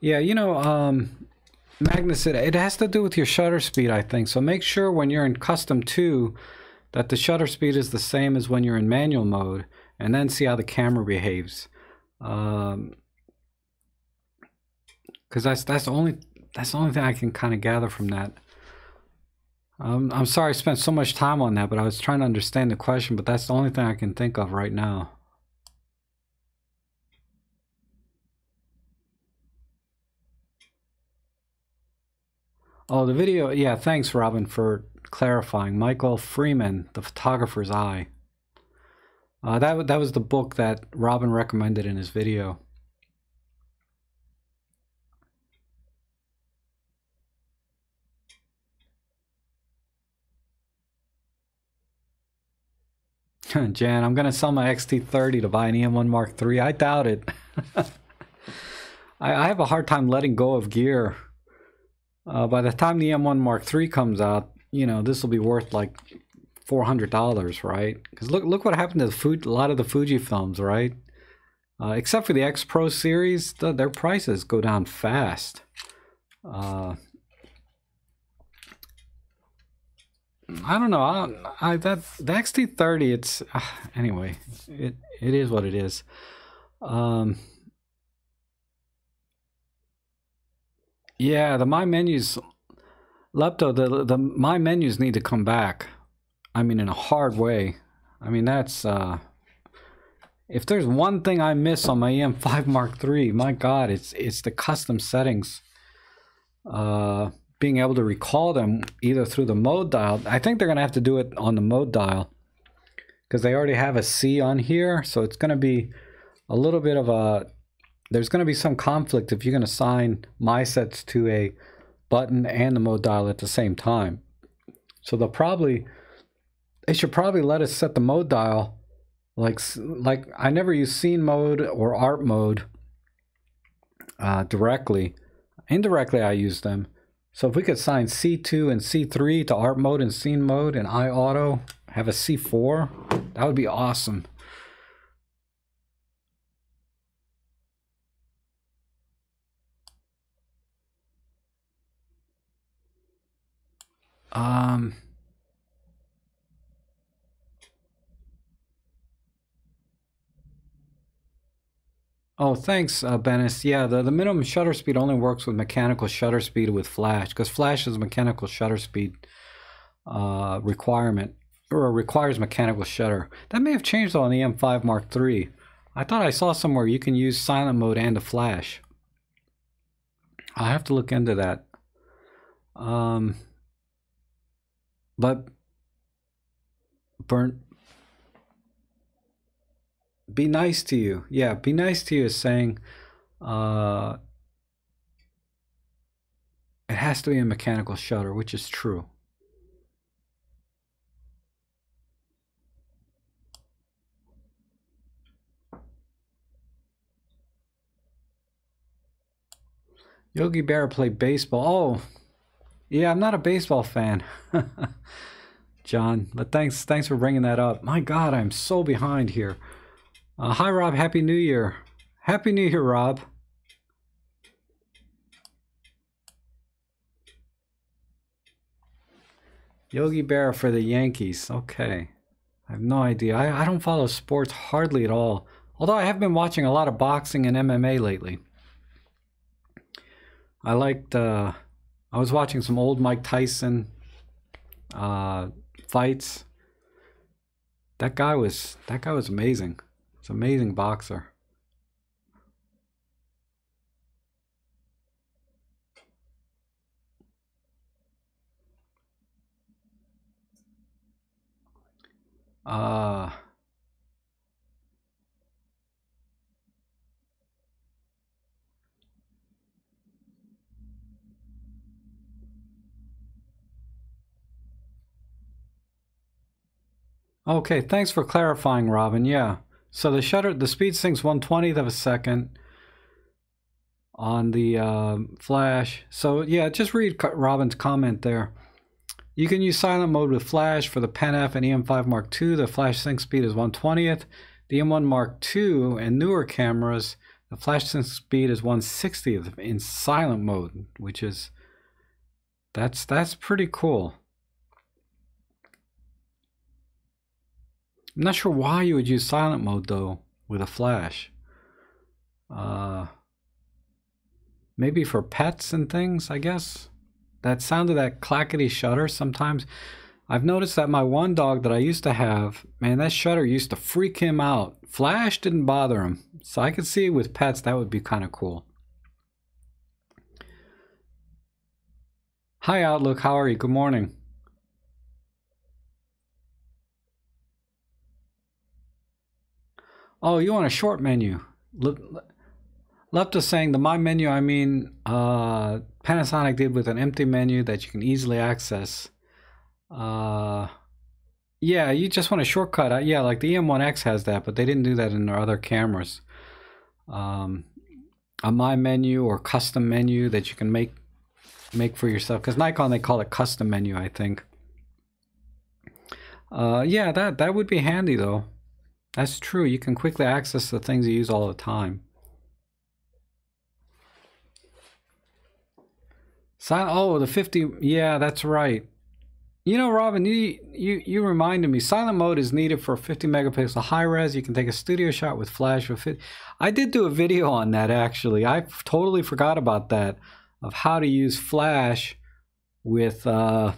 Yeah, you know, um, Magnus, it, it has to do with your shutter speed, I think. So make sure when you're in custom 2 that the shutter speed is the same as when you're in manual mode, and then see how the camera behaves. Um, because that's that's the only that's the only thing I can kind of gather from that. Um, I'm sorry I spent so much time on that, but I was trying to understand the question. But that's the only thing I can think of right now. Oh, the video. Yeah, thanks, Robin, for clarifying. Michael Freeman, The Photographer's Eye. Uh, that, that was the book that Robin recommended in his video. Jan, I'm going to sell my XT30 to buy an EM1 Mark III. I doubt it. I, I have a hard time letting go of gear. Uh, by the time the M1 Mark III comes out, you know, this will be worth like $400, right? Because look, look what happened to the food, a lot of the Fuji films, right? Uh, except for the X Pro series, the, their prices go down fast. Uh, I don't know. I, I that the XT30. It's uh, anyway. It it is what it is. Um, Yeah, the my menus, Lepto, the the my menus need to come back. I mean, in a hard way. I mean, that's uh, if there's one thing I miss on my EM5 Mark III, my God, it's it's the custom settings. Uh, being able to recall them either through the mode dial. I think they're gonna have to do it on the mode dial because they already have a C on here, so it's gonna be a little bit of a there's going to be some conflict if you're going to assign my sets to a button and the mode dial at the same time. So they'll probably they should probably let us set the mode dial like like I never use scene mode or art mode uh, directly. Indirectly, I use them. So if we could assign C2 and C3 to art mode and scene mode and iAuto, have a C4, that would be awesome. Um, Oh, thanks, uh, Bennis. Yeah, the, the minimum shutter speed only works with mechanical shutter speed with Flash, because Flash is mechanical shutter speed uh, requirement, or requires mechanical shutter. That may have changed on the M5 Mark III. I thought I saw somewhere you can use silent mode and a flash. i have to look into that. Um, but burnt be nice to you. Yeah, be nice to you is saying uh, it has to be a mechanical shutter, which is true. Yogi Berra played baseball. Oh, yeah, I'm not a baseball fan, John. But thanks, thanks for bringing that up. My God, I'm so behind here. Uh, hi, Rob. Happy New Year. Happy New Year, Rob. Yogi Berra for the Yankees. Okay. I have no idea. I, I don't follow sports hardly at all. Although I have been watching a lot of boxing and MMA lately. I liked, uh, I was watching some old Mike Tyson uh, fights. That guy was, that guy was amazing. It's amazing boxer. Uh, okay, thanks for clarifying, Robin. Yeah. So the shutter, the speed sync's 120th of a second on the uh, flash. So yeah, just read Robin's comment there. You can use silent mode with flash for the Pen F and EM5 Mark II. The flash sync speed is 120th. The M1 Mark II and newer cameras, the flash sync speed is 160th in silent mode, which is that's that's pretty cool. I'm not sure why you would use silent mode though with a flash. Uh, maybe for pets and things, I guess. That sound of that clackety shutter sometimes. I've noticed that my one dog that I used to have, man, that shutter used to freak him out. Flash didn't bother him. So I could see with pets that would be kind of cool. Hi Outlook, how are you? Good morning. Oh, you want a short menu? Left is saying the my menu, I mean uh, Panasonic did with an empty menu that you can easily access. Uh, yeah, you just want a shortcut. Uh, yeah, like the EM1X has that, but they didn't do that in their other cameras. Um, a my menu or custom menu that you can make make for yourself. Because Nikon they call it custom menu, I think. Uh, yeah, that that would be handy though. That's true. You can quickly access the things you use all the time. oh, the 50. Yeah, that's right. You know, Robin, you, you, you reminded me. Silent mode is needed for 50 megapixel high res. You can take a studio shot with flash with 50. I did do a video on that actually. I totally forgot about that of how to use flash with uh,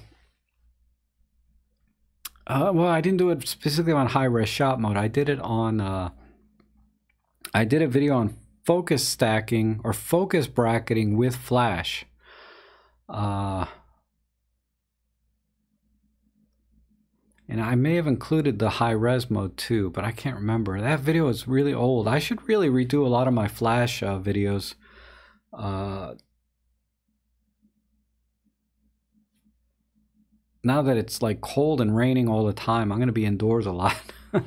uh, well, I didn't do it specifically on high res shot mode. I did it on. Uh, I did a video on focus stacking or focus bracketing with flash. Uh, and I may have included the high res mode too, but I can't remember. That video is really old. I should really redo a lot of my flash uh, videos. Now that it's like cold and raining all the time, I'm going to be indoors a lot.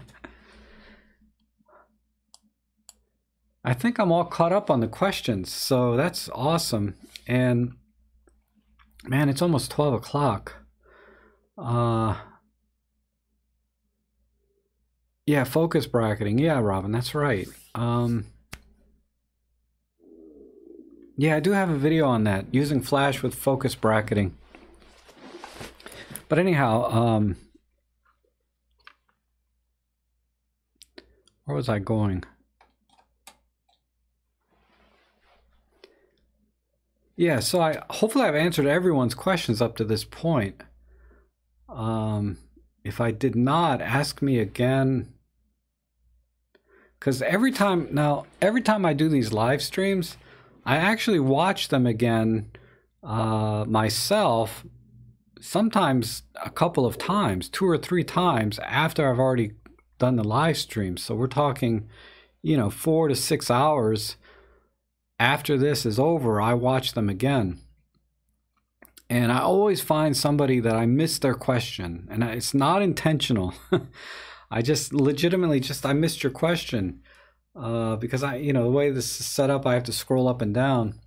I think I'm all caught up on the questions, so that's awesome. And man, it's almost 12 o'clock. Uh, yeah, focus bracketing. Yeah, Robin, that's right. Um, yeah, I do have a video on that, using Flash with focus bracketing. But anyhow, um, where was I going? Yeah, so I hopefully I've answered everyone's questions up to this point. Um, if I did not, ask me again. Because every time now, every time I do these live streams, I actually watch them again uh, myself. Sometimes a couple of times, two or three times after I've already done the live stream. So we're talking, you know, four to six hours after this is over, I watch them again. And I always find somebody that I missed their question. And it's not intentional. I just legitimately just, I missed your question. Uh, because I, you know, the way this is set up, I have to scroll up and down.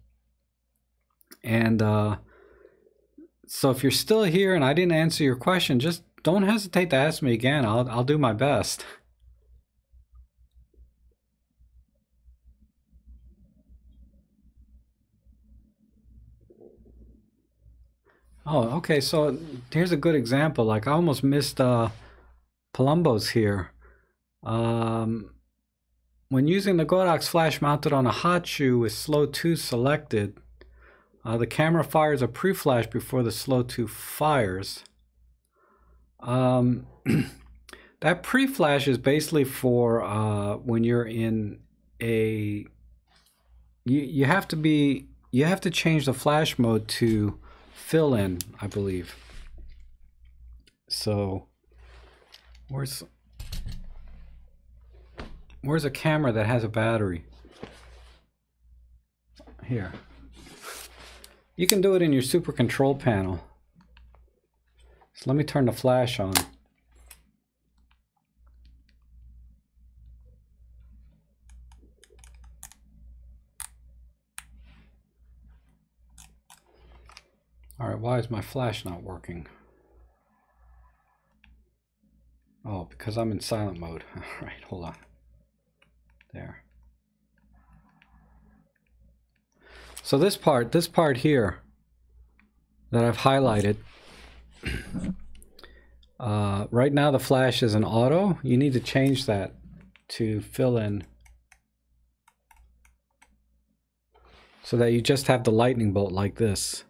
And uh, so if you're still here and I didn't answer your question, just don't hesitate to ask me again. I'll, I'll do my best. Oh, okay. So here's a good example. Like I almost missed uh, Palumbo's here. Um, when using the Godox flash mounted on a hot shoe with slow 2 selected, uh, the camera fires a pre-flash before the slow 2 fires. Um, that pre-flash is basically for uh, when you're in a you, you have to be you have to change the flash mode to fill in, I believe. So where's where's a camera that has a battery? Here. You can do it in your super control panel. So let me turn the flash on. All right, why is my flash not working? Oh, because I'm in silent mode. All right, hold on. There. So this part, this part here that I've highlighted, uh, right now the flash is an auto. You need to change that to fill in so that you just have the lightning bolt like this.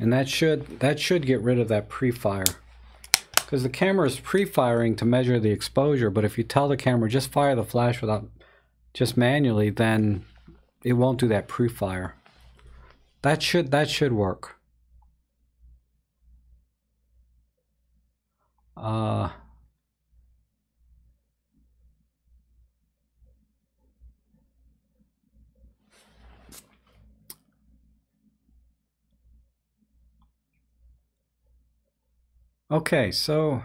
And that should that should get rid of that pre-fire. Because the camera is pre-firing to measure the exposure, but if you tell the camera just fire the flash without just manually, then it won't do that pre-fire. That should that should work. Uh Okay, so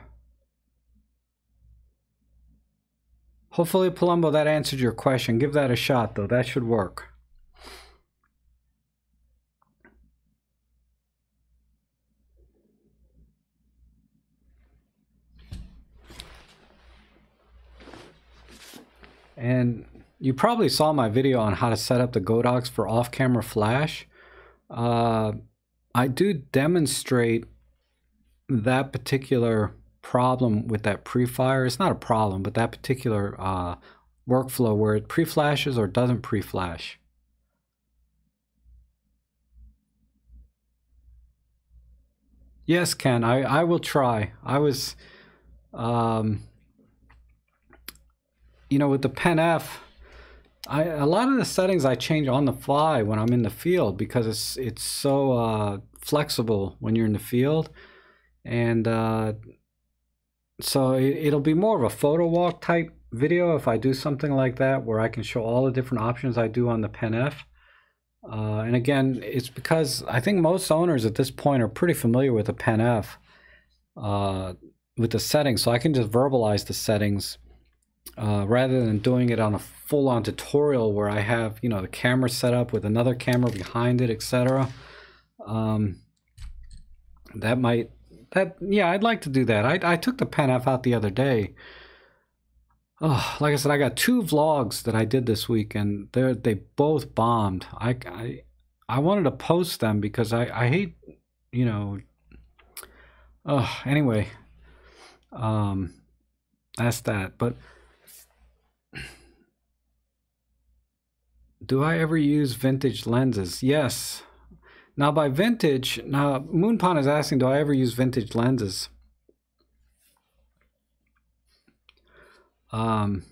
hopefully, Palumbo, that answered your question. Give that a shot, though. That should work. And you probably saw my video on how to set up the Godox for off-camera flash. Uh, I do demonstrate that particular problem with that pre-fire, it's not a problem, but that particular uh, workflow where it pre-flashes or doesn't pre-flash. Yes, Ken, I, I will try. I was, um, you know, with the Pen F, I, a lot of the settings I change on the fly when I'm in the field because it's it's so uh, flexible when you're in the field and uh, so it, will be more of a photo walk type video if I do something like that where I can show all the different options I do on the Pen F Uh, and again, it's because I think most owners at this point are pretty familiar with the Pen F, uh, with the settings. So I can just verbalize the settings uh, rather than doing it on a full-on tutorial where I have, you know, the camera set up with another camera behind it, etc. Um, that might, that yeah, I'd like to do that. I, I took the Pen out the other day oh, like I said, I got two vlogs that I did this week, and they they both bombed. I, I I wanted to post them because I I hate you know. Oh, anyway, um, that's that. But do I ever use vintage lenses? Yes. Now by vintage, now Moonpond is asking, do I ever use vintage lenses? Um,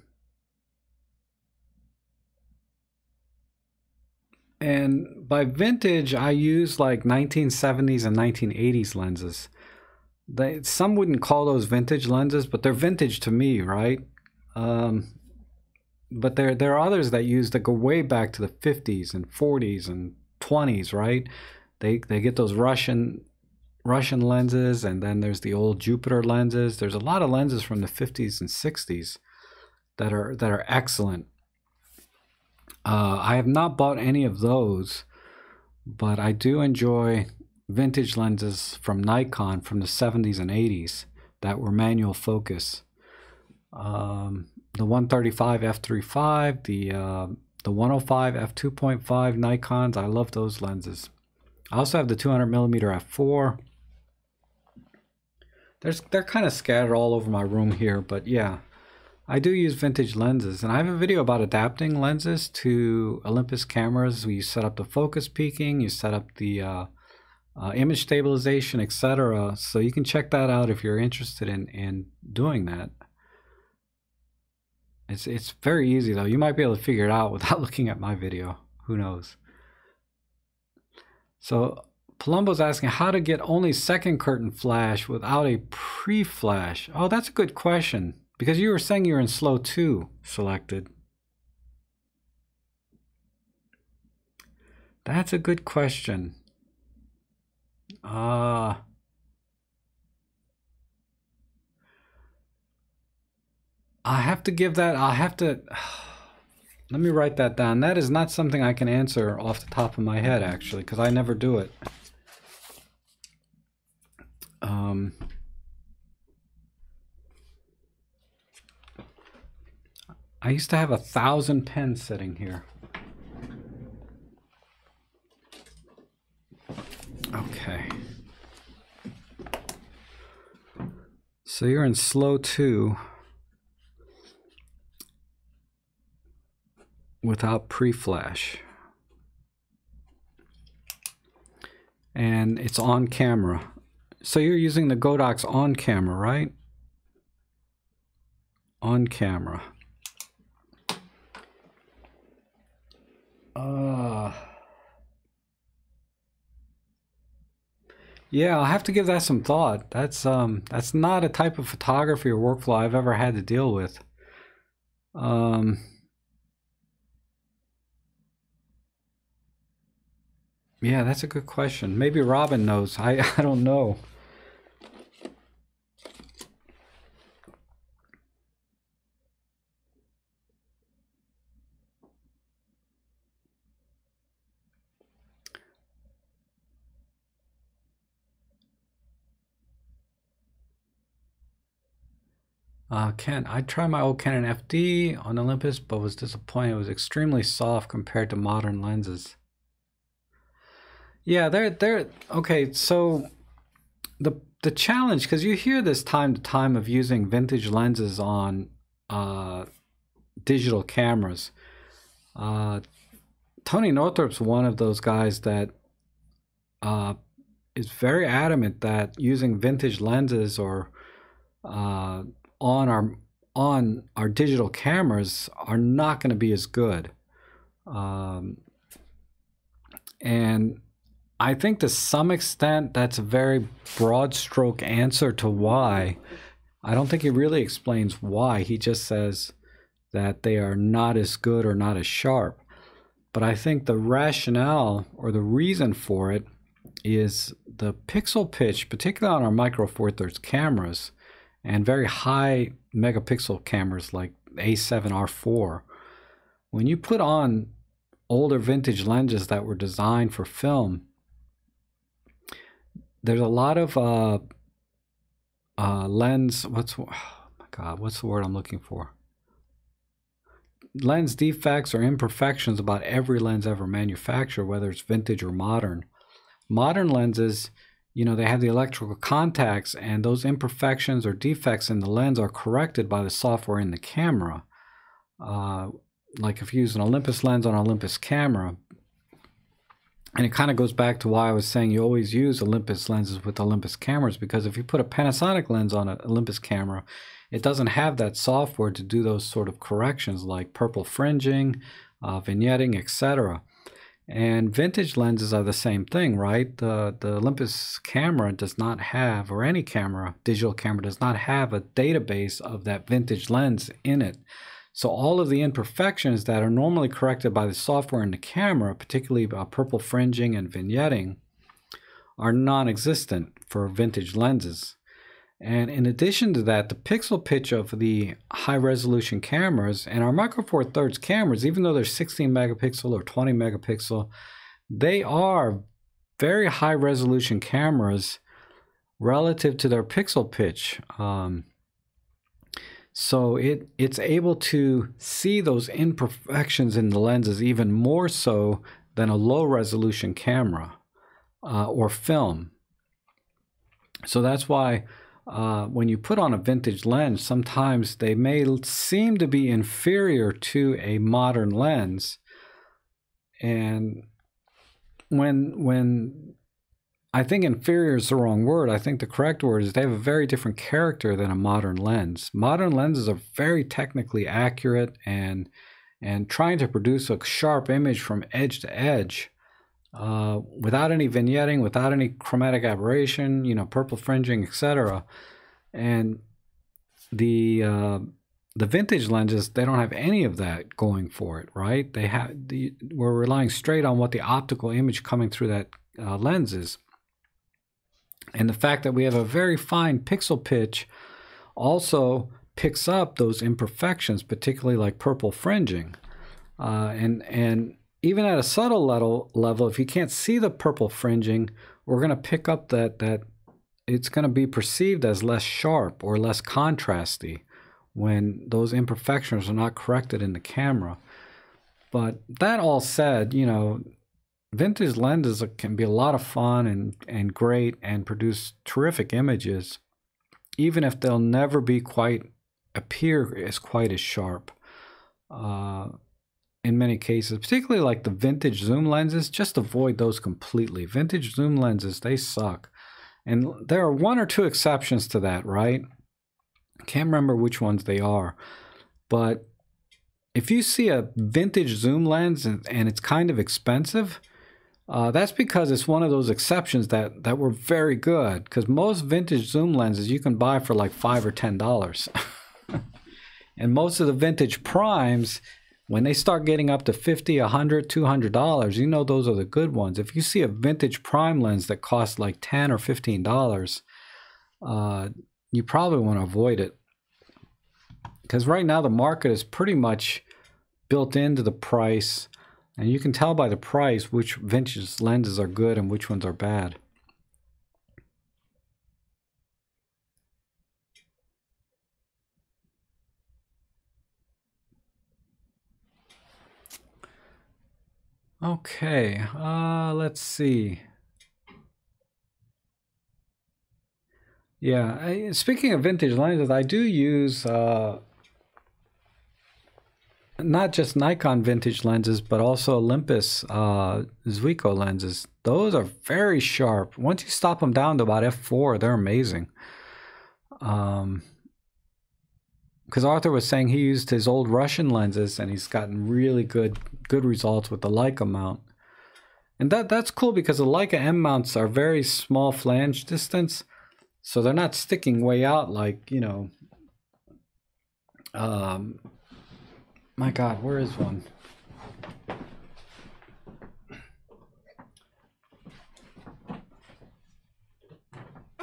and by vintage, I use like 1970s and 1980s lenses. They, some wouldn't call those vintage lenses, but they're vintage to me, right? Um, but there there are others that use that go way back to the 50s and 40s and 20s, right? They they get those Russian Russian lenses, and then there's the old Jupiter lenses. There's a lot of lenses from the 50s and 60s that are that are excellent. Uh, I have not bought any of those, but I do enjoy vintage lenses from Nikon from the 70s and 80s that were manual focus. Um, the 135 f3.5, the uh, the 105 f2.5 Nikons, I love those lenses. I also have the 200 millimeter f4. There's they're kind of scattered all over my room here, but yeah, I do use vintage lenses, and I have a video about adapting lenses to Olympus cameras. You set up the focus peaking, you set up the uh, uh, image stabilization, etc. So you can check that out if you're interested in in doing that. It's it's very easy though. You might be able to figure it out without looking at my video. Who knows? So Palumbo's asking how to get only second curtain flash without a pre-flash. Oh, that's a good question. Because you were saying you're in slow 2 selected. That's a good question. Uh, I have to give that, I have to, let me write that down. That is not something I can answer off the top of my head, actually, because I never do it. Um, I used to have a thousand pens sitting here. Okay. So you're in slow two without pre-flash. And it's on camera. So you're using the Godox on camera, right? On camera. Uh, yeah, I'll have to give that some thought. That's um that's not a type of photography or workflow I've ever had to deal with. Um Yeah, that's a good question. Maybe Robin knows. I I don't know. Uh, Ken, I tried my old Canon FD on Olympus, but was disappointed. It was extremely soft compared to modern lenses. Yeah, they're they're okay. So the the challenge, because you hear this time to time of using vintage lenses on uh, digital cameras. Uh, Tony Northrup's one of those guys that uh, is very adamant that using vintage lenses or uh, on our on our digital cameras are not going to be as good. Um, and I think to some extent that's a very broad stroke answer to why. I don't think he really explains why. He just says that they are not as good or not as sharp. but I think the rationale or the reason for it is the pixel pitch, particularly on our micro four thirds cameras and very high megapixel cameras like A7R4. When you put on older vintage lenses that were designed for film, there's a lot of uh, uh, lens. What's oh my God? What's the word I'm looking for? Lens defects or imperfections about every lens ever manufactured, whether it's vintage or modern. Modern lenses, you know, they have the electrical contacts, and those imperfections or defects in the lens are corrected by the software in the camera. Uh, like if you use an Olympus lens on an Olympus camera, and it kind of goes back to why I was saying you always use Olympus lenses with Olympus cameras because if you put a Panasonic lens on an Olympus camera, it doesn't have that software to do those sort of corrections like purple fringing, uh, vignetting, etc. And vintage lenses are the same thing, right? The, the Olympus camera does not have, or any camera, digital camera, does not have a database of that vintage lens in it. So all of the imperfections that are normally corrected by the software in the camera, particularly purple fringing and vignetting, are non-existent for vintage lenses. And in addition to that, the pixel pitch of the high resolution cameras and our Micro Four Thirds cameras, even though they're 16 megapixel or 20 megapixel, they are very high resolution cameras relative to their pixel pitch. Um, so it it's able to see those imperfections in the lenses even more so than a low resolution camera uh, or film. So that's why uh, when you put on a vintage lens, sometimes they may seem to be inferior to a modern lens. And when when I think inferior is the wrong word. I think the correct word is they have a very different character than a modern lens. Modern lenses are very technically accurate and and trying to produce a sharp image from edge to edge uh, without any vignetting, without any chromatic aberration, you know, purple fringing, etc. And the uh, the vintage lenses they don't have any of that going for it, right? They have the, we're relying straight on what the optical image coming through that uh, lens is. And the fact that we have a very fine pixel pitch also picks up those imperfections, particularly like purple fringing. Uh, and, and even at a subtle level, level, if you can't see the purple fringing, we're going to pick up that, that it's going to be perceived as less sharp or less contrasty when those imperfections are not corrected in the camera. But that all said, you know, vintage lenses can be a lot of fun and, and great and produce terrific images, even if they'll never be quite appear as quite as sharp. Uh, in many cases, particularly like the vintage zoom lenses, just avoid those completely. Vintage zoom lenses, they suck. And there are one or two exceptions to that, right? Can't remember which ones they are. But if you see a vintage zoom lens and, and it's kind of expensive, uh, that's because it's one of those exceptions that, that were very good. Because most vintage zoom lenses you can buy for like five or ten dollars, and most of the vintage primes, when they start getting up to 50 100 200 dollars you know those are the good ones. If you see a vintage prime lens that costs like 10 or 15 dollars uh, you probably want to avoid it. Because right now the market is pretty much built into the price and you can tell by the price which vintage lenses are good and which ones are bad. Okay, uh, let's see. Yeah, I, speaking of vintage lenses, I do use uh, not just Nikon vintage lenses, but also Olympus uh, Zuiko lenses. Those are very sharp. Once you stop them down to about f4, they're amazing. Um, because Arthur was saying he used his old Russian lenses and he's gotten really good good results with the Leica mount. And that that's cool because the Leica M mounts are very small flange distance, so they're not sticking way out like you know um, my God, where is one?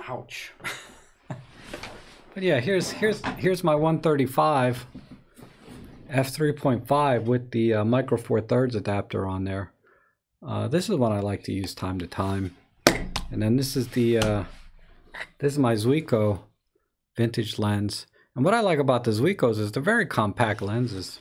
Ouch. but yeah, here's here's here's my 135 f3.5 with the uh, micro four thirds adapter on there. Uh, this is one I like to use time to time. And then this is the uh, this is my Zuiko vintage lens. And what I like about the Zuikos is they're very compact lenses.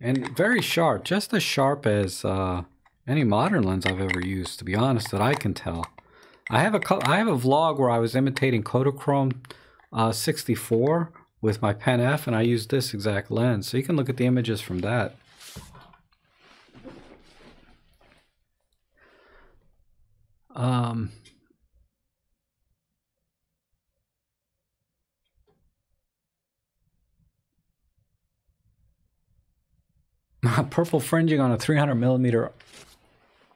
And very sharp, just as sharp as uh, any modern lens I've ever used, to be honest, that I can tell. I have a I have a vlog where I was imitating Kodachrome uh, 64 with my Pen F, and I used this exact lens. So you can look at the images from that. Um, Purple fringing on a 300 millimeter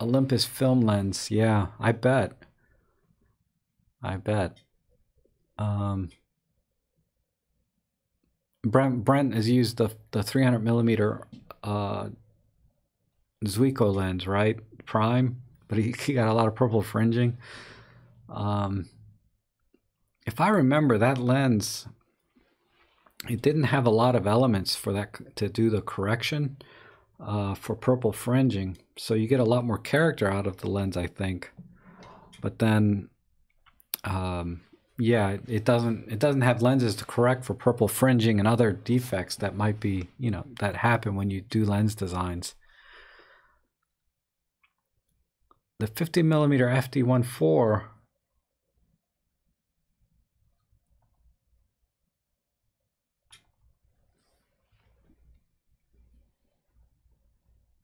Olympus film lens. Yeah, I bet. I bet. Um, Brent Brent has used the the 300 millimeter uh, Zuiko lens, right? Prime, but he, he got a lot of purple fringing. Um, if I remember that lens, it didn't have a lot of elements for that to do the correction uh, for purple fringing. So you get a lot more character out of the lens, I think. But then, um, yeah, it doesn't it doesn't have lenses to correct for purple fringing and other defects that might be you know that happen when you do lens designs. The 50 millimeter FD14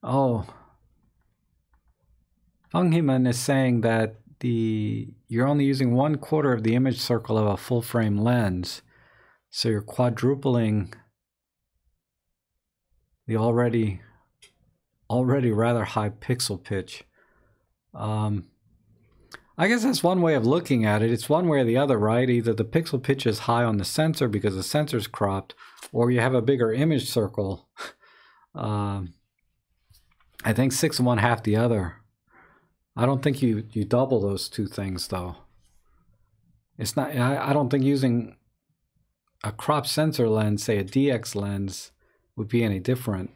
Oh, Feng Himan is saying that the you're only using one quarter of the image circle of a full frame lens, so you're quadrupling the already already rather high pixel pitch. Um, I guess that's one way of looking at it. It's one way or the other, right? Either the pixel pitch is high on the sensor because the sensor's cropped, or you have a bigger image circle. um, I think six and one half the other. I don't think you you double those two things though. It's not. I, I don't think using a crop sensor lens, say a DX lens, would be any different.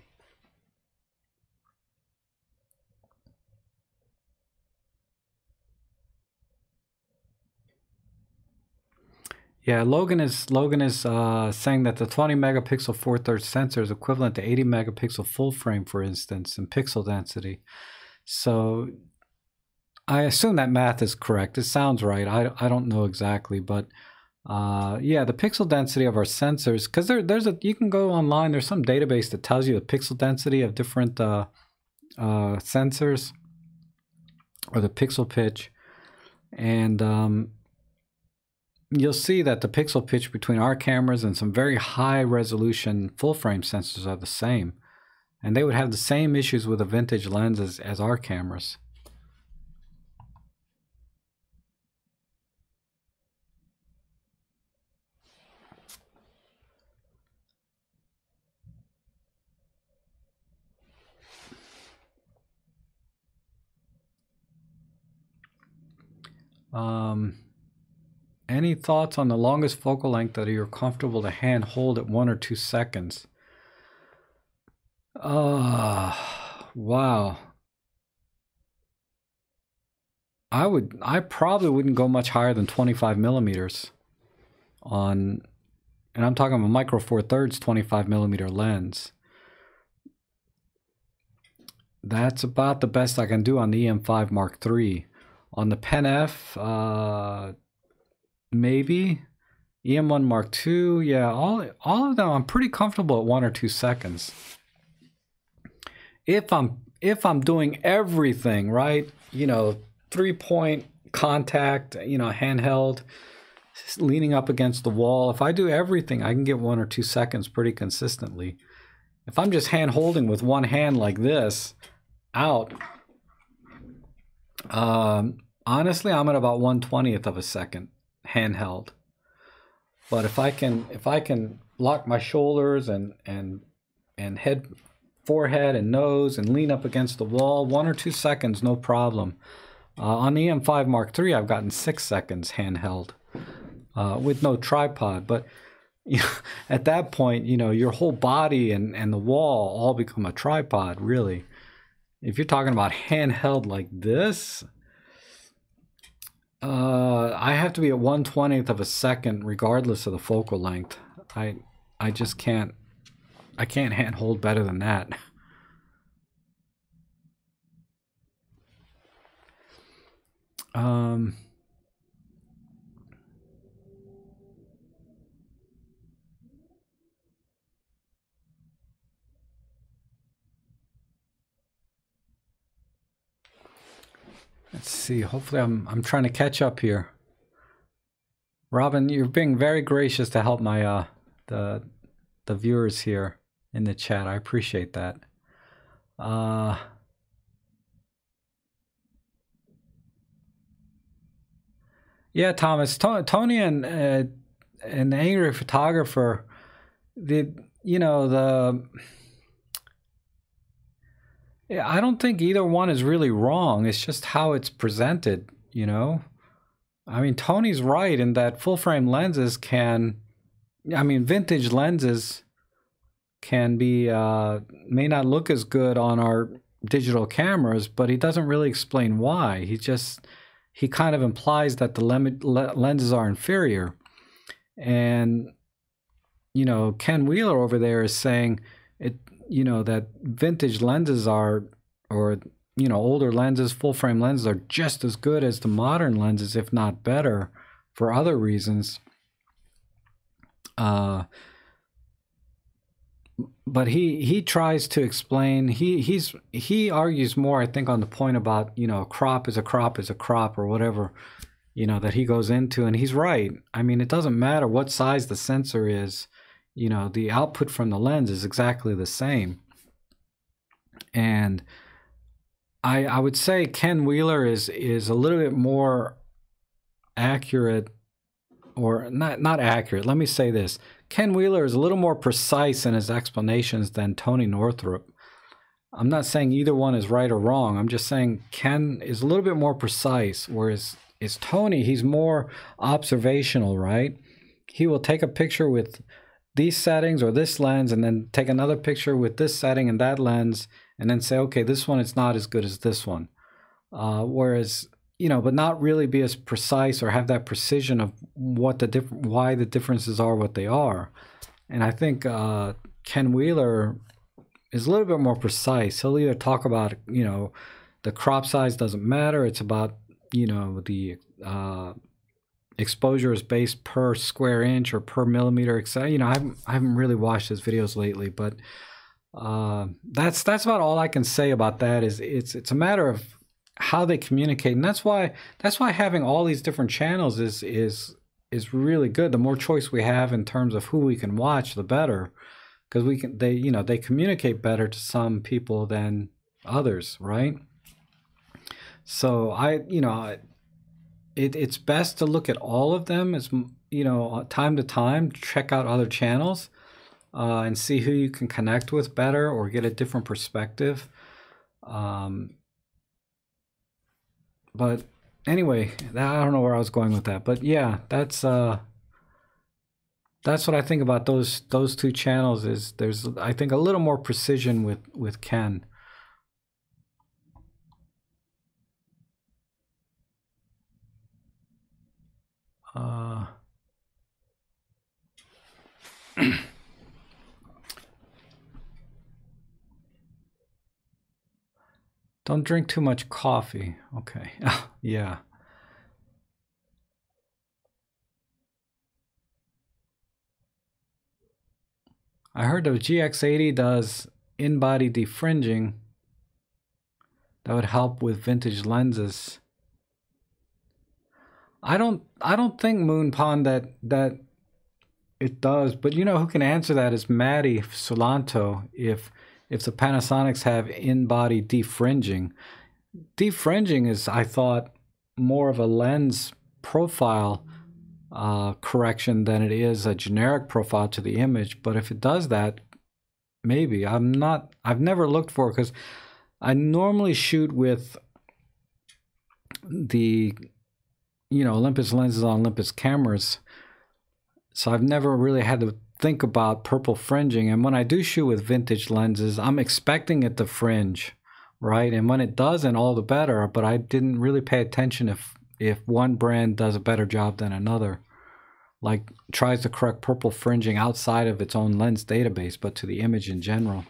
Yeah, Logan is Logan is uh, saying that the 20 megapixel 4 thirds sensor is equivalent to 80 megapixel full frame, for instance, in pixel density. So I assume that math is correct. It sounds right. I, I don't know exactly, but uh, yeah, the pixel density of our sensors, because there, there's a you can go online. There's some database that tells you the pixel density of different uh, uh, sensors or the pixel pitch, and um, you'll see that the pixel pitch between our cameras and some very high resolution full frame sensors are the same. And they would have the same issues with a vintage lens as, as our cameras. Um, any thoughts on the longest focal length that you're comfortable to hand hold at one or two seconds? Uh, wow. I would, I probably wouldn't go much higher than 25 millimeters on, and I'm talking about micro four thirds 25 millimeter lens. That's about the best I can do on the EM5 Mark III. On the Pen F, uh, maybe EM1 Mark II. Yeah, all all of them. I'm pretty comfortable at one or two seconds. If I'm if I'm doing everything right, you know, three point contact, you know, handheld, leaning up against the wall. If I do everything, I can get one or two seconds pretty consistently. If I'm just hand holding with one hand like this out, um, honestly, I'm at about one twentieth of a second handheld. But if I can if I can lock my shoulders and and and head forehead and nose and lean up against the wall, one or two seconds, no problem. Uh, on the M5 Mark III, I've gotten six seconds handheld uh, with no tripod. But you know, at that point, you know, your whole body and, and the wall all become a tripod, really. If you're talking about handheld like this, uh, I have to be at 120th of a second regardless of the focal length. I I just can't I can't handhold better than that. Um Let's see. Hopefully, I'm I'm trying to catch up here. Robin, you're being very gracious to help my uh the the viewers here in the chat. I appreciate that. Uh Yeah, Thomas, Tony and uh, the angry photographer, the you know the I don't think either one is really wrong. It's just how it's presented, you know? I mean, Tony's right in that full frame lenses can, I mean, vintage lenses can be, uh, may not look as good on our digital cameras, but he doesn't really explain why. He just, he kind of implies that the lenses are inferior. And, you know, Ken Wheeler over there is saying it, you know that vintage lenses are or you know older lenses full frame lenses are just as good as the modern lenses if not better for other reasons. Uh, but he he tries to explain he he's he argues more i think on the point about you know crop is a crop is a crop or whatever you know that he goes into and he's right. I mean it doesn't matter what size the sensor is you know the output from the lens is exactly the same. And i i would say ken wheeler is is a little bit more accurate or not not accurate. Let me say this. Ken wheeler is a little more precise in his explanations than tony northrup. I'm not saying either one is right or wrong. I'm just saying ken is a little bit more precise whereas is tony he's more observational right? He will take a picture with these settings or this lens and then take another picture with this setting and that lens and then say okay this one is not as good as this one. Uh, whereas you know but not really be as precise or have that precision of what the different why the differences are what they are. And i think uh, ken wheeler is a little bit more precise. He'll either talk about you know the crop size doesn't matter it's about you know the uh, exposure is based per square inch or per millimeter. Etc. You know, I haven't, I haven't really watched his videos lately, but uh, that's that's about all I can say about that. Is it's it's a matter of how they communicate, and that's why that's why having all these different channels is is is really good. The more choice we have in terms of who we can watch, the better, because we can they you know they communicate better to some people than others, right? So I you know it, it's best to look at all of them as you know time to time check out other channels uh, and see who you can connect with better or get a different perspective. Um, but anyway i don't know where i was going with that but yeah that's uh that's what i think about those those two channels is there's i think a little more precision with with ken Uh, don't drink too much coffee. Okay. yeah. I heard the GX80 does in-body defringing that would help with vintage lenses. I don't I don't think Moon Pond that that it does, but you know who can answer that is Matti Sulanto if if the Panasonics have in-body defringing. Defringing is I thought more of a lens profile uh, correction than it is a generic profile to the image. But if it does that, maybe I'm not. I've never looked for because I normally shoot with the you know Olympus lenses on Olympus cameras. So I've never really had to think about purple fringing. And when I do shoot with vintage lenses, I'm expecting it to fringe, right? And when it doesn't, all the better. But I didn't really pay attention if if one brand does a better job than another. Like tries to correct purple fringing outside of its own lens database, but to the image in general.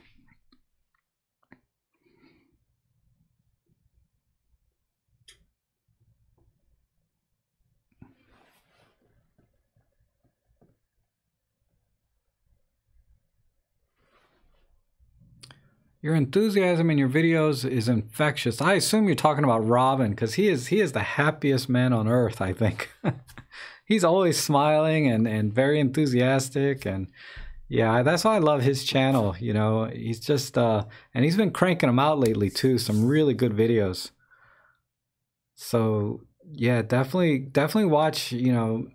Your enthusiasm in your videos is infectious. I assume you're talking about Robin because he is he is the happiest man on earth. I think he's always smiling and and very enthusiastic and yeah, that's why I love his channel. You know, he's just uh, and he's been cranking them out lately too. Some really good videos. So yeah, definitely definitely watch. You know,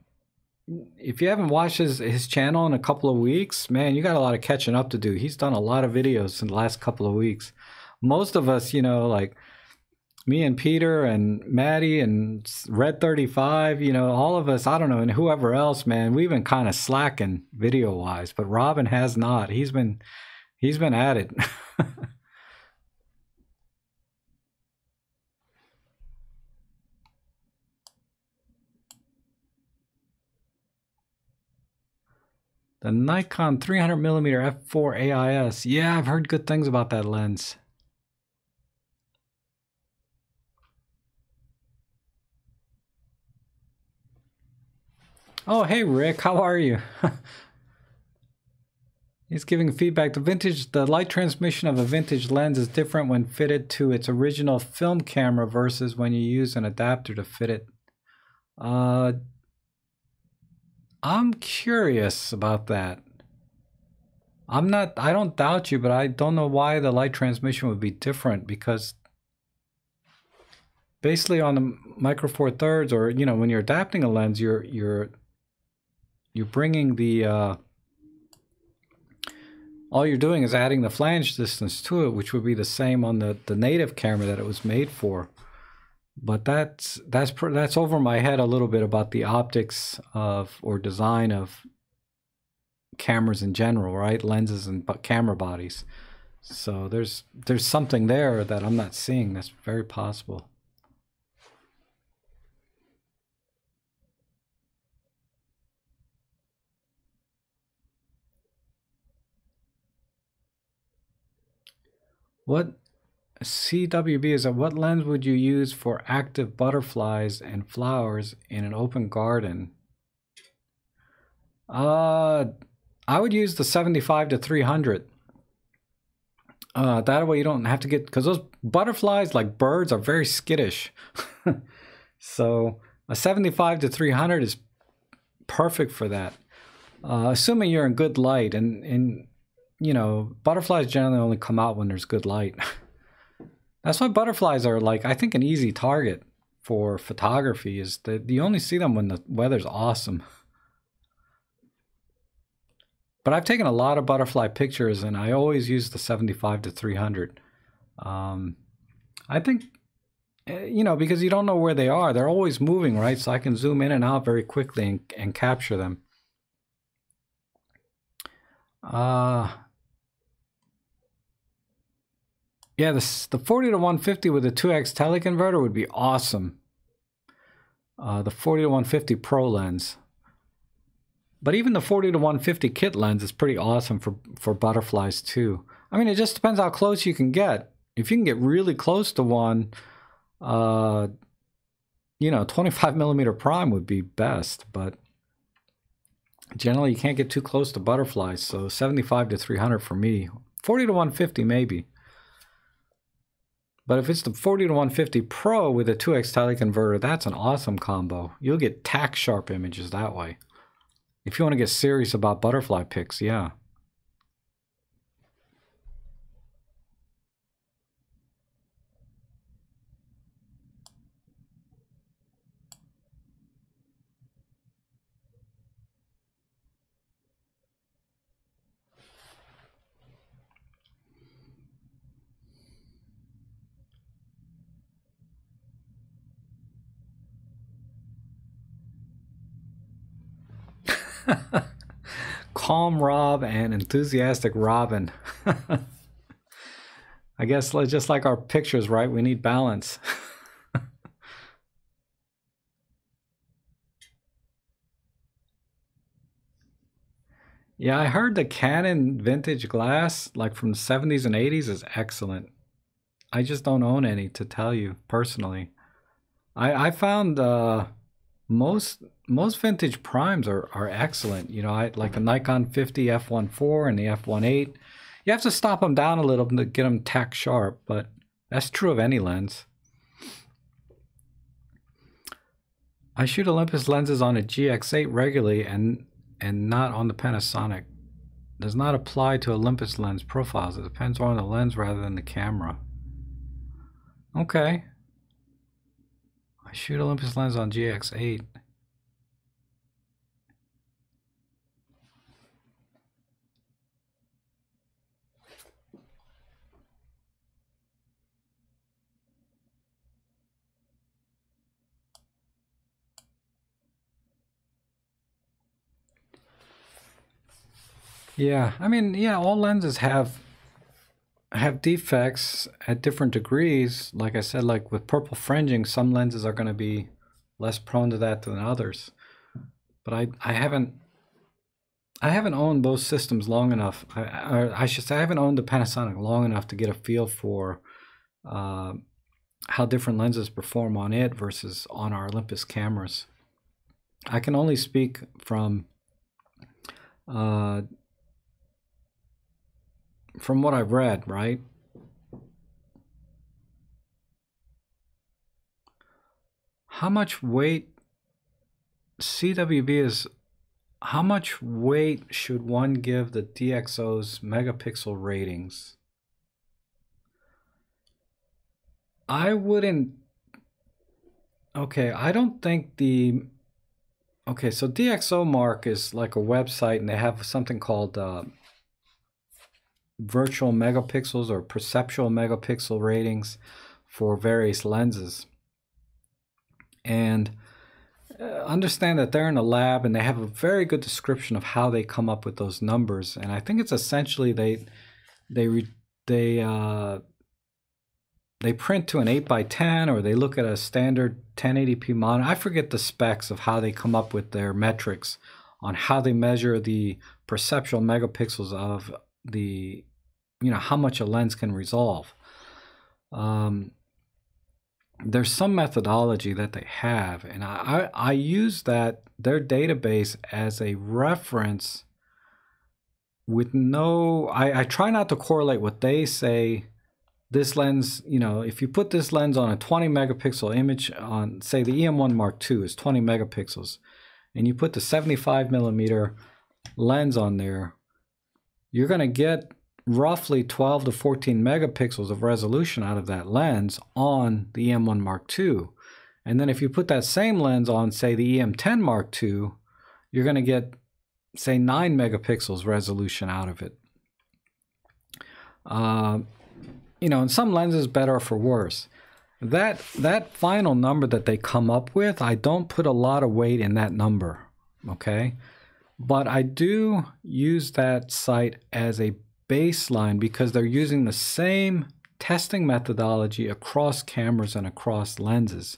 if you haven't watched his, his channel in a couple of weeks, man, you got a lot of catching up to do. He's done a lot of videos in the last couple of weeks. Most of us, you know, like me and Peter and Matti and Red 35, you know, all of us, I don't know, and whoever else, man, we've been kind of slacking video wise, but Robin has not. He's been he's been at it. The Nikon 300mm f4 AIS. Yeah, I've heard good things about that lens. Oh, hey Rick, how are you? He's giving feedback. The vintage, the light transmission of a vintage lens is different when fitted to its original film camera versus when you use an adapter to fit it. Uh, I'm curious about that. I'm not, I don't doubt you, but I don't know why the light transmission would be different because basically on the micro four thirds or, you know, when you're adapting a lens, you're, you're, you're bringing the, uh, all you're doing is adding the flange distance to it, which would be the same on the, the native camera that it was made for but that's that's that's over my head a little bit about the optics of or design of cameras in general, right? Lenses and camera bodies. So there's there's something there that I'm not seeing. That's very possible. What CWB is that what lens would you use for active butterflies and flowers in an open garden? Uh, I would use the 75 to 300. Uh, that way you don't have to get, because those butterflies, like birds, are very skittish. so a 75 to 300 is perfect for that. Uh, assuming you're in good light and, and, you know, butterflies generally only come out when there's good light. That's why butterflies are like I think an easy target for photography is that you only see them when the weather's awesome. But I've taken a lot of butterfly pictures and I always use the 75 to 300. Um, I think, eh, you know, because you don't know where they are, they're always moving, right? So I can zoom in and out very quickly and, and capture them. Uh, Yeah, the, the 40 to 150 with a 2x teleconverter would be awesome. Uh, the 40 to 150 Pro lens. But even the 40 to 150 kit lens is pretty awesome for, for butterflies too. I mean, it just depends how close you can get. If you can get really close to one, uh, you know, 25 millimeter prime would be best, but generally you can't get too close to butterflies. So 75 to 300 for me. 40 to 150 maybe. But if it's the 40 to 150 Pro with a 2x teleconverter, that's an awesome combo. You'll get tack sharp images that way. If you want to get serious about butterfly pics, yeah. Calm Rob and enthusiastic Robin. I guess just like our pictures, right? We need balance. yeah, I heard the Canon vintage glass, like from the 70s and 80s, is excellent. I just don't own any to tell you personally. I I found uh, most most vintage primes are are excellent. You know, I like the Nikon 50 f1.4 and the f1.8. You have to stop them down a little to get them tack sharp, but that's true of any lens. I shoot Olympus lenses on a GX8 regularly and and not on the Panasonic. Does not apply to Olympus lens profiles. It depends on the lens rather than the camera. Okay. I shoot Olympus lens on GX8. Yeah, I mean, yeah, all lenses have have defects at different degrees. Like I said, like with purple fringing, some lenses are going to be less prone to that than others. But I, I haven't, I haven't owned both systems long enough. I, I should say I haven't owned the Panasonic long enough to get a feel for uh, how different lenses perform on it versus on our Olympus cameras. I can only speak from uh, from what I've read, right? How much weight CWB is how much weight should one give the DxO's megapixel ratings? I wouldn't Okay, I don't think the Okay, so DxO Mark is like a website and they have something called uh, virtual megapixels or perceptual megapixel ratings for various lenses. And uh, understand that they're in a lab and they have a very good description of how they come up with those numbers. And I think it's essentially they they they uh, they print to an 8 by 10 or they look at a standard 1080p monitor. I forget the specs of how they come up with their metrics on how they measure the perceptual megapixels of the you know how much a lens can resolve. Um, there's some methodology that they have, and I, I, I use that their database as a reference with no I, I try not to correlate what they say this lens you know if you put this lens on a 20 megapixel image on say the em1 mark ii is 20 megapixels and you put the 75 millimeter lens on there you're going to get roughly 12 to 14 megapixels of resolution out of that lens on the EM1 Mark II. And then if you put that same lens on, say, the EM10 Mark II, you're going to get, say, 9 megapixels resolution out of it. Uh, you know, and some lenses better for worse. That that final number that they come up with, I don't put a lot of weight in that number, okay? But I do use that site as a baseline because they're using the same testing methodology across cameras and across lenses.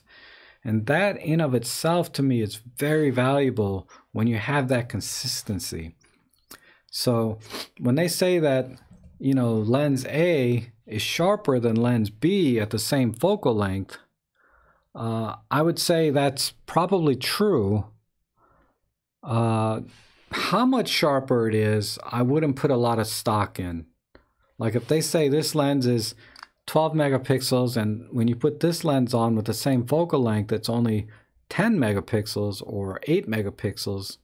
And that in of itself to me is very valuable when you have that consistency. So when they say that, you know, lens A is sharper than lens B at the same focal length, uh, I would say that's probably true. Uh, how much sharper it is, I wouldn't put a lot of stock in. Like if they say this lens is 12 megapixels, and when you put this lens on with the same focal length, it's only 10 megapixels or 8 megapixels,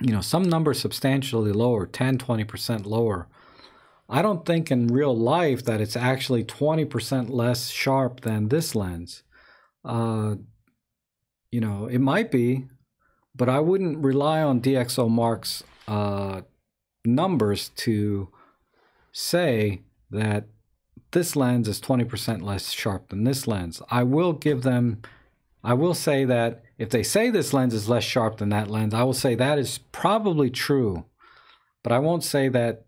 you know, some number substantially lower, 10, 20% lower. I don't think in real life that it's actually 20% less sharp than this lens. Uh, you know, it might be, but I wouldn't rely on DxOMark's uh, numbers to say that this lens is 20% less sharp than this lens. I will give them I will say that if they say this lens is less sharp than that lens, I will say that is probably true. But I won't say that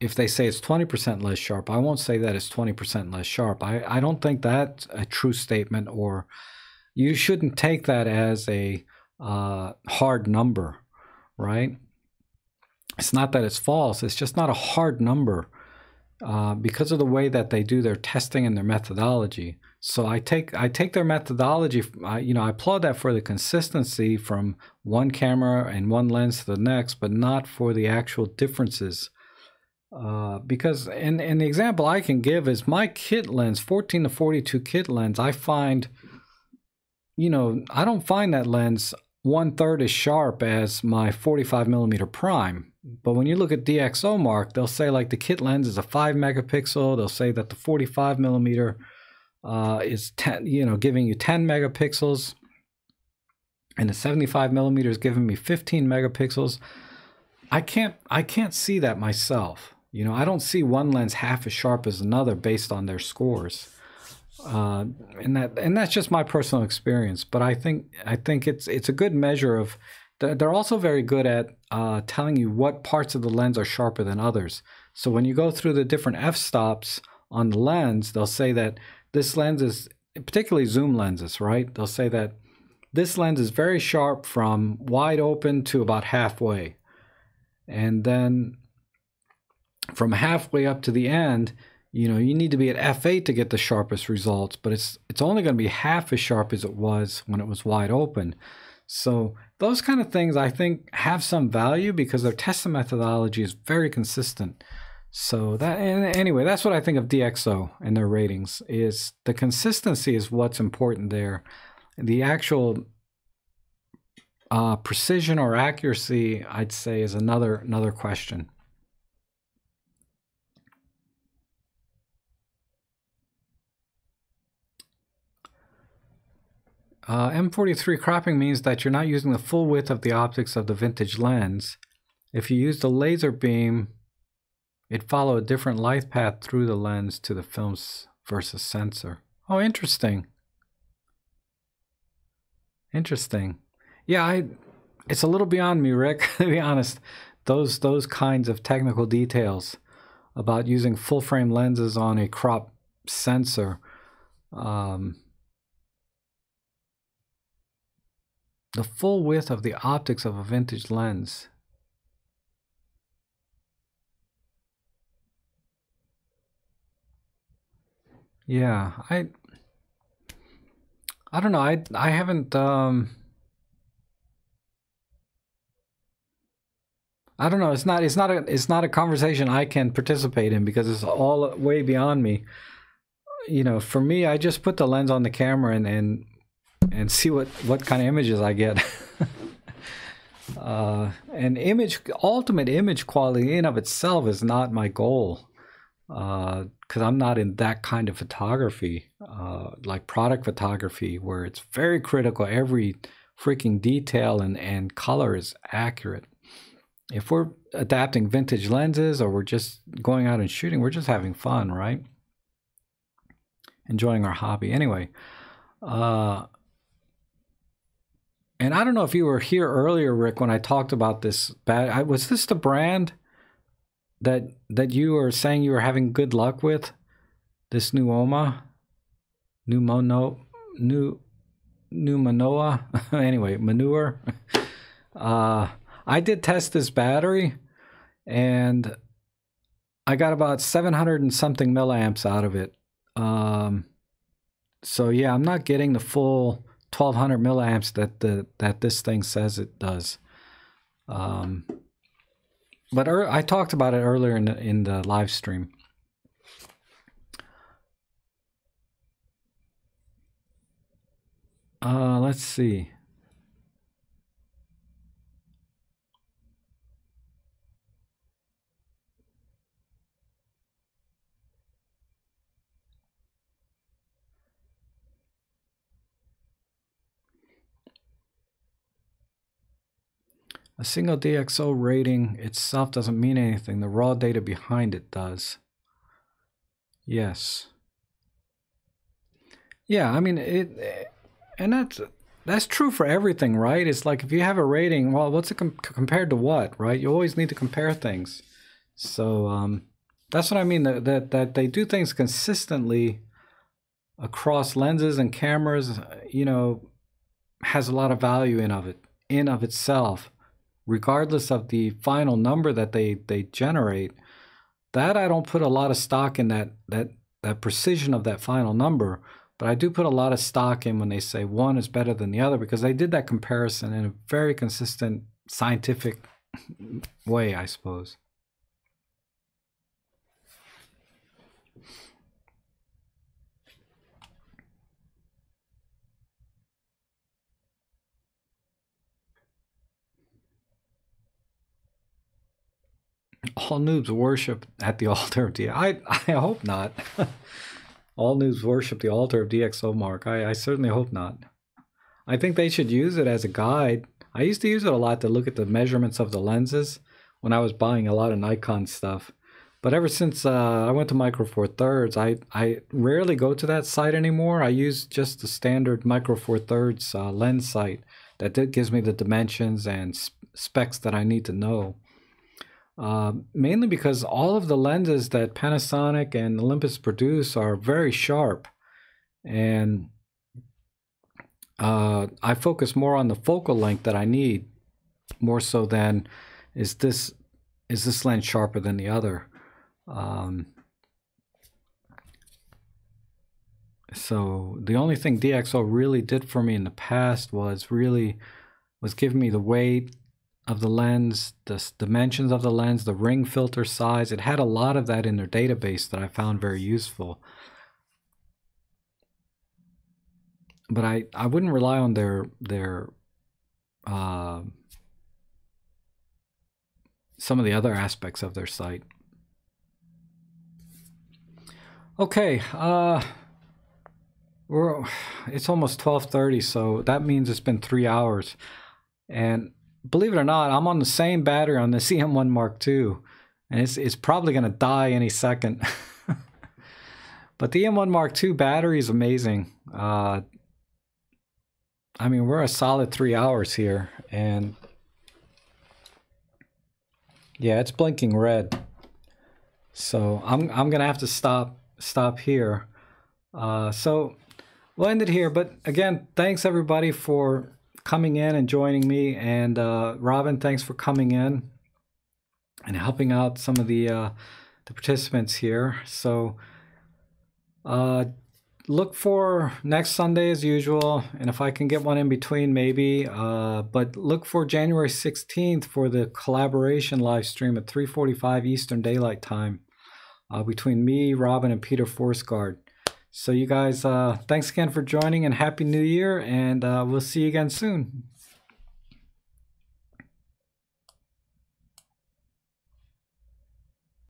if they say it's 20% less sharp, I won't say that it's 20% less sharp. I, I don't think that's a true statement, or you shouldn't take that as a uh, hard number, right? It's not that it's false, it's just not a hard number uh, because of the way that they do their testing and their methodology. So I take I take their methodology. I, you know, I applaud that for the consistency from one camera and one lens to the next, but not for the actual differences. Uh, because in in the example I can give is my kit lens, 14 to 42 kit lens. I find, you know, I don't find that lens one third as sharp as my 45 millimeter prime. But when you look at DxO mark, they'll say like the kit lens is a five megapixel. They'll say that the 45 millimeter uh, is 10, you know, giving you 10 megapixels, and the 75 millimeter is giving me 15 megapixels. I can't, I can't see that myself. You know, I don't see one lens half as sharp as another based on their scores. Uh, and that, and that's just my personal experience. But I think, I think it's, it's a good measure of. They're also very good at uh, telling you what parts of the lens are sharper than others. So when you go through the different f-stops on the lens, they'll say that this lens is particularly zoom lenses, right? They'll say that this lens is very sharp from wide open to about halfway. And then from halfway up to the end, you know, you need to be at f8 to get the sharpest results, but it's it's only going to be half as sharp as it was when it was wide open. So those kind of things I think have some value because their testing methodology is very consistent. So that anyway, that's what I think of DxO and their ratings is the consistency is what's important there. The actual uh, precision or accuracy, I'd say, is another another question. Uh, M43 cropping means that you're not using the full width of the optics of the vintage lens. If you use the laser beam, it followed a different light path through the lens to the film's versus sensor. Oh, interesting. Interesting. Yeah, I it's a little beyond me, Rick, to be honest. Those those kinds of technical details about using full frame lenses on a crop sensor. Um, the full width of the optics of a vintage lens Yeah, I I don't know. I I haven't um I don't know. It's not it's not a it's not a conversation I can participate in because it's all way beyond me. You know, for me, I just put the lens on the camera and and, and see what what kind of images I get. uh, and image ultimate image quality in of itself is not my goal because uh, I'm not in that kind of photography, uh, like product photography, where it's very critical. Every freaking detail and, and color is accurate. If we're adapting vintage lenses or we're just going out and shooting, we're just having fun, right? Enjoying our hobby. Anyway, uh, and I don't know if you were here earlier, Rick, when I talked about this. Bad, was this the brand? that that you were saying you were having good luck with this new Oma, new Mono, new new Manoa. anyway, manure. uh, I did test this battery, and I got about seven hundred and something milliamps out of it. Um, so yeah, I'm not getting the full 1200 milliamps that the that this thing says it does. Um, but er, I talked about it earlier in the, in the live stream. Uh, let's see. A single DxO rating itself doesn't mean anything. The raw data behind it does. Yes. Yeah, I mean it and that's that's true for everything, right? It's like if you have a rating, well, what's it com- compared to what, right? You always need to compare things. So um, that's what I mean. That, that that they do things consistently across lenses and cameras. You know, has a lot of value in of it in of itself, regardless of the final number that they they generate. That I don't put a lot of stock in that that that precision of that final number but I do put a lot of stock in when they say one is better than the other because they did that comparison in a very consistent scientific way, I suppose. All noobs worship at the altar of DI. I, I hope not. all noobs worship the altar of DxO Mark. I, I certainly hope not. I think they should use it as a guide. I used to use it a lot to look at the measurements of the lenses when I was buying a lot of Nikon stuff. But ever since uh, I went to Micro Four Thirds, I, I rarely go to that site anymore. I use just the standard Micro Four Thirds uh, lens site that gives me the dimensions and specs that I need to know. Uh, mainly because all of the lenses that Panasonic and Olympus produce are very sharp. And uh, I focus more on the focal length that I need, more so than is this is this lens sharper than the other. Um, so the only thing DxO really did for me in the past was really was giving me the weight of the lens, the dimensions of the lens, the ring filter size. It had a lot of that in their database that I found very useful. But I, I wouldn't rely on their their uh, some of the other aspects of their site. Okay, uh, we're it's almost twelve thirty, so that means it's been three hours, and believe it or not, I'm on the same battery on the EM1 Mark II, and it's it's probably going to die any second. but the M1 Mark II battery is amazing. Uh, I mean, we're a solid three hours here, and yeah, it's blinking red. So I'm I'm gonna have to stop stop here. Uh, so we'll end it here. But again, thanks everybody for coming in and joining me. And uh, Robin, thanks for coming in and helping out some of the uh, the participants here. So uh, look for next Sunday as usual, and if I can get one in between, maybe. Uh, but look for January 16th for the collaboration live stream at 3:45 Eastern Daylight Time uh, between me, Robin, and Peter Forsgaard. So you guys, uh, thanks again for joining and Happy New Year, and uh, we'll see you again soon.